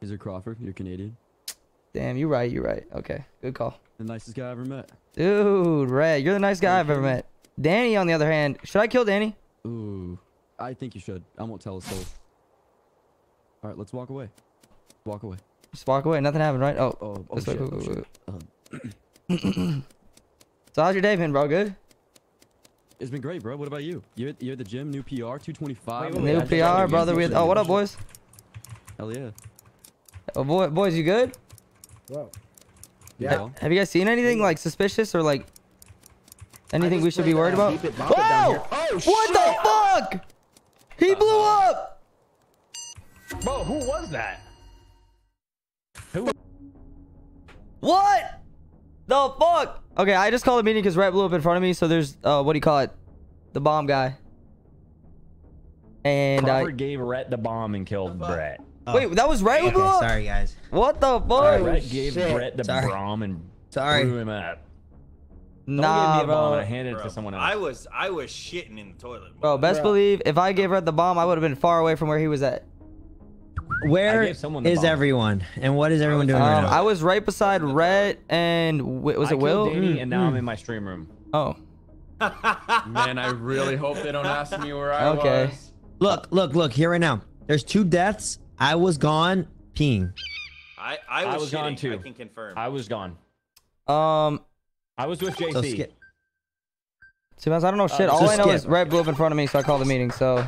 [SPEAKER 12] Is it Crawford? You're Canadian.
[SPEAKER 1] Damn, you're right. You're right. Okay, good call,
[SPEAKER 12] The nicest guy I ever met.
[SPEAKER 1] dude. Red, you're the nice guy I've ever met. Danny, on the other hand, should I kill Danny?
[SPEAKER 12] Ooh, I think you should. I won't tell a soul. All right, let's walk away. Walk away.
[SPEAKER 1] Just walk away. Nothing happened, right? Oh,
[SPEAKER 12] Oh, oh
[SPEAKER 1] this way,
[SPEAKER 12] shit.
[SPEAKER 1] go,
[SPEAKER 12] oh, shit. Um,
[SPEAKER 1] So how's your day been, bro? Good.
[SPEAKER 12] it's been great, bro. What about you? You're, at- you're at the gym, new PR, 225.
[SPEAKER 2] Wait, wait,
[SPEAKER 1] New
[SPEAKER 2] I just got
[SPEAKER 1] PR, brother. We. Oh, what up, boys?
[SPEAKER 12] Hell yeah.
[SPEAKER 1] Oh, boy, boys, you good?
[SPEAKER 9] Whoa.
[SPEAKER 12] Yeah.
[SPEAKER 1] Ha- Have you guys seen anything like suspicious or like anything we should be worried
[SPEAKER 9] uh,
[SPEAKER 1] about?
[SPEAKER 9] Beep It Bop It down
[SPEAKER 1] Whoa!
[SPEAKER 9] Oh,
[SPEAKER 1] What
[SPEAKER 9] shit!
[SPEAKER 1] the fuck? He blew up.
[SPEAKER 2] Bro, who was that? Who?
[SPEAKER 1] What? The fuck? Okay, I just called a meeting because Red blew up in front of me. So there's uh, what do you call it? The bomb guy. And uh,
[SPEAKER 2] Crawford gave Rhett the bomb and killed Brett.
[SPEAKER 3] Oh,
[SPEAKER 1] wait, that was Red
[SPEAKER 3] okay,
[SPEAKER 1] blew up.
[SPEAKER 3] sorry guys.
[SPEAKER 1] What the fuck?
[SPEAKER 2] Brett gave
[SPEAKER 9] shit.
[SPEAKER 2] Brett the
[SPEAKER 3] Sorry.
[SPEAKER 2] bomb and
[SPEAKER 3] Sorry.
[SPEAKER 2] blew him up. Don't
[SPEAKER 1] Nah,
[SPEAKER 2] me a bomb
[SPEAKER 1] bro.
[SPEAKER 2] and I handed it to someone else.
[SPEAKER 6] I was I was shitting in the toilet.
[SPEAKER 1] Bro, best
[SPEAKER 9] Bro.
[SPEAKER 1] believe if I gave Red the bomb, I would have been far away from where he was at.
[SPEAKER 3] Where
[SPEAKER 2] I gave someone the
[SPEAKER 3] is
[SPEAKER 2] bomb.
[SPEAKER 3] everyone? And what is everyone doing right
[SPEAKER 1] Um,
[SPEAKER 3] now?
[SPEAKER 1] I was right beside Red and Wi- was
[SPEAKER 2] I
[SPEAKER 1] it Will?
[SPEAKER 2] killed Danny, and now
[SPEAKER 3] Mm,
[SPEAKER 2] I'm in my stream room.
[SPEAKER 1] Oh,
[SPEAKER 5] Man, I really hope they don't ask me where I am.
[SPEAKER 1] Okay.
[SPEAKER 5] was.
[SPEAKER 3] Look, look, look, here right now. There's two deaths. I was gone peeing.
[SPEAKER 6] I I was,
[SPEAKER 2] I was gone too.
[SPEAKER 6] I can confirm.
[SPEAKER 2] I was gone.
[SPEAKER 1] um,
[SPEAKER 2] I was with JC.
[SPEAKER 3] So skip.
[SPEAKER 1] to be I don't know shit.
[SPEAKER 2] Uh,
[SPEAKER 1] All
[SPEAKER 3] so
[SPEAKER 1] I know is. Red blew up in front of me, so I called the meeting. So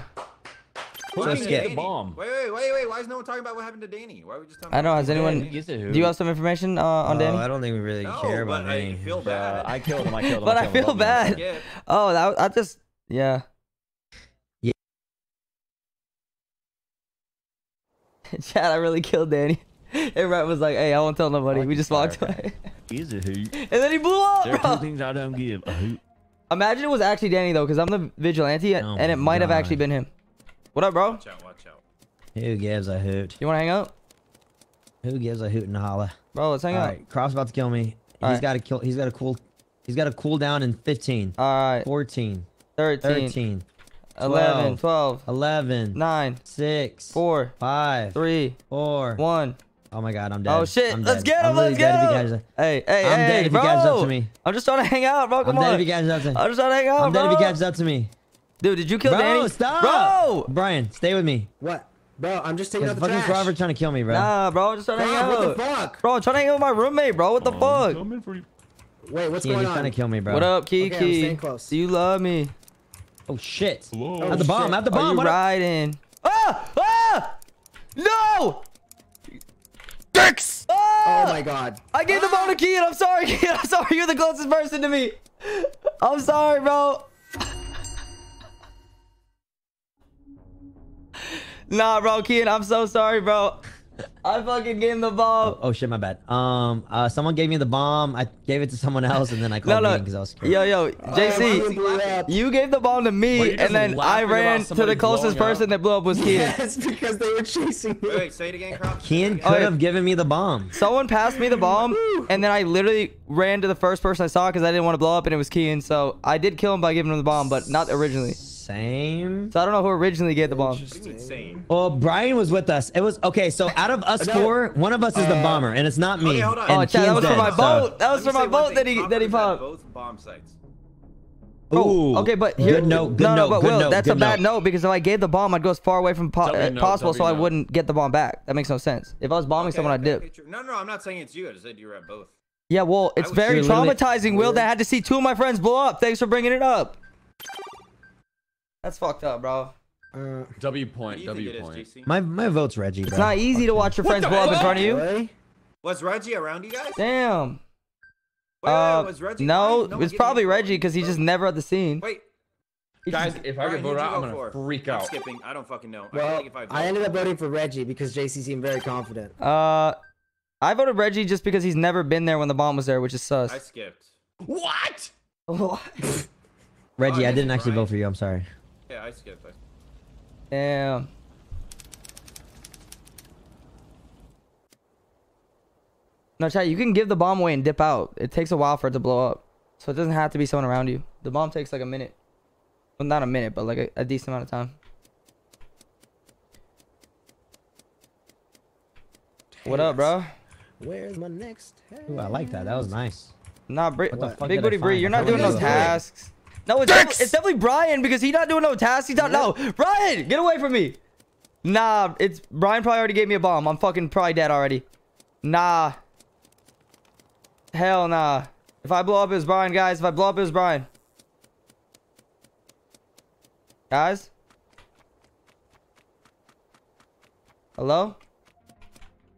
[SPEAKER 6] Who
[SPEAKER 3] So
[SPEAKER 6] happened to
[SPEAKER 3] skip.
[SPEAKER 6] Danny?
[SPEAKER 2] Bomb.
[SPEAKER 6] Wait, wait, wait, wait. Why is no one talking about what happened to Danny? Why are we just talking
[SPEAKER 1] I don't know. Has anyone? Do you have some information uh, on
[SPEAKER 3] Oh,
[SPEAKER 1] Danny?
[SPEAKER 3] I don't think we really
[SPEAKER 6] No,
[SPEAKER 3] care
[SPEAKER 6] but
[SPEAKER 3] about
[SPEAKER 6] I feel bad.
[SPEAKER 2] Uh, I killed him. I killed him.
[SPEAKER 1] But I
[SPEAKER 2] killed him.
[SPEAKER 1] feel
[SPEAKER 2] Vote me.
[SPEAKER 1] bad.
[SPEAKER 6] Yeah.
[SPEAKER 1] Oh, that I just yeah.
[SPEAKER 3] Yeah.
[SPEAKER 1] Chad, I really killed Danny. And Red was like, "Hey, I won't tell nobody."
[SPEAKER 2] like
[SPEAKER 1] we just walked
[SPEAKER 2] fire
[SPEAKER 1] away,
[SPEAKER 2] He's a hoot.
[SPEAKER 1] and then he blew up.
[SPEAKER 2] There are
[SPEAKER 1] bro.
[SPEAKER 2] two things I don't give. A hoot.
[SPEAKER 1] Imagine it was actually Danny though, because I'm the vigilante,
[SPEAKER 3] Oh
[SPEAKER 1] and it
[SPEAKER 3] my
[SPEAKER 1] might have actually been him. What up, bro?
[SPEAKER 6] Watch out, watch out.
[SPEAKER 3] Who gives a hoot?
[SPEAKER 1] You want to hang out,
[SPEAKER 3] Who gives a hoot and a holla?
[SPEAKER 1] bro? Let's hang
[SPEAKER 3] All
[SPEAKER 1] out.
[SPEAKER 3] right, Croft's about to kill me. He's
[SPEAKER 1] Alright.
[SPEAKER 3] got to kill. He's got a cool. He's got a cool down in 15,
[SPEAKER 1] All right,
[SPEAKER 3] 14,
[SPEAKER 1] 13.
[SPEAKER 3] 13.
[SPEAKER 1] 11, 12,
[SPEAKER 3] 11,
[SPEAKER 1] 9,
[SPEAKER 3] 6,
[SPEAKER 1] 4,
[SPEAKER 3] 5,
[SPEAKER 1] 3,
[SPEAKER 3] 4.
[SPEAKER 1] 1.
[SPEAKER 3] Oh my god, I'm oh, dead.
[SPEAKER 1] Oh shit,
[SPEAKER 3] I'm
[SPEAKER 1] let's get him, let's get
[SPEAKER 3] if you
[SPEAKER 1] him.
[SPEAKER 3] guys-
[SPEAKER 1] Hey, hey,
[SPEAKER 3] I'm
[SPEAKER 1] hey,
[SPEAKER 3] dead if
[SPEAKER 1] bro.
[SPEAKER 3] you catches up to me.
[SPEAKER 1] I'm just trying to hang out, bro.
[SPEAKER 3] I'm
[SPEAKER 1] Come
[SPEAKER 3] dead
[SPEAKER 1] on.
[SPEAKER 3] if you catches up to me.
[SPEAKER 1] I'm just trying to hang out,
[SPEAKER 3] I'm dead if you catches up to me.
[SPEAKER 1] Dude, did you kill
[SPEAKER 3] Bro,
[SPEAKER 1] Danny?
[SPEAKER 3] stop.
[SPEAKER 1] Bro!
[SPEAKER 3] Brian, stay with me.
[SPEAKER 9] What? Bro, I'm just taking
[SPEAKER 3] Because
[SPEAKER 9] out the
[SPEAKER 3] fucking
[SPEAKER 9] trash.
[SPEAKER 3] Crawford trying to kill me, bro.
[SPEAKER 1] Nah, bro, I'm just trying to hang
[SPEAKER 9] Rob,
[SPEAKER 1] out.
[SPEAKER 9] what the fuck?
[SPEAKER 1] Bro, I'm trying to hang out with my roommate, bro. What the fuck?
[SPEAKER 9] Wait, what's
[SPEAKER 3] Kian,
[SPEAKER 9] going
[SPEAKER 3] he's
[SPEAKER 9] on?
[SPEAKER 3] trying to kill me, bro.
[SPEAKER 1] What up,
[SPEAKER 9] Okay, I'm
[SPEAKER 1] Kiki?
[SPEAKER 9] staying close.
[SPEAKER 1] Do you love me?
[SPEAKER 3] Oh shit.
[SPEAKER 11] Hello.
[SPEAKER 3] At the bomb,
[SPEAKER 9] shit.
[SPEAKER 3] at the
[SPEAKER 1] Are
[SPEAKER 3] bomb.
[SPEAKER 1] you
[SPEAKER 3] what up?
[SPEAKER 1] riding? Ah! Ah! No! Dicks!
[SPEAKER 9] Oh
[SPEAKER 1] Ah!
[SPEAKER 9] my god.
[SPEAKER 1] I gave the ball to Kian. I'm sorry, Kian. I'm sorry. You're the closest person to me. I'm sorry, bro. Nah, bro, Kian. I'm so sorry, bro. I fucking gave him the bomb.
[SPEAKER 3] Oh shit, my bad. Um, uh, someone gave me the bomb. I gave it to someone else, and then I
[SPEAKER 1] No,
[SPEAKER 3] called
[SPEAKER 1] no.
[SPEAKER 3] because I was scared.
[SPEAKER 1] Yo, yo,
[SPEAKER 9] you
[SPEAKER 1] JC,
[SPEAKER 9] blew up.
[SPEAKER 1] you gave the bomb to me, and then I ran to the closest
[SPEAKER 5] blowing up?
[SPEAKER 1] person that blew up was Kian.
[SPEAKER 9] Yes, because they were chasing me.
[SPEAKER 6] Wait, wait, say it again, Crop.
[SPEAKER 3] Kian
[SPEAKER 1] Oh,
[SPEAKER 3] could
[SPEAKER 1] yeah.
[SPEAKER 3] have given me the bomb.
[SPEAKER 1] Someone passed me the bomb, and then I literally ran to the first person I saw because I didn't want to blow up, and it was Kian. So I did kill him by giving him the bomb, but not originally.
[SPEAKER 3] Same.
[SPEAKER 1] So I don't know who originally gave the bomb.
[SPEAKER 6] Insane.
[SPEAKER 3] Well, Brian was with us. It was okay. So out of us
[SPEAKER 9] No.
[SPEAKER 3] four, one of us is the
[SPEAKER 9] Uh,
[SPEAKER 3] bomber, and it's not me.
[SPEAKER 6] okay, hold on.
[SPEAKER 1] Oh, Chad, that
[SPEAKER 3] Kian's
[SPEAKER 1] was for my
[SPEAKER 3] so-
[SPEAKER 1] boat. That was for my
[SPEAKER 6] say one
[SPEAKER 1] boat that he that he popped.
[SPEAKER 6] Both bomb sites.
[SPEAKER 3] Ooh,
[SPEAKER 1] okay, but here,
[SPEAKER 3] good note. Good
[SPEAKER 1] no, no,
[SPEAKER 3] note.
[SPEAKER 1] but
[SPEAKER 3] good
[SPEAKER 1] Will,
[SPEAKER 3] note,
[SPEAKER 1] that's a bad
[SPEAKER 3] note.
[SPEAKER 1] note because if I gave the bomb, I'd go as far away from po-
[SPEAKER 5] W
[SPEAKER 1] uh, possible, so
[SPEAKER 5] W
[SPEAKER 1] I
[SPEAKER 5] note.
[SPEAKER 1] wouldn't get the bomb back. That makes no sense. If I was bombing
[SPEAKER 6] Okay,
[SPEAKER 1] someone, I'd
[SPEAKER 6] okay,
[SPEAKER 1] dip.
[SPEAKER 6] No, no, I'm not saying it's you. I just said you were at both.
[SPEAKER 1] Yeah, well, it's very traumatizing, Will, that I had to see two of my friends blow up. Thanks for bringing it up. That's fucked up, bro.
[SPEAKER 9] Uh,
[SPEAKER 5] W point.
[SPEAKER 6] do you think it
[SPEAKER 5] W point.
[SPEAKER 6] JC?
[SPEAKER 3] My my vote's Reggie, bro.
[SPEAKER 1] It's not easy to watch your friends blow up in front of you.
[SPEAKER 9] really?
[SPEAKER 6] Was Reggie around you guys?
[SPEAKER 1] Damn.
[SPEAKER 6] Wait,
[SPEAKER 1] Uh,
[SPEAKER 6] wait, was Reggie?
[SPEAKER 1] no,
[SPEAKER 6] why is one
[SPEAKER 1] it's probably Reggie because he's just never at the scene.
[SPEAKER 6] Wait,
[SPEAKER 5] Guys, if I
[SPEAKER 6] Brian,
[SPEAKER 5] get
[SPEAKER 6] who'd
[SPEAKER 5] voted
[SPEAKER 6] you
[SPEAKER 5] out, I'm gonna
[SPEAKER 6] for?
[SPEAKER 5] freak
[SPEAKER 6] I'm
[SPEAKER 5] out.
[SPEAKER 6] skipping. I don't fucking know. I
[SPEAKER 9] Well,
[SPEAKER 6] like if I,
[SPEAKER 9] I ended up voting for Reggie because JC seemed very confident.
[SPEAKER 1] Uh, I voted Reggie just because he's never been there when the bomb was there, which is sus.
[SPEAKER 6] I skipped.
[SPEAKER 5] What?
[SPEAKER 3] Reggie,
[SPEAKER 6] Oh,
[SPEAKER 3] I didn't actually
[SPEAKER 6] Brian.
[SPEAKER 3] vote for you. I'm sorry.
[SPEAKER 6] Yeah, I skipped. I skipped.
[SPEAKER 1] Damn. No, chat, you can give the bomb away and dip out. It takes a while for it to blow up. So it doesn't have to be someone around you. The bomb takes like a minute. Well, not a minute, but like a, a decent amount of time. What up, bro?
[SPEAKER 9] Where's my next?
[SPEAKER 3] Ooh, I like that. That was nice.
[SPEAKER 1] Nah, Bri-
[SPEAKER 3] What the fuck
[SPEAKER 1] Big Booty Bree, you're not
[SPEAKER 3] thought
[SPEAKER 1] doing
[SPEAKER 3] we
[SPEAKER 1] no
[SPEAKER 3] were
[SPEAKER 1] tasks. No, it's, def- it's definitely Brian because he's not doing no tasks. He's not. No, Brian, get away from me. Nah, it's Brian. Probably already gave me a bomb. I'm fucking probably dead already. Nah. Hell nah. If I blow up, it was Brian, guys. If I blow up, it was Brian. Guys. Hello.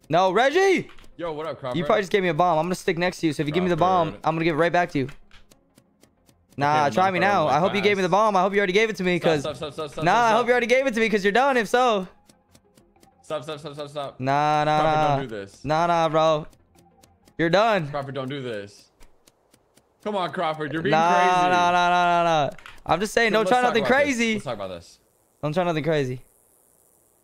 [SPEAKER 1] No, Reggie.
[SPEAKER 5] Yo, what up, Crawford?
[SPEAKER 1] You probably just gave me a bomb. I'm gonna stick next to you. So if you give me the bomb, I'm gonna give it right back to you. Nah,
[SPEAKER 5] I'm
[SPEAKER 1] try me now. I hope you gave me the bomb. I hope you already gave it to me, cause
[SPEAKER 5] stop, stop, stop, stop,
[SPEAKER 1] nah, I hope you already gave it to me, cause you're done. If so,
[SPEAKER 5] Stop, stop, stop, stop, stop.
[SPEAKER 1] nah, nah, nah,
[SPEAKER 5] don't do this.
[SPEAKER 1] nah, nah, bro. You're done.
[SPEAKER 5] Crawford, don't do this. Come on, Crawford, you're being
[SPEAKER 1] Nah,
[SPEAKER 5] crazy.
[SPEAKER 1] nah, nah, nah, nah, nah. I'm just saying, don't try nothing
[SPEAKER 5] about this.
[SPEAKER 1] crazy.
[SPEAKER 5] Let's talk about this.
[SPEAKER 1] Don't try nothing crazy.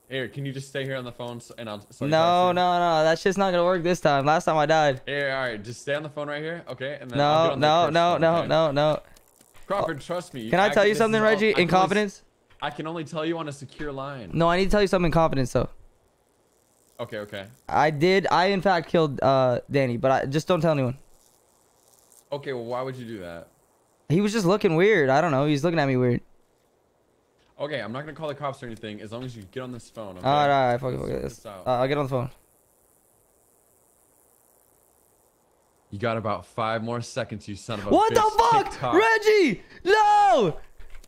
[SPEAKER 5] Here, can you just stay here on the phone and I'll
[SPEAKER 1] No, no, no. That shit's not gonna work this time. Last time I died.
[SPEAKER 5] Here, all right, just stay on the phone right here, okay? And then I'll get
[SPEAKER 1] No,
[SPEAKER 5] on the
[SPEAKER 1] no, no, no,
[SPEAKER 5] okay?
[SPEAKER 1] no, no.
[SPEAKER 5] Crawford, trust me.
[SPEAKER 1] Can I tell you something, Reggie? In
[SPEAKER 5] only-
[SPEAKER 1] confidence?
[SPEAKER 5] I can only tell you on a secure line.
[SPEAKER 1] No, I need to tell you something in confidence, though.
[SPEAKER 5] Okay, okay.
[SPEAKER 1] I did. I in fact killed uh Danny, but I just don't tell anyone.
[SPEAKER 5] Okay, well, why would you do that?
[SPEAKER 1] He was just looking weird. I don't know. He's looking at me weird.
[SPEAKER 5] Okay, I'm not gonna call the cops or anything as long as you get on this phone. Okay?
[SPEAKER 1] All right, all right. Fuck it, fuck it. This.
[SPEAKER 5] out.
[SPEAKER 1] Uh, I'll get on the phone.
[SPEAKER 5] You got about five more seconds, you son of a
[SPEAKER 1] What
[SPEAKER 5] bitch.
[SPEAKER 1] the fuck,
[SPEAKER 5] TikTok.
[SPEAKER 1] Reggie? No,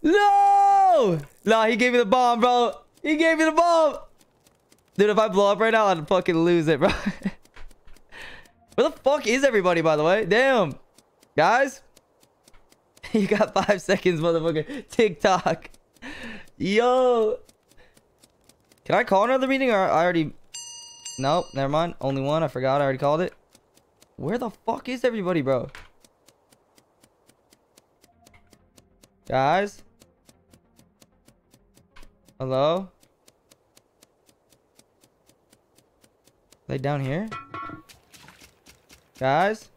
[SPEAKER 1] no. Nah, he gave me the bomb, bro. He gave me the bomb. Dude, if I blow up right now, I'd fucking lose it, bro. Where the fuck is everybody, by the way? Damn, guys. You got five seconds, motherfucker. TikTok. Yo. Can I call another meeting or I already... Nope, never mind. Only one. I forgot. I already called it. Where the fuck is everybody, bro? Guys? Hello? They down here? Guys?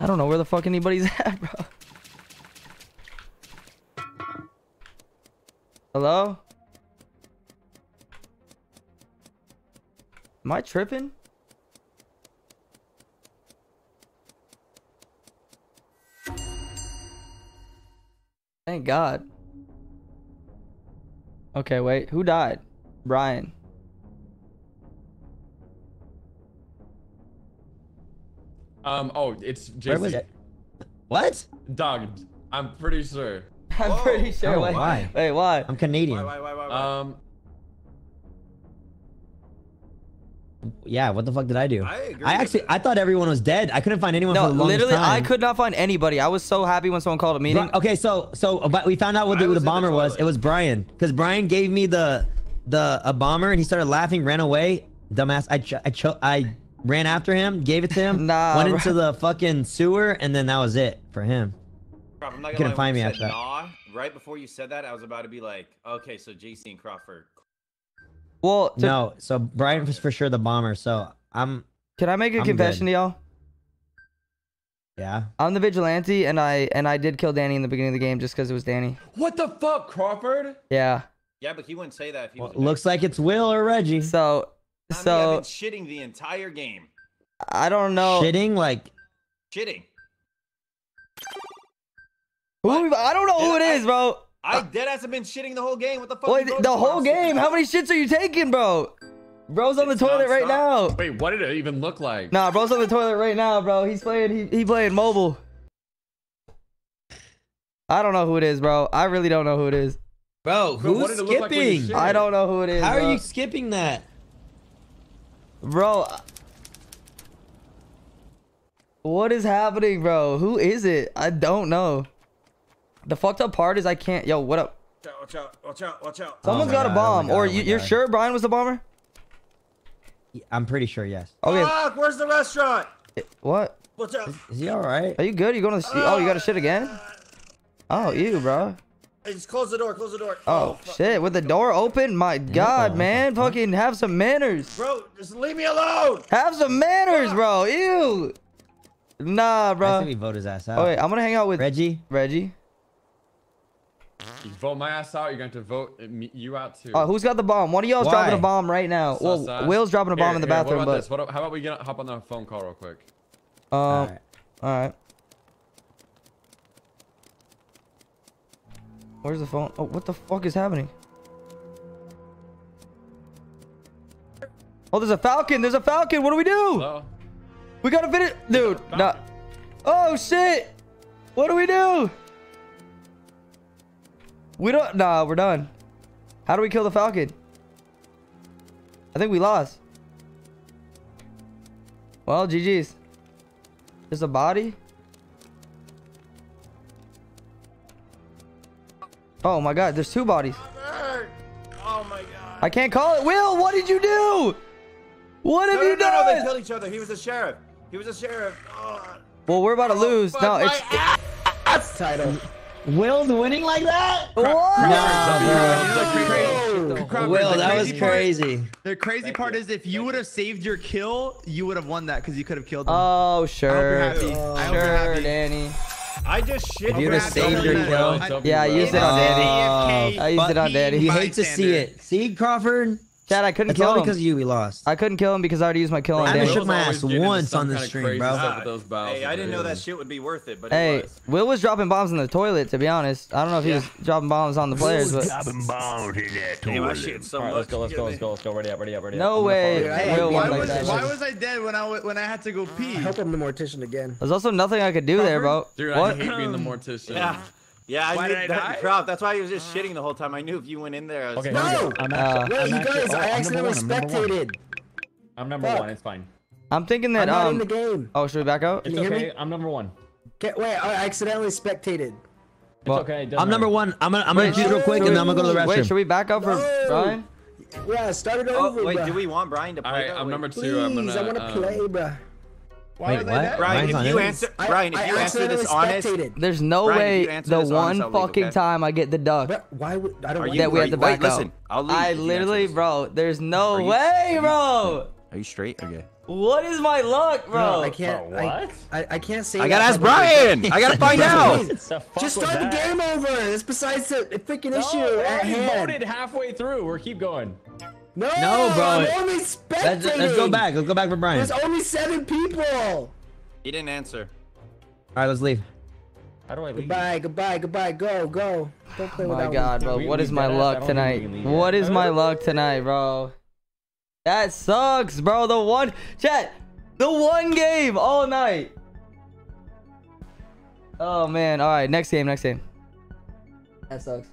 [SPEAKER 1] I don't know where the fuck anybody's at, bro. Hello? Am I tripping? Thank God. Okay, wait. Who died? Brian.
[SPEAKER 5] Um. Oh, it's JC.
[SPEAKER 3] Where was it? What?
[SPEAKER 5] Dog. I'm pretty sure.
[SPEAKER 1] I'm pretty sure.
[SPEAKER 3] Oh,
[SPEAKER 1] wait,
[SPEAKER 3] why?
[SPEAKER 1] wait, why?
[SPEAKER 3] I'm Canadian.
[SPEAKER 6] Why, why, why, why, why?
[SPEAKER 5] Um.
[SPEAKER 3] Yeah, what the fuck did I do?
[SPEAKER 6] I agree
[SPEAKER 3] I actually,
[SPEAKER 6] that.
[SPEAKER 3] I thought everyone was dead. I couldn't find anyone
[SPEAKER 1] No,
[SPEAKER 3] for the longest
[SPEAKER 1] literally, I could not find anybody. I was so happy when someone called a meeting.
[SPEAKER 3] Bri- okay, so so but we found out what the,
[SPEAKER 6] was
[SPEAKER 3] the
[SPEAKER 6] in the
[SPEAKER 3] bomber was. It was Brian, because Brian gave me the the a bomber, and he started laughing, ran away. Dumbass. I ch- I cho- I ran after him, gave it to him,
[SPEAKER 1] Nah,
[SPEAKER 3] went into the fucking sewer, and then that was it for him.
[SPEAKER 6] Bro, I'm not
[SPEAKER 3] couldn't
[SPEAKER 6] gonna lie,
[SPEAKER 3] find me after
[SPEAKER 6] said
[SPEAKER 3] that.
[SPEAKER 6] Nah, right before you said that, I was about to be like, okay, so JC and Crawford.
[SPEAKER 1] Well, to-
[SPEAKER 3] No, so Brian was for sure the bomber. So I'm
[SPEAKER 1] can I make a
[SPEAKER 3] I'm
[SPEAKER 1] confession
[SPEAKER 3] good.
[SPEAKER 1] to y'all?
[SPEAKER 3] yeah.
[SPEAKER 1] I'm the vigilante, and I and I did kill Danny in the beginning of the game just because it was Danny.
[SPEAKER 5] What the fuck, Crawford?
[SPEAKER 1] Yeah.
[SPEAKER 6] Yeah, but he wouldn't say that if he
[SPEAKER 3] Well,
[SPEAKER 6] was.
[SPEAKER 3] looks like it's Will or Reggie.
[SPEAKER 1] So,
[SPEAKER 6] I mean, I've
[SPEAKER 1] so
[SPEAKER 6] been shitting the entire game.
[SPEAKER 1] I don't know.
[SPEAKER 3] Shitting like
[SPEAKER 6] Shitting.
[SPEAKER 1] Who? I don't know who it
[SPEAKER 6] I-
[SPEAKER 1] is, bro.
[SPEAKER 6] I dead hasn't been shitting the whole game. What the fuck?
[SPEAKER 1] Wait,
[SPEAKER 6] you
[SPEAKER 1] the whole game. How many shits are you taking, bro? Bro's on the
[SPEAKER 6] It's
[SPEAKER 1] toilet right now.
[SPEAKER 5] Wait, what did it even look like?
[SPEAKER 1] Nah, bro's on the toilet right now, bro. He's playing. He he playing mobile. I don't know who it is, bro. I really don't know who it is.
[SPEAKER 3] Bro,
[SPEAKER 5] Bro, what
[SPEAKER 3] who's
[SPEAKER 5] did it like
[SPEAKER 3] skipping?
[SPEAKER 1] I don't know who it is.
[SPEAKER 3] How
[SPEAKER 1] bro.
[SPEAKER 3] are you skipping that?
[SPEAKER 1] bro? What is happening, bro? Who is it? I don't know. The fucked up part is I can't. Yo, what up?
[SPEAKER 6] Watch out! Watch out! Watch out!
[SPEAKER 1] Someone's oh
[SPEAKER 3] my
[SPEAKER 1] got a
[SPEAKER 3] God, oh
[SPEAKER 1] bomb,
[SPEAKER 3] God,
[SPEAKER 1] or
[SPEAKER 3] oh
[SPEAKER 1] you, you're sure Brian was the bomber?
[SPEAKER 3] I'm pretty sure yes.
[SPEAKER 1] Okay.
[SPEAKER 6] Fuck! Where's the restaurant?
[SPEAKER 1] Eh, what?
[SPEAKER 6] What's up?
[SPEAKER 3] Is he all right?
[SPEAKER 1] Are you good? You going to the? Oh, you got to shit again? Oh, uh, you, bro.
[SPEAKER 6] Hey, just close the door. Close the door.
[SPEAKER 1] Oh, oh
[SPEAKER 6] fuck.
[SPEAKER 1] shit, with the door open? My God, man. Fucking have some manners.
[SPEAKER 6] Bro, just leave me alone.
[SPEAKER 1] Have some manners, bro. Ew. Nah,
[SPEAKER 3] I
[SPEAKER 1] bro.
[SPEAKER 3] say we vote his ass oh, out.
[SPEAKER 1] Oh, wait, I'm gonna hang out with
[SPEAKER 3] Reggie.
[SPEAKER 1] Reggie.
[SPEAKER 5] You vote my ass out. You're going to vote me, you out too.
[SPEAKER 1] Uh, who's got the bomb? One of y'all's dropping a bomb right now. Well,
[SPEAKER 5] Sus-ass.
[SPEAKER 1] Will's dropping a bomb
[SPEAKER 5] Here,
[SPEAKER 1] in the
[SPEAKER 5] here,
[SPEAKER 1] bathroom,
[SPEAKER 5] what about
[SPEAKER 1] but
[SPEAKER 5] this? What, how about we get hop on the phone call real quick?
[SPEAKER 1] um,
[SPEAKER 3] All right.
[SPEAKER 1] all right. Where's the phone? Oh, what the fuck is happening? Oh, there's a falcon. There's a falcon. What do we do?
[SPEAKER 5] Hello?
[SPEAKER 1] We gotta finish, dude. Nah. Oh shit! What do we do? We don't. Nah, we're done. How do we kill the falcon? I think we lost. Well, GG's. There's a body. Oh my god, there's two bodies.
[SPEAKER 6] Oh, oh my god.
[SPEAKER 1] I can't call it. Will, what did you do? What have
[SPEAKER 6] No, no,
[SPEAKER 1] you
[SPEAKER 6] no, no,
[SPEAKER 1] done?
[SPEAKER 6] they killed each other. He was a sheriff. He was a sheriff. Oh,
[SPEAKER 1] well, we're about to oh, lose.
[SPEAKER 6] fuck
[SPEAKER 1] No, it's.
[SPEAKER 6] ass.
[SPEAKER 9] Title.
[SPEAKER 3] Will's winning like that?
[SPEAKER 1] What?
[SPEAKER 3] Nah, Will, that was crazy.
[SPEAKER 8] The crazy part is if you would have saved your kill, you would have won that because you could have killed him.
[SPEAKER 1] Oh, sure.
[SPEAKER 8] I hope you're happy. I hope you're
[SPEAKER 1] Sure,
[SPEAKER 8] happy.
[SPEAKER 1] Danny.
[SPEAKER 6] I just shit.
[SPEAKER 3] If you'd have saved your kill.
[SPEAKER 1] Yeah, oh. I used it on Danny. I used it on Danny.
[SPEAKER 3] You hate to see it. See, Crawford?
[SPEAKER 1] Chad, I couldn't
[SPEAKER 3] It's
[SPEAKER 1] kill
[SPEAKER 3] all
[SPEAKER 1] him.
[SPEAKER 3] because of you we lost.
[SPEAKER 1] I couldn't kill him because I already used my kill on
[SPEAKER 3] I haven't shook my
[SPEAKER 5] Will's
[SPEAKER 3] ass
[SPEAKER 5] always getting into
[SPEAKER 3] once on the stream, bro.
[SPEAKER 5] those
[SPEAKER 6] Hey, I didn't know that shit would be worth it, but
[SPEAKER 1] Hey,
[SPEAKER 6] it was.
[SPEAKER 1] Will was dropping bombs in the toilet, to be honest. I don't know if he was dropping bombs on the players, but
[SPEAKER 6] Hey, my shit so
[SPEAKER 2] All right,
[SPEAKER 6] much.
[SPEAKER 2] let's go, let's go, let's go, let's go. Ready up, ready up, ready up.
[SPEAKER 1] no
[SPEAKER 2] I'm
[SPEAKER 1] way.
[SPEAKER 9] Hey,
[SPEAKER 1] Will
[SPEAKER 9] why
[SPEAKER 1] won like
[SPEAKER 8] was,
[SPEAKER 1] that.
[SPEAKER 8] why was I dead when I w- when I had to go pee?
[SPEAKER 9] I hope I'm the mortician again.
[SPEAKER 1] There's also nothing I could do there, bro.
[SPEAKER 5] Dude, I hate being the mortician.
[SPEAKER 6] Yeah. Yeah, I
[SPEAKER 8] Why
[SPEAKER 6] knew
[SPEAKER 8] did
[SPEAKER 6] that crowd. That's why he was just shitting the whole time. I knew if you went in there, I was
[SPEAKER 2] Okay,
[SPEAKER 9] No!
[SPEAKER 2] here we. I'm
[SPEAKER 1] Uh,
[SPEAKER 2] actually,
[SPEAKER 9] Wait,
[SPEAKER 2] I'm
[SPEAKER 9] you
[SPEAKER 2] actually,
[SPEAKER 9] guys,
[SPEAKER 2] oh,
[SPEAKER 9] I accidentally
[SPEAKER 2] one, I'm number one.
[SPEAKER 9] spectated.
[SPEAKER 2] I'm number
[SPEAKER 9] Fuck.
[SPEAKER 2] one. It's fine.
[SPEAKER 1] I'm thinking that.
[SPEAKER 9] I'm
[SPEAKER 1] that
[SPEAKER 9] not in
[SPEAKER 1] um.
[SPEAKER 9] the game.
[SPEAKER 1] Oh, should we back out?
[SPEAKER 2] It's
[SPEAKER 9] you hear
[SPEAKER 2] okay.
[SPEAKER 9] me?
[SPEAKER 2] I'm number one.
[SPEAKER 9] Get, wait, I accidentally spectated.
[SPEAKER 2] It's
[SPEAKER 1] Well,
[SPEAKER 2] okay.
[SPEAKER 3] I'm number one. I'm gonna, I'm gonna
[SPEAKER 1] Wait,
[SPEAKER 3] choose real quick and then I'm gonna go to the restroom.
[SPEAKER 1] Wait, should we back up for
[SPEAKER 9] No.
[SPEAKER 1] Brian?
[SPEAKER 9] Yeah, start it
[SPEAKER 6] Oh,
[SPEAKER 9] over,
[SPEAKER 6] wait,
[SPEAKER 9] bruh.
[SPEAKER 6] do we want Brian to play?
[SPEAKER 5] All right. I'm
[SPEAKER 6] Wait.
[SPEAKER 5] number
[SPEAKER 9] Please,
[SPEAKER 5] two. I'm gonna.
[SPEAKER 9] I want to
[SPEAKER 5] um,
[SPEAKER 9] play, bruh.
[SPEAKER 8] Why
[SPEAKER 3] Wait, what?
[SPEAKER 6] Brian, if you
[SPEAKER 3] it.
[SPEAKER 6] answer,
[SPEAKER 9] I-
[SPEAKER 6] Brian, if
[SPEAKER 9] I
[SPEAKER 6] you answer this
[SPEAKER 9] accidentally
[SPEAKER 6] honest.
[SPEAKER 1] There's no
[SPEAKER 6] Brian,
[SPEAKER 1] way the one
[SPEAKER 6] honest, I'll leave,
[SPEAKER 1] fucking
[SPEAKER 6] okay?
[SPEAKER 1] time I get the duck
[SPEAKER 9] Bruh, why would I don't
[SPEAKER 6] Are you-
[SPEAKER 1] that we have to
[SPEAKER 6] you- wait,
[SPEAKER 1] back out.
[SPEAKER 6] listen, I'll leave
[SPEAKER 1] I literally, bro. There's no
[SPEAKER 6] you-
[SPEAKER 1] way, bro.
[SPEAKER 6] Are you straight? Okay.
[SPEAKER 1] What is my luck, bro?
[SPEAKER 9] No, I can't. I, I, I can't say.
[SPEAKER 6] I gotta ask
[SPEAKER 9] publicly.
[SPEAKER 6] Brian. I gotta find out.
[SPEAKER 9] Just start the game over. It's besides the freaking
[SPEAKER 2] No,
[SPEAKER 9] issue
[SPEAKER 2] we
[SPEAKER 9] at hand.
[SPEAKER 2] voted halfway through. We're keep going.
[SPEAKER 9] No,
[SPEAKER 3] No, bro.
[SPEAKER 9] I'm only
[SPEAKER 3] Let's, let's go back. Let's go back for Brian.
[SPEAKER 9] There's only seven people.
[SPEAKER 6] He didn't answer.
[SPEAKER 3] All right, let's leave.
[SPEAKER 2] How do I leave?
[SPEAKER 9] Goodbye, goodbye, goodbye. Go, go. Don't play
[SPEAKER 1] Oh
[SPEAKER 9] with
[SPEAKER 1] my
[SPEAKER 9] that
[SPEAKER 1] god, bro.
[SPEAKER 2] We-
[SPEAKER 1] What my luck
[SPEAKER 2] don't think we
[SPEAKER 1] tonight?
[SPEAKER 2] can leave
[SPEAKER 1] What
[SPEAKER 2] yet.
[SPEAKER 1] is my luck tonight, bro? That sucks, bro. The one chat, the one game all night. Oh man. All right, next game, next game. That sucks.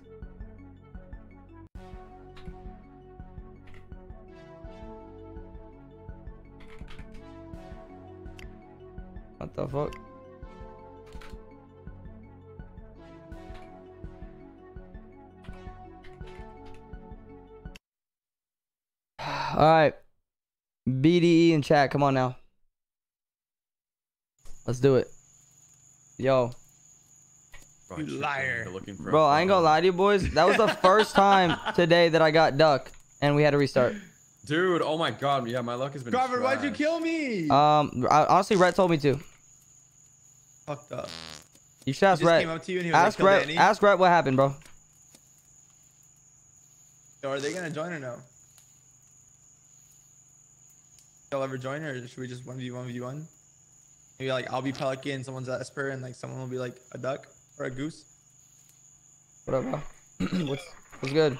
[SPEAKER 1] What the fuck? All right. BDE in chat, come on now. Let's do it. Yo,
[SPEAKER 5] You liar.
[SPEAKER 1] bro, I ain't gonna lie to you boys. That was the first time today that I got duck and we had to restart.
[SPEAKER 5] Dude, oh my god, yeah, my luck has been.
[SPEAKER 8] Crawford, why'd you kill me?
[SPEAKER 1] Um, I, honestly, Rhett told me to.
[SPEAKER 8] Fucked up.
[SPEAKER 1] You should ask
[SPEAKER 8] just
[SPEAKER 1] Rhett.
[SPEAKER 8] came up to you and he was like,
[SPEAKER 1] Ask
[SPEAKER 8] "Kill
[SPEAKER 1] Rhett. Ask Rhett what happened, bro.
[SPEAKER 8] So are they gonna join or no? They'll ever join or should we just one v one v one? Maybe like I'll be Pelican, someone's Esper, and like someone will be like a duck or a goose.
[SPEAKER 1] What up, bro? what's what's good?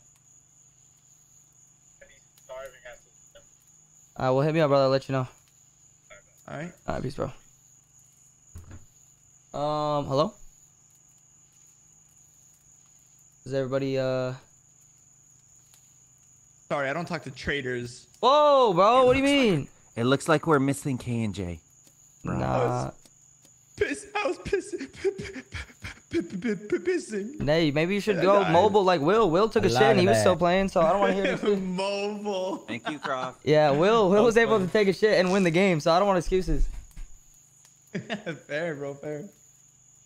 [SPEAKER 1] Alright, well, hit me up, brother. I'll let you know.
[SPEAKER 8] All right.
[SPEAKER 1] Alright, peace, bro. Um, hello? Is everybody, uh...
[SPEAKER 8] Sorry, I don't talk to traders.
[SPEAKER 1] Whoa, bro, what do you mean?
[SPEAKER 6] It looks like we're missing K and J.
[SPEAKER 1] Nah.
[SPEAKER 8] Piss, I was pissing. Pissing.
[SPEAKER 1] Nay, maybe you should go mobile like Will. Will took a
[SPEAKER 3] A
[SPEAKER 1] shit and he was
[SPEAKER 3] that.
[SPEAKER 1] still playing, so I don't want to hear this.
[SPEAKER 8] Mobile.
[SPEAKER 6] Thank you, Croft.
[SPEAKER 1] Yeah, Will. Will was able to take a shit and win the game, so I don't want excuses.
[SPEAKER 8] fair, bro, fair.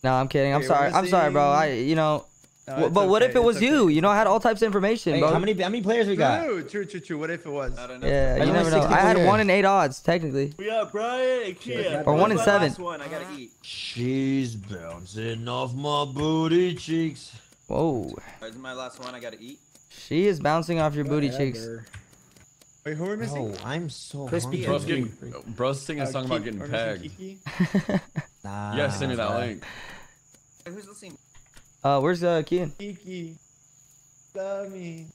[SPEAKER 1] No, I'm kidding. I'm
[SPEAKER 8] Hey,
[SPEAKER 1] sorry. I'm sorry, bro. I, you know.
[SPEAKER 8] No,
[SPEAKER 1] w-
[SPEAKER 8] it's
[SPEAKER 1] but what if it was
[SPEAKER 8] it's
[SPEAKER 1] you? You know, I had all types of information,
[SPEAKER 3] Hey,
[SPEAKER 1] bro.
[SPEAKER 3] how many how many players we got?
[SPEAKER 8] True, true, true, true. What if it was?
[SPEAKER 1] Yeah,
[SPEAKER 3] I
[SPEAKER 1] you
[SPEAKER 3] know Yeah, you
[SPEAKER 1] never know. I had one in eight odds, technically.
[SPEAKER 7] We up, Brian. Yeah.
[SPEAKER 1] Or one in seven.
[SPEAKER 7] last One. I gotta eat.
[SPEAKER 3] She's bouncing off my booty cheeks.
[SPEAKER 1] Whoa.
[SPEAKER 6] This is my last one. I gotta eat.
[SPEAKER 1] She is bouncing off your booty cheeks.
[SPEAKER 8] Wait, who are we missing?
[SPEAKER 3] No, I'm so
[SPEAKER 9] Crispy
[SPEAKER 3] hungry.
[SPEAKER 5] Bro's,
[SPEAKER 9] Kiki.
[SPEAKER 5] getting, bro's singing a
[SPEAKER 8] Uh,
[SPEAKER 5] song about getting pegged.
[SPEAKER 8] Kiki?
[SPEAKER 3] Nah,
[SPEAKER 5] Yeah, send me that
[SPEAKER 3] bruh.
[SPEAKER 5] link.
[SPEAKER 6] Hey, Who's listening?
[SPEAKER 1] Uh, where's uh Kian?
[SPEAKER 8] Kiki. Love me.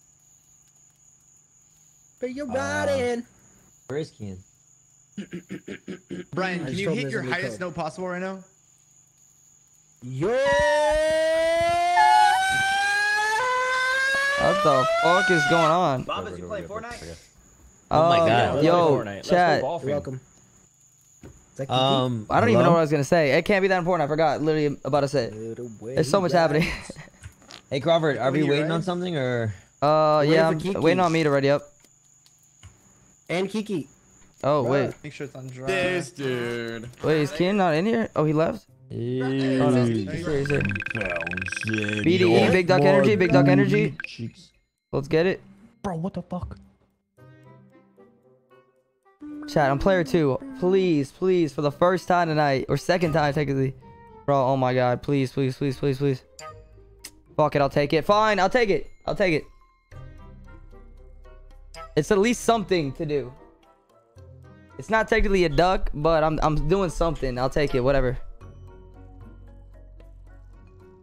[SPEAKER 9] But you're
[SPEAKER 3] Uh,
[SPEAKER 9] riding.
[SPEAKER 3] Where is Kian?
[SPEAKER 8] Brian, can you hit your highest
[SPEAKER 9] code.
[SPEAKER 8] note possible right now? Yo!
[SPEAKER 1] What the fuck is going on?
[SPEAKER 6] Bob, is you playing Fortnite?
[SPEAKER 3] Oh my
[SPEAKER 1] Uh,
[SPEAKER 3] God.
[SPEAKER 1] Yo,
[SPEAKER 2] go Fortnite.
[SPEAKER 1] Chat.
[SPEAKER 9] You're welcome. Is?
[SPEAKER 3] Um,
[SPEAKER 1] I don't even know what I was gonna say. It can't be that important. I forgot literally about to say it. There's so much happening.
[SPEAKER 3] Hey Crawford, are we
[SPEAKER 8] What are you
[SPEAKER 3] waiting on something or?
[SPEAKER 1] Uh,
[SPEAKER 9] Waiting
[SPEAKER 1] yeah, I'm waiting on me to ready up.
[SPEAKER 9] And Kiki.
[SPEAKER 1] Oh wait,
[SPEAKER 8] Make sure it's on dry.
[SPEAKER 5] This dude.
[SPEAKER 1] wait, is Kian not in here? Oh, he left. Oh, no. He's here, he's here. BDE, Big Duck Energy, Big Duck Energy. Let's get it.
[SPEAKER 2] Bro, what the fuck?
[SPEAKER 1] Chat, I'm player two. Please, please, for the first time tonight, or second time technically. Bro, oh my god, please, please, please, please, please. Fuck it, I'll take it. Fine, I'll take it. I'll take it. It's at least something to do. It's not technically a duck, but I'm I'm doing something. I'll take it, whatever.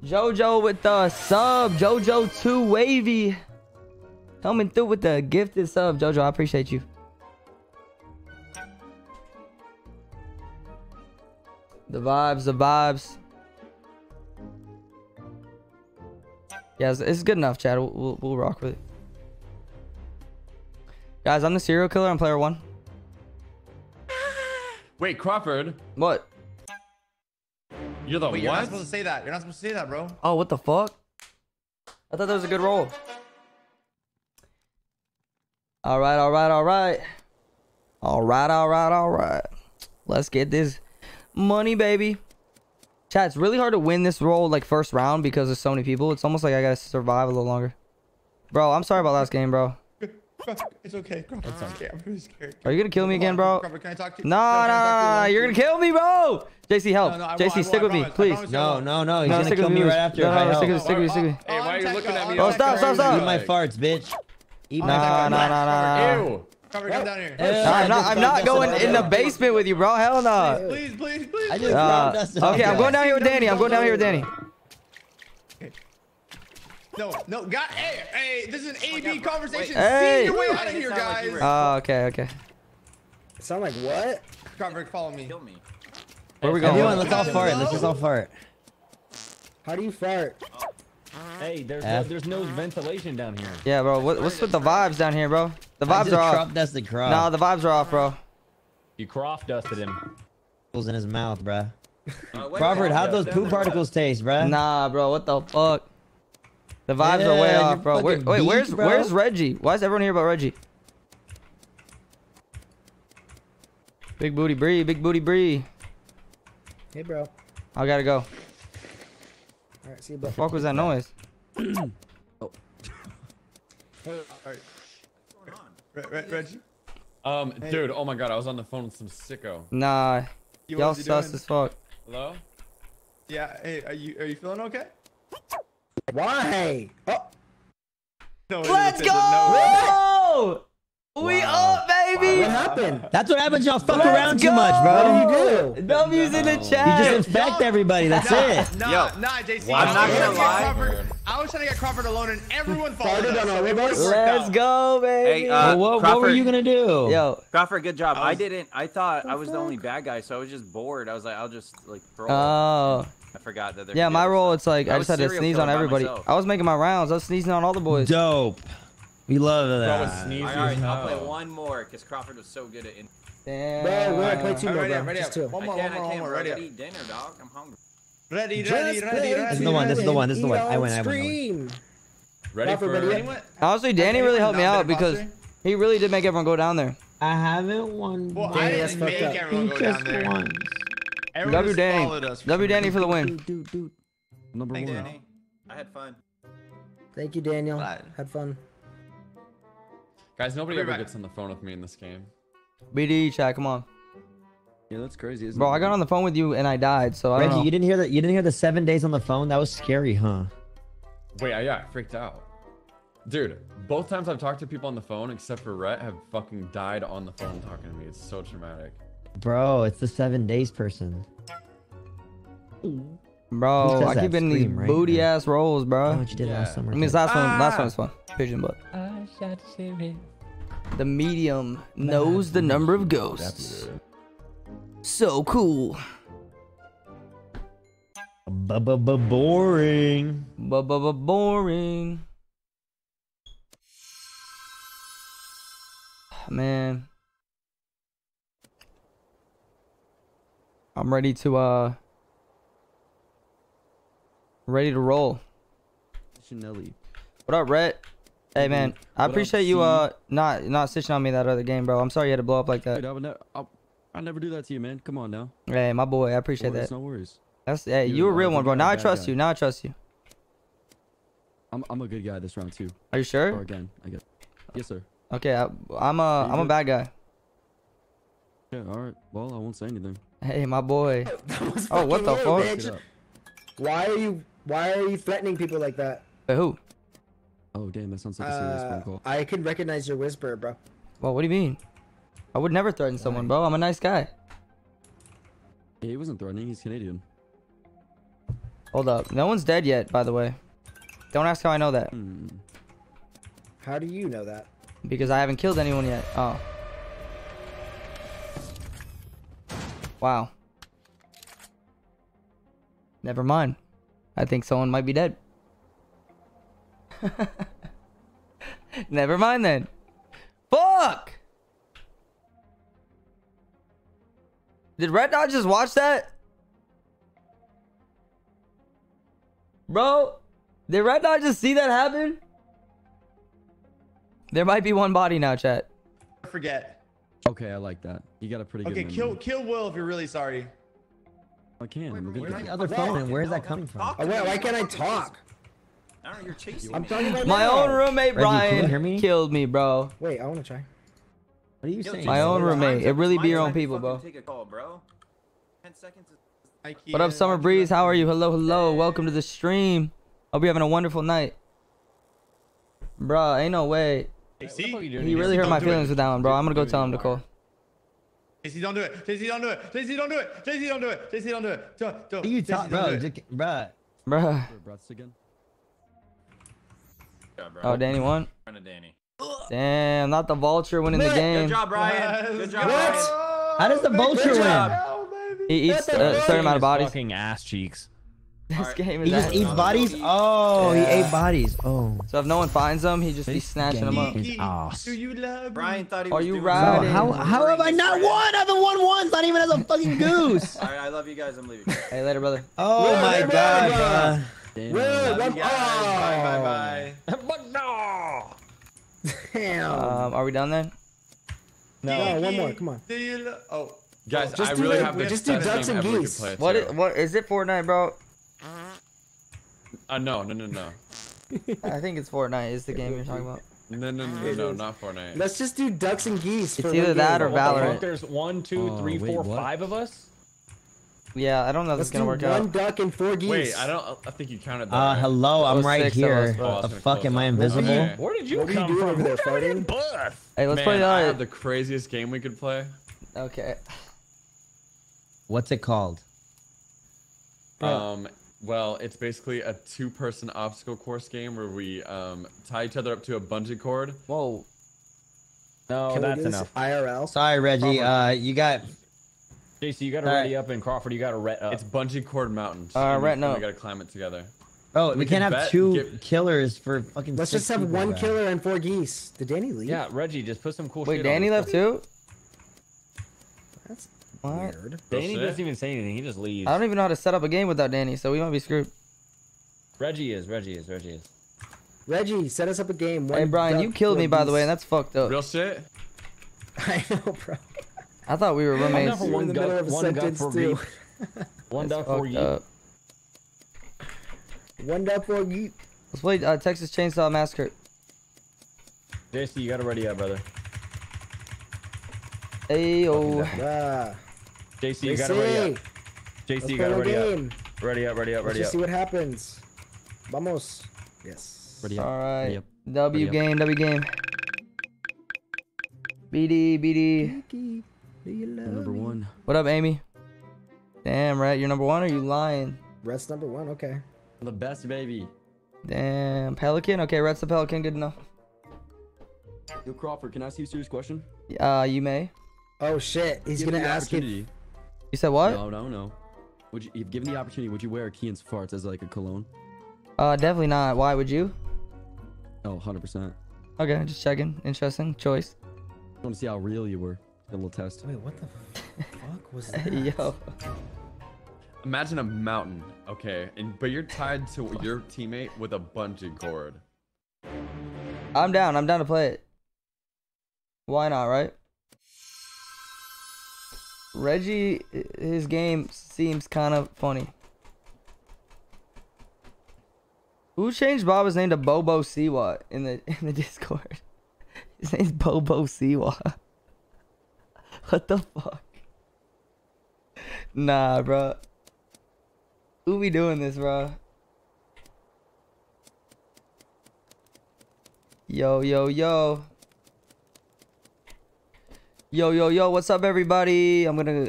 [SPEAKER 1] Jojo with the sub. Jojo 2 wavy. Coming through with the gifted sub. Jojo, I appreciate you. The vibes, the vibes. Yeah, it's, it's good enough, Chad. We'll, we'll, we'll rock with it. Guys, I'm the serial killer on player one.
[SPEAKER 5] Wait, Crawford,
[SPEAKER 1] What?
[SPEAKER 5] you're the
[SPEAKER 8] Wait, you're not supposed to say that. You're not supposed to say that, bro.
[SPEAKER 1] Oh, what the fuck? I thought that was a good roll. All right, all right, all right. All right, all right, all right. Let's get this money, baby. Chat, it's really hard to win this roll like first round because there's so many people. It's almost like I gotta survive a little longer. Bro, I'm sorry about last game, bro.
[SPEAKER 8] It's okay. Crawford, it's okay. I'm really scared.
[SPEAKER 1] Are you gonna kill me again, bro?
[SPEAKER 8] Crawford, can I talk to you?
[SPEAKER 1] No, no,
[SPEAKER 8] can I
[SPEAKER 1] no,
[SPEAKER 8] talk you
[SPEAKER 1] no,
[SPEAKER 8] alone,
[SPEAKER 1] you're gonna kill me, bro. JC, help.
[SPEAKER 8] No, no, I
[SPEAKER 1] JC,
[SPEAKER 8] I
[SPEAKER 1] stick
[SPEAKER 8] won't,
[SPEAKER 1] with me, please.
[SPEAKER 3] No, no, no. He's
[SPEAKER 1] No,
[SPEAKER 3] gonna kill me
[SPEAKER 1] me,
[SPEAKER 3] right after
[SPEAKER 1] No, no, no, stick with- stick with me, stick with me.
[SPEAKER 5] Hey, why are you looking at me?
[SPEAKER 1] Oh,
[SPEAKER 5] like
[SPEAKER 1] stop, stop, stop.
[SPEAKER 3] Eat my farts, bitch. Eat my
[SPEAKER 1] Nah,
[SPEAKER 3] farts.
[SPEAKER 1] nah, nah, nah, nah.
[SPEAKER 5] Ew.
[SPEAKER 8] Crawford, come down here.
[SPEAKER 3] Ew,
[SPEAKER 1] I'm not, I'm not going in the basement with you, bro. Hell no.
[SPEAKER 8] Please, please, please.
[SPEAKER 3] I just
[SPEAKER 1] Uh,
[SPEAKER 3] dropped
[SPEAKER 1] okay, I'm going down here with Danny. I'm going down here with Danny.
[SPEAKER 8] No, no, God, hey, hey, this is an AB conversation.
[SPEAKER 1] Hey.
[SPEAKER 8] See your way out of here,
[SPEAKER 6] sounded like you
[SPEAKER 8] guys.
[SPEAKER 1] Oh, okay, okay.
[SPEAKER 9] Sound like what?
[SPEAKER 8] Crawford, follow me.
[SPEAKER 6] Kill me.
[SPEAKER 1] Where we going?
[SPEAKER 3] Everyone, let's all fart. Let's just all fart.
[SPEAKER 9] How do you fart?
[SPEAKER 2] Hey, there's no, there's no ventilation down here.
[SPEAKER 1] Yeah, bro. What, what's with the vibes down here, bro? The vibes are off.
[SPEAKER 3] crop dusted crop.
[SPEAKER 1] Nah, the vibes are off, bro.
[SPEAKER 2] You croft dusted him.
[SPEAKER 3] in his mouth, bruh.
[SPEAKER 6] Uh, wait,
[SPEAKER 3] Crawford, how'd those
[SPEAKER 6] wait,
[SPEAKER 3] poop particles taste, bruh?
[SPEAKER 1] Nah, bro. What the fuck? The vibes are way off, bro. Wait, wait,
[SPEAKER 3] beef,
[SPEAKER 1] where's
[SPEAKER 3] bro.
[SPEAKER 1] where's Reggie? Why is everyone here about Reggie? Big booty Bree, big booty Bree.
[SPEAKER 9] Hey, bro.
[SPEAKER 1] I gotta go.
[SPEAKER 9] All right, see you, bro.
[SPEAKER 1] Fuck was that noise?
[SPEAKER 8] Alright. Re- Re- Reggie,
[SPEAKER 5] Um, dude, oh my god, I was on the phone with some sicko.
[SPEAKER 1] Nah,
[SPEAKER 8] you
[SPEAKER 1] y'all
[SPEAKER 8] what's
[SPEAKER 1] sus as fuck.
[SPEAKER 5] Hello?
[SPEAKER 8] Yeah, hey, are you are you feeling okay?
[SPEAKER 9] Why? Oh,
[SPEAKER 8] No,
[SPEAKER 1] Let's
[SPEAKER 8] listen, no.
[SPEAKER 1] Go! We up, baby.
[SPEAKER 9] what happened?
[SPEAKER 3] That's what happens. Y'all fuck
[SPEAKER 1] Let's
[SPEAKER 3] around too much, bro.
[SPEAKER 9] What do you do?
[SPEAKER 1] W's in the chat.
[SPEAKER 3] You just infect everybody. That's it.
[SPEAKER 8] Nah,
[SPEAKER 6] Yo.
[SPEAKER 8] nah, JC.
[SPEAKER 6] I'm
[SPEAKER 8] I
[SPEAKER 6] not
[SPEAKER 8] was
[SPEAKER 6] gonna
[SPEAKER 8] trying to get
[SPEAKER 6] lie.
[SPEAKER 8] Crawford- I was trying to get Crawford alone, and everyone followed us. so it
[SPEAKER 9] of
[SPEAKER 8] would've
[SPEAKER 9] us?
[SPEAKER 8] worked
[SPEAKER 1] Let's
[SPEAKER 8] out.
[SPEAKER 1] go, baby.
[SPEAKER 6] Hey, uh,
[SPEAKER 3] Well, what, what were you gonna do?
[SPEAKER 1] Yo,
[SPEAKER 6] Crawford, good job. I,
[SPEAKER 8] was-
[SPEAKER 6] didn't. I thought I was the only bad guy, so I was just bored. I was like, I'll just like throw.
[SPEAKER 1] oh.
[SPEAKER 6] I forgot that. there
[SPEAKER 1] Yeah, my role, it's like I,
[SPEAKER 6] I
[SPEAKER 1] just had to sneeze on everybody.
[SPEAKER 6] myself.
[SPEAKER 1] I was making my rounds. I was sneezing on all the boys.
[SPEAKER 3] Dope. We love
[SPEAKER 5] Bro, I
[SPEAKER 3] that.
[SPEAKER 5] sneezing.
[SPEAKER 6] All right, I'll play one more because Crawford was so good at. In-
[SPEAKER 1] Damn.
[SPEAKER 9] Bro, we're gonna play two more,
[SPEAKER 8] right,
[SPEAKER 9] bro.
[SPEAKER 8] ready
[SPEAKER 9] Just two.
[SPEAKER 8] One
[SPEAKER 6] I
[SPEAKER 8] more,
[SPEAKER 6] can't.
[SPEAKER 8] one more,
[SPEAKER 6] I can't.
[SPEAKER 8] more. Ready
[SPEAKER 6] gotta eat dinner, dog. I'm hungry.
[SPEAKER 8] Ready,
[SPEAKER 9] Just
[SPEAKER 8] ready, ready, ready.
[SPEAKER 3] This is the one, this is the one, this is the one. I win, I win,
[SPEAKER 9] Scream.
[SPEAKER 5] Ready for...
[SPEAKER 9] ready up?
[SPEAKER 8] Anyone-
[SPEAKER 1] Honestly, Danny really helped me out because he really did make everyone go down there.
[SPEAKER 3] I haven't won.
[SPEAKER 8] Well,
[SPEAKER 9] Danny,
[SPEAKER 8] I
[SPEAKER 9] that's
[SPEAKER 8] didn't make
[SPEAKER 9] fucked up.
[SPEAKER 8] everyone go down there.
[SPEAKER 3] once.
[SPEAKER 8] Everyone
[SPEAKER 1] W
[SPEAKER 8] just
[SPEAKER 1] Danny.
[SPEAKER 8] followed us
[SPEAKER 1] W Danny for the win.
[SPEAKER 12] Dude, dude, dude. Number
[SPEAKER 8] Thanks,
[SPEAKER 12] one.
[SPEAKER 8] Danny.
[SPEAKER 6] I had fun.
[SPEAKER 9] Thank you, Daniel.
[SPEAKER 8] Glad.
[SPEAKER 9] Had fun.
[SPEAKER 5] Guys, nobody ever
[SPEAKER 8] be back.
[SPEAKER 5] gets on the phone with me in this game.
[SPEAKER 1] BD chat, come on,
[SPEAKER 12] Yeah, that's crazy, isn't
[SPEAKER 1] bro.
[SPEAKER 12] it?
[SPEAKER 1] I got on the phone with you and I died, so I don't
[SPEAKER 3] Reggie,
[SPEAKER 1] know.
[SPEAKER 3] you didn't hear that? You didn't hear the seven days on the phone? That was scary, huh?
[SPEAKER 5] Wait, I yeah, I freaked out. Dude, both times I've talked to people on the phone, except for Rhett, have fucking died on the phone talking to me. It's so traumatic.
[SPEAKER 3] Bro, it's the seven days person.
[SPEAKER 1] Bro, I keep
[SPEAKER 3] that?
[SPEAKER 1] getting these
[SPEAKER 3] right?
[SPEAKER 1] booty ass rolls,
[SPEAKER 3] I
[SPEAKER 1] bro.
[SPEAKER 3] know what you did
[SPEAKER 5] Yeah.
[SPEAKER 3] last summer.
[SPEAKER 1] I mean, this
[SPEAKER 3] too.
[SPEAKER 1] last one, last
[SPEAKER 6] Ah.
[SPEAKER 1] one was fun. Pigeon, butt.
[SPEAKER 13] I shot Siri.
[SPEAKER 1] The medium knows the number of ghosts. So cool.
[SPEAKER 3] Boring.
[SPEAKER 1] Boring. Man. I'm ready to uh ready to roll.
[SPEAKER 12] Chanelli.
[SPEAKER 1] What up, Rhett? Hey man, I
[SPEAKER 12] What
[SPEAKER 1] appreciate you uh not not stitching on me that other game, bro. I'm sorry you had to blow up like that.
[SPEAKER 12] Dude, I would never. I, I never do that to you, man. Come on now.
[SPEAKER 1] Hey, my boy, I appreciate
[SPEAKER 12] No worries,
[SPEAKER 1] that.
[SPEAKER 12] No worries.
[SPEAKER 1] That's hey,
[SPEAKER 12] You
[SPEAKER 1] you a
[SPEAKER 12] are
[SPEAKER 1] real
[SPEAKER 12] a
[SPEAKER 1] one, bro. Now I trust
[SPEAKER 12] guy.
[SPEAKER 1] you. Now I trust you.
[SPEAKER 12] I'm I'm a good guy this round too.
[SPEAKER 1] Are you sure?
[SPEAKER 12] Or
[SPEAKER 1] sure?
[SPEAKER 12] again, I guess. Yes, sir.
[SPEAKER 1] Okay, I, I'm a I'm a bad guy.
[SPEAKER 12] Yeah. All right. Well, I won't say anything.
[SPEAKER 1] Hey, my boy. Oh, what the
[SPEAKER 9] weird,
[SPEAKER 1] fuck?
[SPEAKER 9] Bitch. Why are you why are you threatening people like that?
[SPEAKER 1] Wait, who?
[SPEAKER 12] Oh damn, that sounds like a serious
[SPEAKER 9] Uh,
[SPEAKER 12] phone call.
[SPEAKER 9] I could recognize your whisper, bro.
[SPEAKER 1] Well, what do you mean? I would never threaten someone, bro. I'm a nice guy.
[SPEAKER 12] Yeah, he wasn't threatening. He's Canadian.
[SPEAKER 1] Hold up. No one's dead yet, by the way. Don't ask how I know that.
[SPEAKER 12] Hmm.
[SPEAKER 9] How do you know that?
[SPEAKER 1] Because I haven't killed anyone yet. Oh. Wow. Never mind. I think someone might be dead. Never mind then. Fuck! Did Red Dot just watch that? Bro, did Red Dot just see that happen? There might be one body now, chat.
[SPEAKER 8] Forget.
[SPEAKER 12] Okay, I like that. You got a pretty good
[SPEAKER 8] Okay, kill kill Will if you're really sorry.
[SPEAKER 12] I can. I'm a good
[SPEAKER 3] Where's the other phone and where's that coming from?
[SPEAKER 9] Oh, wait, why can't I talk?
[SPEAKER 6] I don't know, you're chasing
[SPEAKER 9] I'm
[SPEAKER 6] me.
[SPEAKER 9] talking about
[SPEAKER 1] My
[SPEAKER 9] now.
[SPEAKER 1] own roommate
[SPEAKER 3] Reggie, can you hear
[SPEAKER 1] Brian
[SPEAKER 3] me?
[SPEAKER 1] killed me, bro.
[SPEAKER 9] Wait, I want to try.
[SPEAKER 3] What are you
[SPEAKER 6] Yo,
[SPEAKER 3] saying?
[SPEAKER 1] My own
[SPEAKER 6] Jason,
[SPEAKER 1] roommate.
[SPEAKER 6] time's
[SPEAKER 1] It really be
[SPEAKER 6] my
[SPEAKER 1] your own
[SPEAKER 6] time to
[SPEAKER 1] people, bro.
[SPEAKER 6] Take a call, bro. Ten seconds. is-
[SPEAKER 1] What up, Summer Breeze? How are you? Hello, hello. Welcome to the stream. Hope you're having a wonderful night. Bruh, ain't no way.
[SPEAKER 8] JC,
[SPEAKER 1] He really hurt my feelings with that one, bro. I'm gonna go tell him to call.
[SPEAKER 8] JC, don't do it. JC, don't do it. JC, don't do it. JC, don't do it. JC, don't do it. Don't, don't.
[SPEAKER 3] What are you
[SPEAKER 8] JC,
[SPEAKER 3] talking,
[SPEAKER 8] don't
[SPEAKER 3] bro?
[SPEAKER 8] do it.
[SPEAKER 3] Just- Bruh.
[SPEAKER 1] Bruh.
[SPEAKER 12] Breaths again.
[SPEAKER 6] Good job, bro.
[SPEAKER 1] Oh, Danny won.
[SPEAKER 6] Front of Danny.
[SPEAKER 1] Damn, not the vulture winning the game.
[SPEAKER 6] Good job, Brian. Good job,
[SPEAKER 8] What?
[SPEAKER 6] Brian.
[SPEAKER 3] How does the vulture
[SPEAKER 9] Good
[SPEAKER 3] win?
[SPEAKER 9] job.
[SPEAKER 1] He eats a certain amount of bodies.
[SPEAKER 2] Fucking ass cheeks.
[SPEAKER 1] This game is
[SPEAKER 3] He just eats bodies? Oh, he ate bodies. Oh.
[SPEAKER 1] So if no one finds him, he just be snatching them up.
[SPEAKER 12] His ass.
[SPEAKER 8] Do you love
[SPEAKER 6] Brian thought he
[SPEAKER 1] Are
[SPEAKER 6] was
[SPEAKER 1] you
[SPEAKER 6] doing
[SPEAKER 1] riding?
[SPEAKER 6] something.
[SPEAKER 3] How, how have I not won? I've been won once, not even as a fucking goose.
[SPEAKER 6] All right, I love you guys. I'm leaving.
[SPEAKER 1] Hey, later, brother.
[SPEAKER 3] Oh
[SPEAKER 9] Wait,
[SPEAKER 3] my
[SPEAKER 9] wait,
[SPEAKER 3] god,
[SPEAKER 9] wait,
[SPEAKER 3] bruh.
[SPEAKER 12] Damn.
[SPEAKER 9] Wait,
[SPEAKER 8] Love
[SPEAKER 9] one,
[SPEAKER 8] you guys. Bye,
[SPEAKER 9] oh.
[SPEAKER 8] bye, bye.
[SPEAKER 9] Damn.
[SPEAKER 1] Um, are we done then?
[SPEAKER 9] no, one more. Come on.
[SPEAKER 8] Do you lo- Oh,
[SPEAKER 5] Guys,
[SPEAKER 9] Just
[SPEAKER 5] I
[SPEAKER 9] do
[SPEAKER 5] really
[SPEAKER 9] it-
[SPEAKER 5] have the
[SPEAKER 9] just do ducks and
[SPEAKER 5] ever we could
[SPEAKER 9] geese.
[SPEAKER 5] play.
[SPEAKER 1] What?
[SPEAKER 5] too.
[SPEAKER 1] Is, what is it? Fortnite, bro?
[SPEAKER 5] Uh, no, no, no, no.
[SPEAKER 1] I think it's Fortnite. Is the game you're talking about?
[SPEAKER 5] No, no, no, no, no, not Fortnite.
[SPEAKER 9] Let's just do ducks and geese.
[SPEAKER 1] It's
[SPEAKER 9] for
[SPEAKER 1] either that
[SPEAKER 9] game.
[SPEAKER 1] or Valorant.
[SPEAKER 2] There's one, two,
[SPEAKER 12] Oh,
[SPEAKER 2] three,
[SPEAKER 12] wait,
[SPEAKER 2] four,
[SPEAKER 12] what?
[SPEAKER 2] five of us.
[SPEAKER 1] Yeah, I don't know if
[SPEAKER 9] Let's
[SPEAKER 1] it's gonna
[SPEAKER 9] do
[SPEAKER 1] work
[SPEAKER 9] one
[SPEAKER 1] out.
[SPEAKER 9] duck and four geese.
[SPEAKER 5] Wait, I don't. I think you counted that.
[SPEAKER 3] Uh,
[SPEAKER 5] right?
[SPEAKER 3] hello, I'm right
[SPEAKER 1] six
[SPEAKER 3] here.
[SPEAKER 1] bro.
[SPEAKER 5] Oh,
[SPEAKER 3] The fuck am I invisible?
[SPEAKER 5] Okay.
[SPEAKER 2] Where did you
[SPEAKER 9] What are you
[SPEAKER 2] come
[SPEAKER 9] doing
[SPEAKER 2] from?
[SPEAKER 9] over there,
[SPEAKER 2] Who got in
[SPEAKER 9] farting?
[SPEAKER 2] birth?
[SPEAKER 1] Hey, let's
[SPEAKER 5] Man,
[SPEAKER 1] play
[SPEAKER 5] I
[SPEAKER 1] the
[SPEAKER 5] have the craziest game we could play.
[SPEAKER 1] Okay.
[SPEAKER 3] What's it called?
[SPEAKER 5] Um, well, it's basically a two-person obstacle course game where we um tie each other up to a bungee cord.
[SPEAKER 1] Whoa.
[SPEAKER 2] No,
[SPEAKER 9] Can
[SPEAKER 2] that's
[SPEAKER 9] do this
[SPEAKER 2] enough.
[SPEAKER 9] IRL.
[SPEAKER 3] Sorry, Reggie. Uh, you got.
[SPEAKER 2] JC, you got to
[SPEAKER 3] All right.
[SPEAKER 2] ready up, and Crawford, you got to ret up.
[SPEAKER 5] It's bungee cord mountain.
[SPEAKER 1] Uh,
[SPEAKER 5] and we-
[SPEAKER 1] now.
[SPEAKER 5] We gotta climb it together.
[SPEAKER 3] Oh, we,
[SPEAKER 5] We
[SPEAKER 3] can't
[SPEAKER 5] can
[SPEAKER 3] have
[SPEAKER 5] bet-
[SPEAKER 3] two
[SPEAKER 5] get-
[SPEAKER 3] killers for fucking.
[SPEAKER 9] Let's
[SPEAKER 3] six
[SPEAKER 9] just have
[SPEAKER 3] people,
[SPEAKER 9] one
[SPEAKER 3] guys.
[SPEAKER 9] killer and four geese. Did Danny leave?
[SPEAKER 2] yeah, Reggie, just put some cool
[SPEAKER 1] Wait,
[SPEAKER 2] shit
[SPEAKER 1] Danny
[SPEAKER 2] on
[SPEAKER 1] left too?
[SPEAKER 9] That's
[SPEAKER 1] What?
[SPEAKER 9] weird.
[SPEAKER 2] Danny
[SPEAKER 5] shit.
[SPEAKER 2] doesn't even say anything. He just leaves.
[SPEAKER 1] I don't even know how to set up a game without Danny, so we might be screwed.
[SPEAKER 2] Reggie is. Reggie is. Reggie is.
[SPEAKER 9] Reggie, set us up a game.
[SPEAKER 1] Hey, Brian, you killed
[SPEAKER 9] four
[SPEAKER 1] me, by the way, and that's fucked up.
[SPEAKER 5] Real shit.
[SPEAKER 9] I know, bro.
[SPEAKER 1] I thought we were
[SPEAKER 2] I'm
[SPEAKER 1] roommates.
[SPEAKER 2] down for
[SPEAKER 9] You're
[SPEAKER 2] one
[SPEAKER 9] in the
[SPEAKER 2] duck,
[SPEAKER 9] middle of a
[SPEAKER 2] one duck
[SPEAKER 9] sentence
[SPEAKER 2] for
[SPEAKER 9] too.
[SPEAKER 2] geek. One
[SPEAKER 1] That's
[SPEAKER 2] duck for
[SPEAKER 1] fucked
[SPEAKER 2] geek.
[SPEAKER 9] One duck, four geese.
[SPEAKER 1] Let's play uh, Texas Chainsaw Massacre.
[SPEAKER 2] JC, you got to ready up, brother.
[SPEAKER 1] Hey, yo.
[SPEAKER 9] Ah,
[SPEAKER 2] JC, you got to ready up.
[SPEAKER 9] JC,
[SPEAKER 2] JC,
[SPEAKER 9] let's
[SPEAKER 2] you got to
[SPEAKER 9] one
[SPEAKER 2] ready up. Ready up, ready up,
[SPEAKER 9] Let's
[SPEAKER 2] up.
[SPEAKER 9] see what happens. Vamos. Yes.
[SPEAKER 12] Ready up.
[SPEAKER 1] All right.
[SPEAKER 12] Ready up.
[SPEAKER 1] W
[SPEAKER 12] Ready up.
[SPEAKER 1] game, W game. BD, BD.
[SPEAKER 9] Ricky, do you love
[SPEAKER 12] Number
[SPEAKER 9] me?
[SPEAKER 12] one.
[SPEAKER 1] What up, Amy? Damn, right? You're number one or you lying?
[SPEAKER 9] Rest number one. Okay.
[SPEAKER 12] The best, baby.
[SPEAKER 1] Damn. Pelican? Okay, Red's the Pelican. Good enough.
[SPEAKER 12] Yo, Crawford, can I ask you a serious question?
[SPEAKER 1] Uh, you may.
[SPEAKER 9] Oh shit, he's
[SPEAKER 12] Given
[SPEAKER 9] gonna ask you.
[SPEAKER 12] opportunity-
[SPEAKER 1] You said what?
[SPEAKER 12] No, no, no. Would you, if given the opportunity, would you wear Kian's farts as like a cologne?
[SPEAKER 1] Uh, definitely not. Why would you?
[SPEAKER 12] Oh, 100%.
[SPEAKER 1] Okay, just checking. Interesting choice.
[SPEAKER 12] I want to see how real you were. A little test.
[SPEAKER 9] Wait, what the fuck was that?
[SPEAKER 1] Yo.
[SPEAKER 5] Imagine a mountain, okay, and but you're tied to your teammate with a bungee cord.
[SPEAKER 1] I'm down. I'm down to play it. Why not, right? Reggie, his game seems kind of funny. Who changed Baba's name to Bobo Siwa in the in the Discord? His name's Bobo Siwa. What the fuck? Nah, bro. Who be doing this, bro? Yo, yo, yo. Yo, yo, yo, what's up, everybody? I'm gonna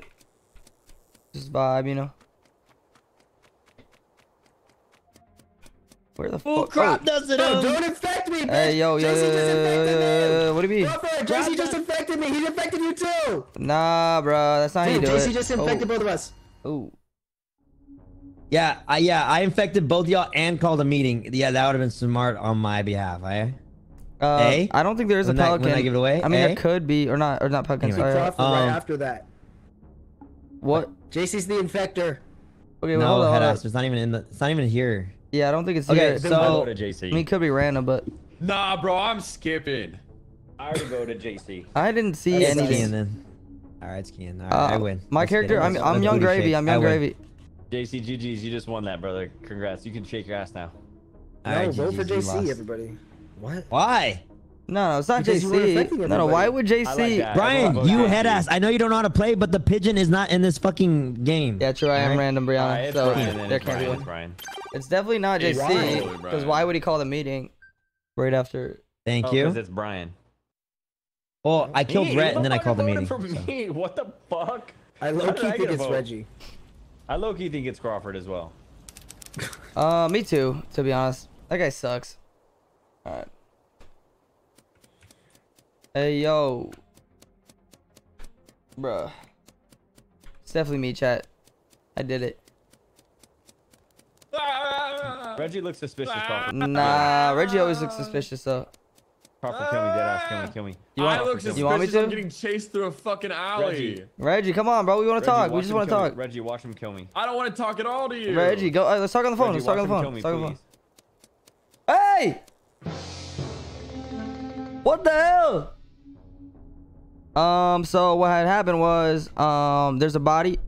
[SPEAKER 1] just vibe, you know. Where the
[SPEAKER 3] Full
[SPEAKER 1] fuck?
[SPEAKER 3] crop
[SPEAKER 1] oh.
[SPEAKER 3] does it.
[SPEAKER 9] No,
[SPEAKER 3] um,
[SPEAKER 9] don't infect me, bitch.
[SPEAKER 1] Hey, yo, yo,
[SPEAKER 9] JC
[SPEAKER 1] yo,
[SPEAKER 9] just
[SPEAKER 1] yo,
[SPEAKER 9] infected
[SPEAKER 1] yo,
[SPEAKER 9] me.
[SPEAKER 1] what do you mean?
[SPEAKER 9] Brother, JC just infected me. He infected you too.
[SPEAKER 1] Nah, bro, that's not how you do
[SPEAKER 9] JC
[SPEAKER 1] it.
[SPEAKER 9] just infected both of us.
[SPEAKER 1] Oh,
[SPEAKER 3] Yeah, I yeah, I infected both y'all and called a meeting. Yeah, that would have been smart on my behalf. Eh?
[SPEAKER 1] uh,
[SPEAKER 3] Eh?
[SPEAKER 1] I don't think there is a
[SPEAKER 3] Wouldn't that-
[SPEAKER 1] pelican.
[SPEAKER 3] wouldn't that give it away?
[SPEAKER 1] I mean,
[SPEAKER 3] Eh?
[SPEAKER 1] there could be, or not, or not pelican.
[SPEAKER 3] Anyway.
[SPEAKER 1] Sorry.
[SPEAKER 9] Crawford right
[SPEAKER 3] Um,
[SPEAKER 9] after that.
[SPEAKER 1] What?
[SPEAKER 9] JC's the infector.
[SPEAKER 1] Okay, well,
[SPEAKER 3] no,
[SPEAKER 1] hold on, hold on.
[SPEAKER 3] It's not even in the. It's not even here.
[SPEAKER 1] Yeah, I don't think it's
[SPEAKER 3] Okay,
[SPEAKER 1] here.
[SPEAKER 3] so-
[SPEAKER 1] So,
[SPEAKER 2] I'll go to JC.
[SPEAKER 1] I mean, it could be random, but
[SPEAKER 5] Nah, bro, I'm skipping.
[SPEAKER 2] I already go to JC.
[SPEAKER 1] I didn't see
[SPEAKER 3] It's
[SPEAKER 1] anything.
[SPEAKER 3] Kian then. All right, it's Kian. All right, I
[SPEAKER 1] Uh,
[SPEAKER 3] win.
[SPEAKER 1] My
[SPEAKER 3] Let's
[SPEAKER 1] character. I'm, I'm
[SPEAKER 3] Yung
[SPEAKER 1] Gravy.
[SPEAKER 3] shake.
[SPEAKER 1] I'm
[SPEAKER 3] Yung.
[SPEAKER 1] Gravy.
[SPEAKER 2] JC GG's, you just won that, brother. Congrats. You can shake your ass now.
[SPEAKER 3] All
[SPEAKER 9] no,
[SPEAKER 3] right,
[SPEAKER 9] vote for
[SPEAKER 3] GG's, you
[SPEAKER 9] JC, everybody. What?
[SPEAKER 3] Why?
[SPEAKER 1] No, no, it's not
[SPEAKER 9] Because
[SPEAKER 1] JC. No, no, why would
[SPEAKER 2] I like
[SPEAKER 1] JC?
[SPEAKER 3] Brian, you head ass. I know you don't know how to play, but the pigeon is not in this fucking game.
[SPEAKER 1] Yeah, true. I am
[SPEAKER 3] Alright?
[SPEAKER 1] random, Brianna.
[SPEAKER 2] Alright, it's
[SPEAKER 1] so
[SPEAKER 2] Brian then.
[SPEAKER 1] there
[SPEAKER 2] It's
[SPEAKER 1] can't be
[SPEAKER 2] Brian.
[SPEAKER 1] one.
[SPEAKER 2] It's Brian.
[SPEAKER 1] It's definitely not
[SPEAKER 5] It's
[SPEAKER 1] JC. Because why would he call the meeting right after?
[SPEAKER 3] Thank
[SPEAKER 2] Oh,
[SPEAKER 3] you.
[SPEAKER 2] 'cause it's Brian.
[SPEAKER 3] Well, I killed
[SPEAKER 2] Me?
[SPEAKER 3] Rhett and then I called the meeting.
[SPEAKER 2] For
[SPEAKER 3] so.
[SPEAKER 2] What the fuck?
[SPEAKER 9] I
[SPEAKER 2] How
[SPEAKER 9] low key
[SPEAKER 2] I
[SPEAKER 9] think it's
[SPEAKER 2] vote?
[SPEAKER 9] Reggie.
[SPEAKER 2] I low key think it's Crawford as well.
[SPEAKER 1] Uh, me too. To be honest, that guy sucks. All right. Hey yo, bruh. It's definitely me, chat. I did it.
[SPEAKER 2] Reggie looks suspicious, Crawford.
[SPEAKER 1] Nah, Reggie always looks suspicious though.
[SPEAKER 2] Crawford, kill me, dead ass, kill me, kill me.
[SPEAKER 1] You
[SPEAKER 5] I
[SPEAKER 1] want-
[SPEAKER 5] look
[SPEAKER 1] you want me to?
[SPEAKER 5] I'm getting chased through a fucking alley.
[SPEAKER 2] Reggie.
[SPEAKER 1] Reggie, come on, bro. We want to talk. We just want to
[SPEAKER 2] kill me.
[SPEAKER 1] talk.
[SPEAKER 2] Reggie, watch him kill me.
[SPEAKER 5] I don't want to talk at all to you.
[SPEAKER 1] Reggie, go. Uh, let's talk on the phone.
[SPEAKER 2] Reggie,
[SPEAKER 1] let's talk on the phone.
[SPEAKER 2] kill me,
[SPEAKER 1] Let's talk on the phone. Hey! What the hell? Um, so what had happened was, um, there's a body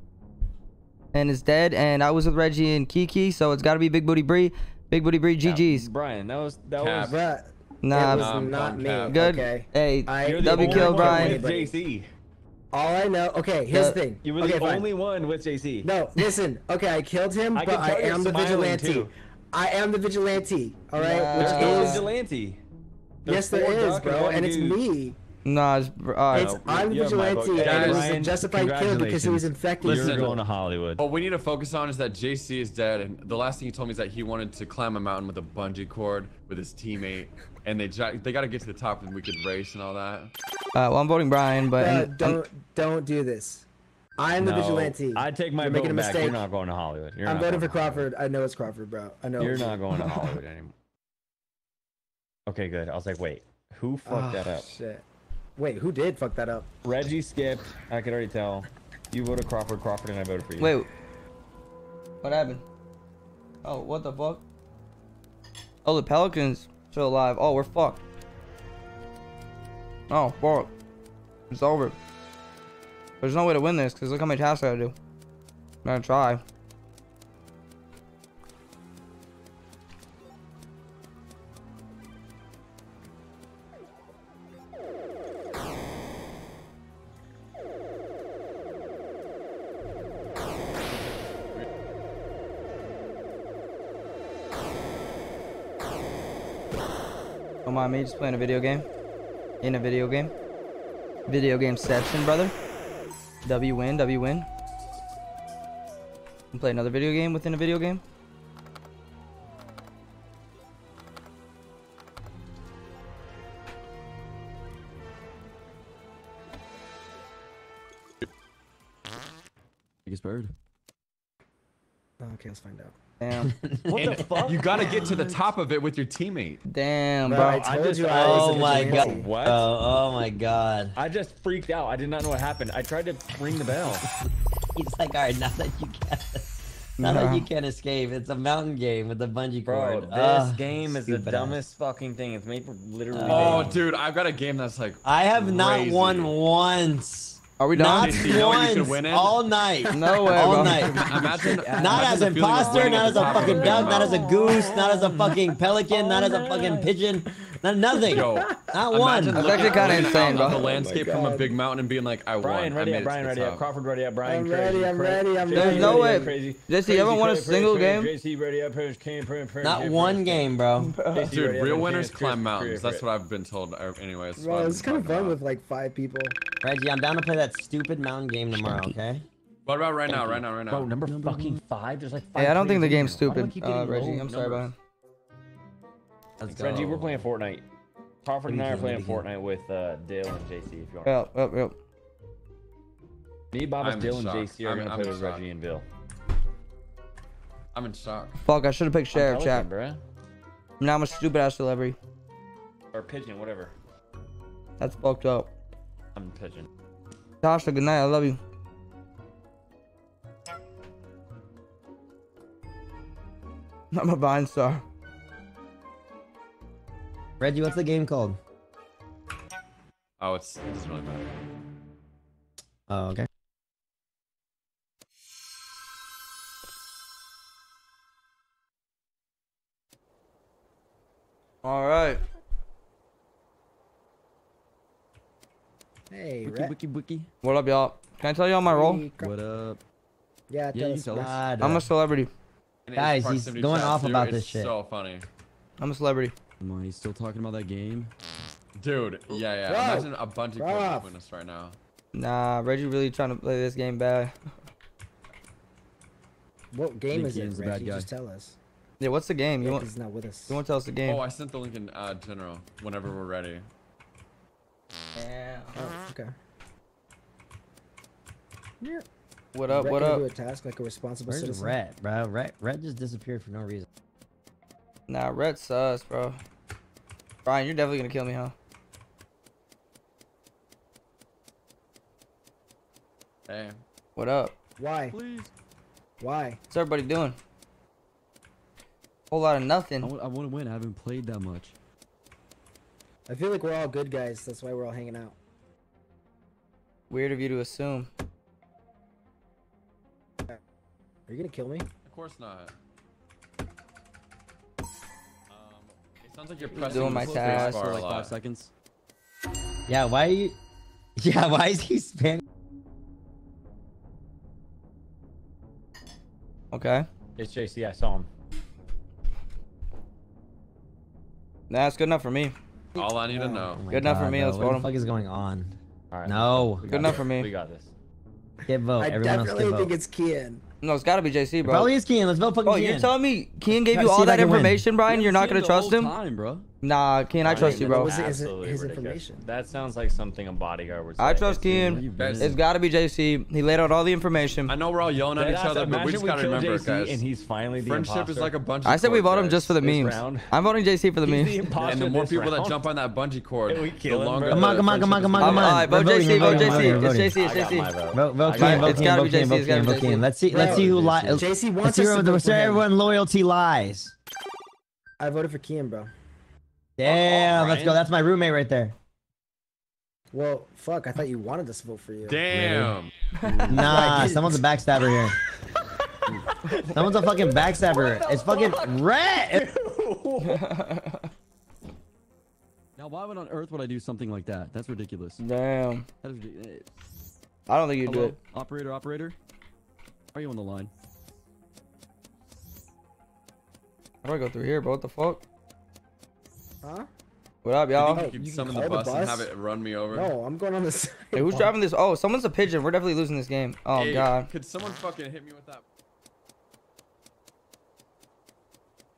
[SPEAKER 1] and it's dead, and I was with Reggie and Kiki, so it's gotta be Big Booty Bree. Big Booty Bree, GG's.
[SPEAKER 2] Brian, that was that
[SPEAKER 5] Cap.
[SPEAKER 2] was.
[SPEAKER 9] Bruh,
[SPEAKER 1] Nah,
[SPEAKER 9] it was
[SPEAKER 5] I'm
[SPEAKER 9] not me.
[SPEAKER 5] cap.
[SPEAKER 1] good.
[SPEAKER 9] Okay.
[SPEAKER 1] Hey,
[SPEAKER 9] I-
[SPEAKER 2] You're
[SPEAKER 1] W kill Brian.
[SPEAKER 2] JC.
[SPEAKER 9] All I know. Okay, here's
[SPEAKER 1] The-
[SPEAKER 9] the thing.
[SPEAKER 2] You were
[SPEAKER 9] okay,
[SPEAKER 2] the
[SPEAKER 9] fine.
[SPEAKER 2] only one with JC.
[SPEAKER 9] No, listen. Okay, I killed him,
[SPEAKER 2] I
[SPEAKER 9] but I am the vigilante.
[SPEAKER 2] too.
[SPEAKER 9] I am the vigilante. All right,
[SPEAKER 1] Nah.
[SPEAKER 9] which
[SPEAKER 2] There's no
[SPEAKER 9] is
[SPEAKER 2] vigilante.
[SPEAKER 9] yes,
[SPEAKER 2] There's
[SPEAKER 9] there
[SPEAKER 2] four
[SPEAKER 9] is,
[SPEAKER 2] duck
[SPEAKER 9] bro,
[SPEAKER 2] one
[SPEAKER 9] and it's me.
[SPEAKER 1] Nah, it's, uh, alright.
[SPEAKER 9] It's I'm the
[SPEAKER 2] you have my vote.
[SPEAKER 9] vigilante,
[SPEAKER 2] Guys,
[SPEAKER 9] and it was a
[SPEAKER 2] Ryan,
[SPEAKER 9] justified kill because he was infected.
[SPEAKER 5] Listen.
[SPEAKER 2] You're going to Hollywood.
[SPEAKER 5] What we need to focus on is that JC is dead, and the last thing he told me is that he wanted to climb a mountain with a bungee cord with his teammate, and they they got to get to the top, and we could race and all that.
[SPEAKER 1] Uh, well, I'm voting Brian, but
[SPEAKER 9] Bruh,
[SPEAKER 1] and- I'm-
[SPEAKER 9] don't don't do this. I'm the vigilante.
[SPEAKER 2] I take my
[SPEAKER 9] You're making a
[SPEAKER 2] back. You're not going to Hollywood. You're
[SPEAKER 9] I'm
[SPEAKER 2] not
[SPEAKER 9] voting for
[SPEAKER 2] going to Hollywood.
[SPEAKER 9] Crawford. I know it's Crawford, bro. I know.
[SPEAKER 2] You're not going to Hollywood anymore. Okay, good. I was like, wait, who fucked that
[SPEAKER 9] Ah,
[SPEAKER 2] up?
[SPEAKER 9] Shit. Wait, who did fuck that up?
[SPEAKER 2] Reggie skipped. I could already tell. You voted Crawford, Crawford, and I voted for you.
[SPEAKER 1] wait. What happened? Oh, what the fuck? Oh, the Pelicans still alive. Oh, we're fucked. Oh, fuck. It's over. There's no way to win this, because look how many tasks I gotta do. I'm gonna try. Don't mind me just playing a video game. In a video game. Video game section, brother. W win, W win. And play another video game within a video game.
[SPEAKER 12] Biggest bird.
[SPEAKER 9] Okay, let's find out.
[SPEAKER 1] Damn.
[SPEAKER 5] What the fuck? You got to get to the top of it with your teammate.
[SPEAKER 1] Damn,
[SPEAKER 9] Bro,
[SPEAKER 1] bro.
[SPEAKER 9] I told
[SPEAKER 2] just-
[SPEAKER 9] you I
[SPEAKER 3] Oh my god.
[SPEAKER 2] What?
[SPEAKER 3] Oh, oh my god.
[SPEAKER 2] I just freaked out. I did not know what happened. I tried to ring the bell.
[SPEAKER 3] He's like, all right, now that you can, now
[SPEAKER 1] Nah.
[SPEAKER 3] that you can escape, it's a mountain game with a bungee
[SPEAKER 2] Bro,
[SPEAKER 3] cord.
[SPEAKER 2] this
[SPEAKER 3] Ah,
[SPEAKER 2] game is the
[SPEAKER 3] stupid ass.
[SPEAKER 2] dumbest fucking thing. It's made for literally.
[SPEAKER 5] Oh,
[SPEAKER 2] babies.
[SPEAKER 5] dude, I've got a game that's like.
[SPEAKER 3] I have not won once.
[SPEAKER 1] Are we
[SPEAKER 3] Not
[SPEAKER 1] done?
[SPEAKER 5] Do you know you
[SPEAKER 3] once
[SPEAKER 5] win in?
[SPEAKER 3] all night.
[SPEAKER 1] No way,
[SPEAKER 3] all
[SPEAKER 1] bro.
[SPEAKER 3] night.
[SPEAKER 5] Imagine.
[SPEAKER 3] Not
[SPEAKER 5] imagine
[SPEAKER 3] as
[SPEAKER 5] the
[SPEAKER 3] imposter, not as a fucking duck, not as a goose, not as a fucking pelican, not as a fucking oh, pigeon, not nothing.
[SPEAKER 5] Yo,
[SPEAKER 3] Not one.
[SPEAKER 5] Imagine
[SPEAKER 1] That's actually kinda insane, bro.
[SPEAKER 5] on The
[SPEAKER 1] Oh
[SPEAKER 5] landscape from a big mountain and being like, I won.
[SPEAKER 2] Brian,
[SPEAKER 5] I
[SPEAKER 2] ready
[SPEAKER 5] made
[SPEAKER 2] up. Brian, ready up. Crawford, ready up. Brian,
[SPEAKER 9] I'm
[SPEAKER 2] crazy,
[SPEAKER 9] ready, I'm
[SPEAKER 2] crazy.
[SPEAKER 9] ready, I'm
[SPEAKER 2] JC,
[SPEAKER 9] ready.
[SPEAKER 1] There's
[SPEAKER 2] no
[SPEAKER 1] way.
[SPEAKER 2] Crazy.
[SPEAKER 1] Jesse, you haven't won a single game?
[SPEAKER 2] JC, ready up.
[SPEAKER 3] Not one game, bro.
[SPEAKER 5] Dude, real winners climb mountains. That's what I've been told. uh, Anyways, that's what
[SPEAKER 9] Bro,
[SPEAKER 5] I've
[SPEAKER 9] it's
[SPEAKER 5] been
[SPEAKER 9] kind of fun with like five people.
[SPEAKER 3] Reggie, I'm down to play that stupid mountain game tomorrow, okay?
[SPEAKER 5] What about right now? Right now? Right
[SPEAKER 2] Bro,
[SPEAKER 5] now?
[SPEAKER 2] number fucking five. There's like five.
[SPEAKER 1] Hey, I don't think the game's
[SPEAKER 2] in here. Why do I
[SPEAKER 1] stupid,
[SPEAKER 2] keep
[SPEAKER 1] uh, Reggie. I'm sorry,
[SPEAKER 2] numbers?
[SPEAKER 1] Brian.
[SPEAKER 3] Let's
[SPEAKER 2] Reggie, we're playing Fortnite. Crawford and I are playing Fortnite with uh, Dale and JC. If you want.
[SPEAKER 1] Yep, yep, yep.
[SPEAKER 2] Me,
[SPEAKER 5] Bobbus,
[SPEAKER 2] Dale, and JC are
[SPEAKER 5] I'm,
[SPEAKER 2] gonna play with. Reggie and Bill.
[SPEAKER 5] I'm in shock.
[SPEAKER 1] Fuck! I should have picked Sheriff Chat. Now I'm a stupid ass celebrity.
[SPEAKER 2] Or pigeon, whatever.
[SPEAKER 1] That's fucked up.
[SPEAKER 2] I'm pigeon.
[SPEAKER 1] Tasha, good night. I love you. I'm a Vine star.
[SPEAKER 3] Reggie, what's the game called?
[SPEAKER 5] Oh, it's it doesn't really matter.
[SPEAKER 3] Oh, okay.
[SPEAKER 1] All right.
[SPEAKER 9] Hey,
[SPEAKER 12] Wiki, wiki, wiki.
[SPEAKER 1] What up, y'all? Can I tell y'all my role?
[SPEAKER 12] What up?
[SPEAKER 9] Yeah,
[SPEAKER 12] Yeah,
[SPEAKER 9] tell
[SPEAKER 12] you
[SPEAKER 9] us.
[SPEAKER 12] tell us.
[SPEAKER 1] I'm
[SPEAKER 3] uh,
[SPEAKER 1] a celebrity.
[SPEAKER 3] Guys, he's going off about this shit.
[SPEAKER 5] So funny,
[SPEAKER 1] I'm a celebrity.
[SPEAKER 12] Come on, he's still talking about that game.
[SPEAKER 5] dude. Yeah, yeah.
[SPEAKER 9] Bro,
[SPEAKER 5] Imagine a bungee cord
[SPEAKER 9] bro.
[SPEAKER 5] between us right now.
[SPEAKER 1] Nah, Reggie really trying to play this game bad.
[SPEAKER 9] What game is it,
[SPEAKER 12] Ian's bad
[SPEAKER 9] Reggie?
[SPEAKER 12] guy.
[SPEAKER 9] Just tell us.
[SPEAKER 1] Yeah, what's the game? You
[SPEAKER 9] Yeah,
[SPEAKER 1] want?
[SPEAKER 9] 'cause he's not with us.
[SPEAKER 1] You want to tell us the game?
[SPEAKER 5] Oh, I sent the link in uh, general. Whenever we're ready.
[SPEAKER 1] yeah.
[SPEAKER 9] Oh, okay. Yeah.
[SPEAKER 1] What up?
[SPEAKER 9] Rhett
[SPEAKER 1] What
[SPEAKER 9] gonna
[SPEAKER 1] up?
[SPEAKER 9] Do a task like a responsible
[SPEAKER 3] Where's
[SPEAKER 9] citizen.
[SPEAKER 3] Rhett, bro? Rhett, Rhett just disappeared for no reason.
[SPEAKER 1] Nah, Red sus, bro. Brian, you're definitely gonna kill me, huh?
[SPEAKER 5] Hey.
[SPEAKER 1] What up?
[SPEAKER 9] Why?
[SPEAKER 12] Please.
[SPEAKER 9] Why?
[SPEAKER 1] What's everybody doing? Whole lot of
[SPEAKER 12] I
[SPEAKER 1] nothing.
[SPEAKER 12] want, I want to win. I haven't played that much.
[SPEAKER 9] I feel like we're all good guys. That's why we're all hanging out.
[SPEAKER 1] Weird of you to assume.
[SPEAKER 9] Are you gonna kill me?
[SPEAKER 5] Of course not. Sounds like you're pressing
[SPEAKER 1] doing my
[SPEAKER 5] the
[SPEAKER 1] task.
[SPEAKER 12] for
[SPEAKER 5] bar a
[SPEAKER 12] like five seconds.
[SPEAKER 3] Yeah, why are you? Yeah, why is he spamming?
[SPEAKER 1] Okay.
[SPEAKER 2] It's JC. I saw him.
[SPEAKER 1] Nah, it's good enough for me.
[SPEAKER 5] All I need to know.
[SPEAKER 3] Oh my
[SPEAKER 1] Good enough for me,
[SPEAKER 3] bro,
[SPEAKER 1] let's vote him.
[SPEAKER 3] What the fuck is going on?
[SPEAKER 2] All right.
[SPEAKER 3] No.
[SPEAKER 1] Good enough
[SPEAKER 2] this.
[SPEAKER 1] for me.
[SPEAKER 2] We got this.
[SPEAKER 3] Get vote.
[SPEAKER 9] I
[SPEAKER 3] Everyone else
[SPEAKER 9] definitely
[SPEAKER 3] get
[SPEAKER 9] think it's Kian.
[SPEAKER 1] No, it's gotta be JC, bro.
[SPEAKER 3] Probably is Kian. Let's vote fucking
[SPEAKER 1] Oh, you're telling me Kian gave you all that
[SPEAKER 3] can win.
[SPEAKER 1] information, Brian? You're
[SPEAKER 12] haven't
[SPEAKER 1] gonna trust him?
[SPEAKER 12] Time, bro.
[SPEAKER 1] Nah, Kian, I trust you, bro.
[SPEAKER 9] Was it- is it
[SPEAKER 2] Absolutely
[SPEAKER 9] his
[SPEAKER 2] ridiculous.
[SPEAKER 9] information?
[SPEAKER 2] That sounds like something a bodyguard would say.
[SPEAKER 1] I trust
[SPEAKER 2] It's-
[SPEAKER 1] Kian.
[SPEAKER 12] You've been
[SPEAKER 5] Guys,
[SPEAKER 12] in.
[SPEAKER 1] It's gotta be JC. He laid out all the information.
[SPEAKER 5] I know we're all yelling at
[SPEAKER 2] Dead
[SPEAKER 5] each other, but we just gotta remember,
[SPEAKER 2] JC
[SPEAKER 5] guys.
[SPEAKER 2] And he's finally the
[SPEAKER 5] Friendship is like a bungee
[SPEAKER 1] I said we
[SPEAKER 5] cord,
[SPEAKER 1] vote him just for the memes.
[SPEAKER 2] round.
[SPEAKER 1] I'm voting JC for the
[SPEAKER 2] He's the
[SPEAKER 1] memes.
[SPEAKER 5] And the more
[SPEAKER 2] this
[SPEAKER 5] people that jump on that bungee cord,
[SPEAKER 2] We
[SPEAKER 5] the
[SPEAKER 2] kill him,
[SPEAKER 5] longer
[SPEAKER 2] bro.
[SPEAKER 5] the
[SPEAKER 3] Come on, come on, come on, come on, come
[SPEAKER 1] I'm-
[SPEAKER 3] on.
[SPEAKER 1] alright, vote JC, vote JC. It's. JC,
[SPEAKER 2] I
[SPEAKER 1] JC.
[SPEAKER 2] vote.
[SPEAKER 3] Vote, vote
[SPEAKER 2] I
[SPEAKER 3] vote
[SPEAKER 1] It's
[SPEAKER 3] vote
[SPEAKER 1] be JC,
[SPEAKER 3] vote
[SPEAKER 1] it's gotta
[SPEAKER 3] Kian,
[SPEAKER 1] be
[SPEAKER 3] vote
[SPEAKER 1] JC.
[SPEAKER 3] Let's see, let's see who lies.
[SPEAKER 9] JC wants
[SPEAKER 3] Let's
[SPEAKER 9] to
[SPEAKER 3] where see everyone loyalty lies.
[SPEAKER 9] I voted for Kian, bro.
[SPEAKER 3] Damn, let's go. That's my roommate right there.
[SPEAKER 9] Well, fuck. I thought you wanted us to vote for you.
[SPEAKER 5] Damn.
[SPEAKER 3] Nah, someone's a backstabber here. Someone's a fucking backstabber. It's fucking red.
[SPEAKER 12] Now, why would on earth would I do something like that? That's ridiculous.
[SPEAKER 1] Damn.
[SPEAKER 12] That is, ridiculous.
[SPEAKER 1] I don't think you'd do it.
[SPEAKER 12] operator, operator. Are you on the line?
[SPEAKER 1] How do I go through here, bro? What the fuck?
[SPEAKER 9] Huh?
[SPEAKER 1] What up,
[SPEAKER 5] You
[SPEAKER 1] y'all?
[SPEAKER 5] think you could summon the
[SPEAKER 9] call the
[SPEAKER 5] bus, and have it run me over?
[SPEAKER 9] No, I'm going on this.
[SPEAKER 1] Hey, who's driving this? Oh, someone's a pigeon. We're definitely losing this game. Oh,
[SPEAKER 5] Hey,
[SPEAKER 1] God.
[SPEAKER 5] Could someone fucking hit me with that?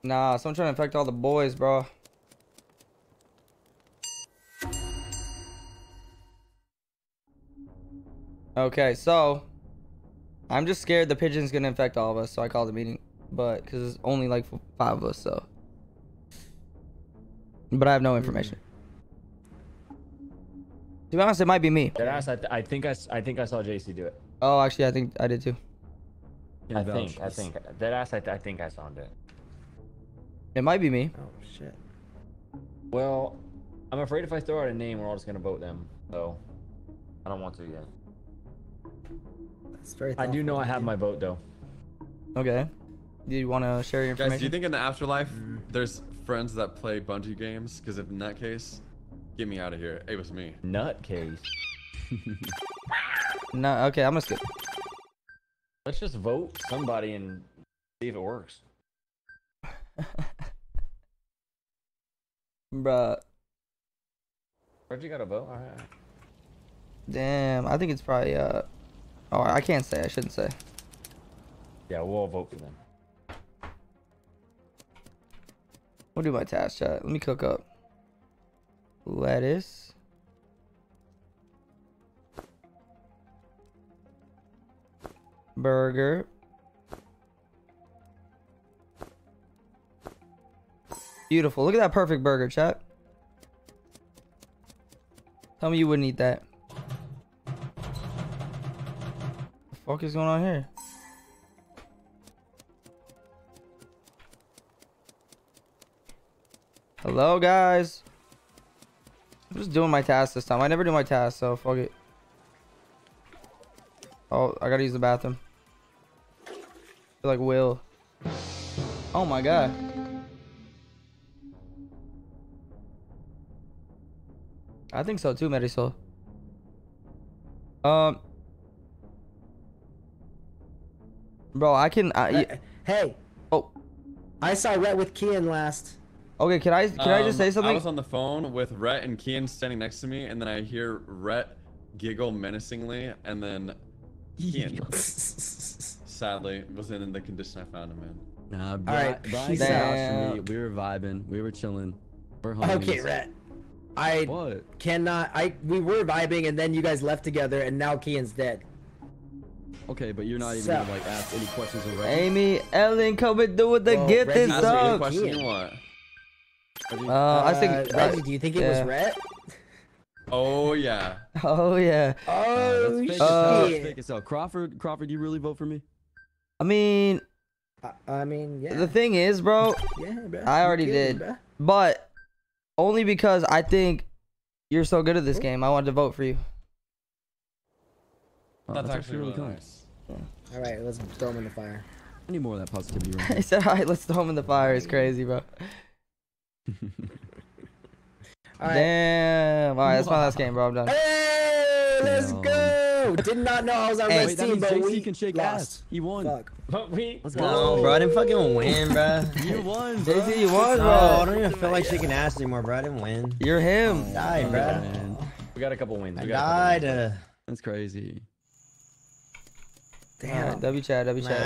[SPEAKER 1] Nah, someone trying to infect all the boys, bro. Okay, so I'm just scared the pigeon's gonna infect all of us, so I called a meeting. But because there's only like five of us, so. But I have no information. To be honest, it might be me.
[SPEAKER 2] Deadass, I, th- I think I, s- I think I saw JC do it.
[SPEAKER 1] Oh, actually, I think I did too.
[SPEAKER 12] Can't
[SPEAKER 2] I
[SPEAKER 12] vouch.
[SPEAKER 2] think, I think. Deadass, I, th- I think I saw him do it.
[SPEAKER 1] It might be me.
[SPEAKER 9] Oh shit.
[SPEAKER 2] Well, I'm afraid if I throw out a name, we're all just gonna vote them. So, I don't want to yet.
[SPEAKER 9] That's very.
[SPEAKER 2] I do know I have my vote though.
[SPEAKER 1] Okay. Do you want to share your information?
[SPEAKER 5] Guys, do you think in the afterlife mm. there's friends that play bungee games? Because if in that case, get me out of here. It was me.
[SPEAKER 2] Nutcase.
[SPEAKER 1] No. Okay, I'm gonna skip.
[SPEAKER 2] Let's just vote somebody and see if it works.
[SPEAKER 1] Bruh.
[SPEAKER 2] Where'd you got a vote? All right.
[SPEAKER 1] Damn, I think it's probably uh oh I can't say, I shouldn't say.
[SPEAKER 2] Yeah, we'll all vote for them.
[SPEAKER 1] We'll do my task chat. Let me cook up. Lettuce. Burger. Beautiful. Look at that perfect burger, chat. Tell me you wouldn't eat that. The fuck is going on here? Hello, guys. I'm just doing my task this time. I never do my task, so fuck it. Oh, I gotta use the bathroom. I feel like Will. Oh my god. I think so too, Marisol. Um, bro, I can. I,
[SPEAKER 9] Hey.
[SPEAKER 1] Oh.
[SPEAKER 9] I saw Rhett with Kian last.
[SPEAKER 1] Okay, can I can I just
[SPEAKER 5] Um,
[SPEAKER 1] say something?
[SPEAKER 5] I was on the phone with Rhett and Kian standing next to me, and then I hear Rhett giggle menacingly, and then Kian, sadly, wasn't in the condition I found him in.
[SPEAKER 12] Nah,
[SPEAKER 9] All
[SPEAKER 12] Brian,
[SPEAKER 9] right,
[SPEAKER 12] Brian
[SPEAKER 9] peace
[SPEAKER 1] out.
[SPEAKER 12] out for me. We were vibing. We were chilling. We're homies.
[SPEAKER 9] Okay, Rhett. I
[SPEAKER 12] What?
[SPEAKER 9] cannot. I we were vibing, and then you guys left together, and now Kian's dead.
[SPEAKER 12] Okay, but you're not even
[SPEAKER 9] So-
[SPEAKER 12] gonna like ask any questions of Reggie.
[SPEAKER 1] Amy, Ellen, come and do it to
[SPEAKER 9] Well,
[SPEAKER 1] get
[SPEAKER 9] Reggie-
[SPEAKER 1] this
[SPEAKER 5] Ask any question
[SPEAKER 9] Kian.
[SPEAKER 5] you want.
[SPEAKER 12] Reggie?
[SPEAKER 1] Uh, I think.
[SPEAKER 9] Uh, Reggie, do you think it
[SPEAKER 1] yeah.
[SPEAKER 9] was Rhett?
[SPEAKER 5] Oh yeah.
[SPEAKER 1] Oh yeah.
[SPEAKER 9] Oh
[SPEAKER 12] Let's fake
[SPEAKER 9] shit!
[SPEAKER 12] it. Let's fake it out. Crawford, Crawford, you really vote for me?
[SPEAKER 1] I mean,
[SPEAKER 9] I, I mean, yeah.
[SPEAKER 1] the thing is, bro,
[SPEAKER 9] yeah, bro.
[SPEAKER 1] I already
[SPEAKER 9] killed
[SPEAKER 1] did.
[SPEAKER 9] him, bro.
[SPEAKER 1] but only because I think you're so good at this game. I wanted to vote for you.
[SPEAKER 12] Oh,
[SPEAKER 5] That's,
[SPEAKER 12] that's
[SPEAKER 5] actually really
[SPEAKER 12] kind.
[SPEAKER 5] nice.
[SPEAKER 9] All right, let's throw him in the fire.
[SPEAKER 12] I need more of that positivity around
[SPEAKER 1] I said, all right, let's throw him in the fire. It's crazy, bro.
[SPEAKER 9] All right.
[SPEAKER 1] Damn. All right, that's my last game, bro. I'm done.
[SPEAKER 9] Hey, let's
[SPEAKER 12] Damn.
[SPEAKER 9] go! Did not know I was on
[SPEAKER 1] Hey,
[SPEAKER 9] Red's team,
[SPEAKER 12] means
[SPEAKER 9] but
[SPEAKER 12] JC
[SPEAKER 9] we
[SPEAKER 12] can shake
[SPEAKER 9] lost.
[SPEAKER 12] ass. He won.
[SPEAKER 9] Fuck.
[SPEAKER 2] But we.
[SPEAKER 3] Let's go, bro. I didn't fucking win, bro.
[SPEAKER 12] You won, bro.
[SPEAKER 1] JC, you won,
[SPEAKER 3] No, I don't even feel like shaking ass anymore, bro. I didn't win.
[SPEAKER 1] You're him.
[SPEAKER 3] died, bro.
[SPEAKER 12] Man,
[SPEAKER 2] We got a couple wins.
[SPEAKER 3] I
[SPEAKER 2] We got a couple wins.
[SPEAKER 3] died. Uh,
[SPEAKER 12] that's crazy.
[SPEAKER 1] Damn. W chat, W chat.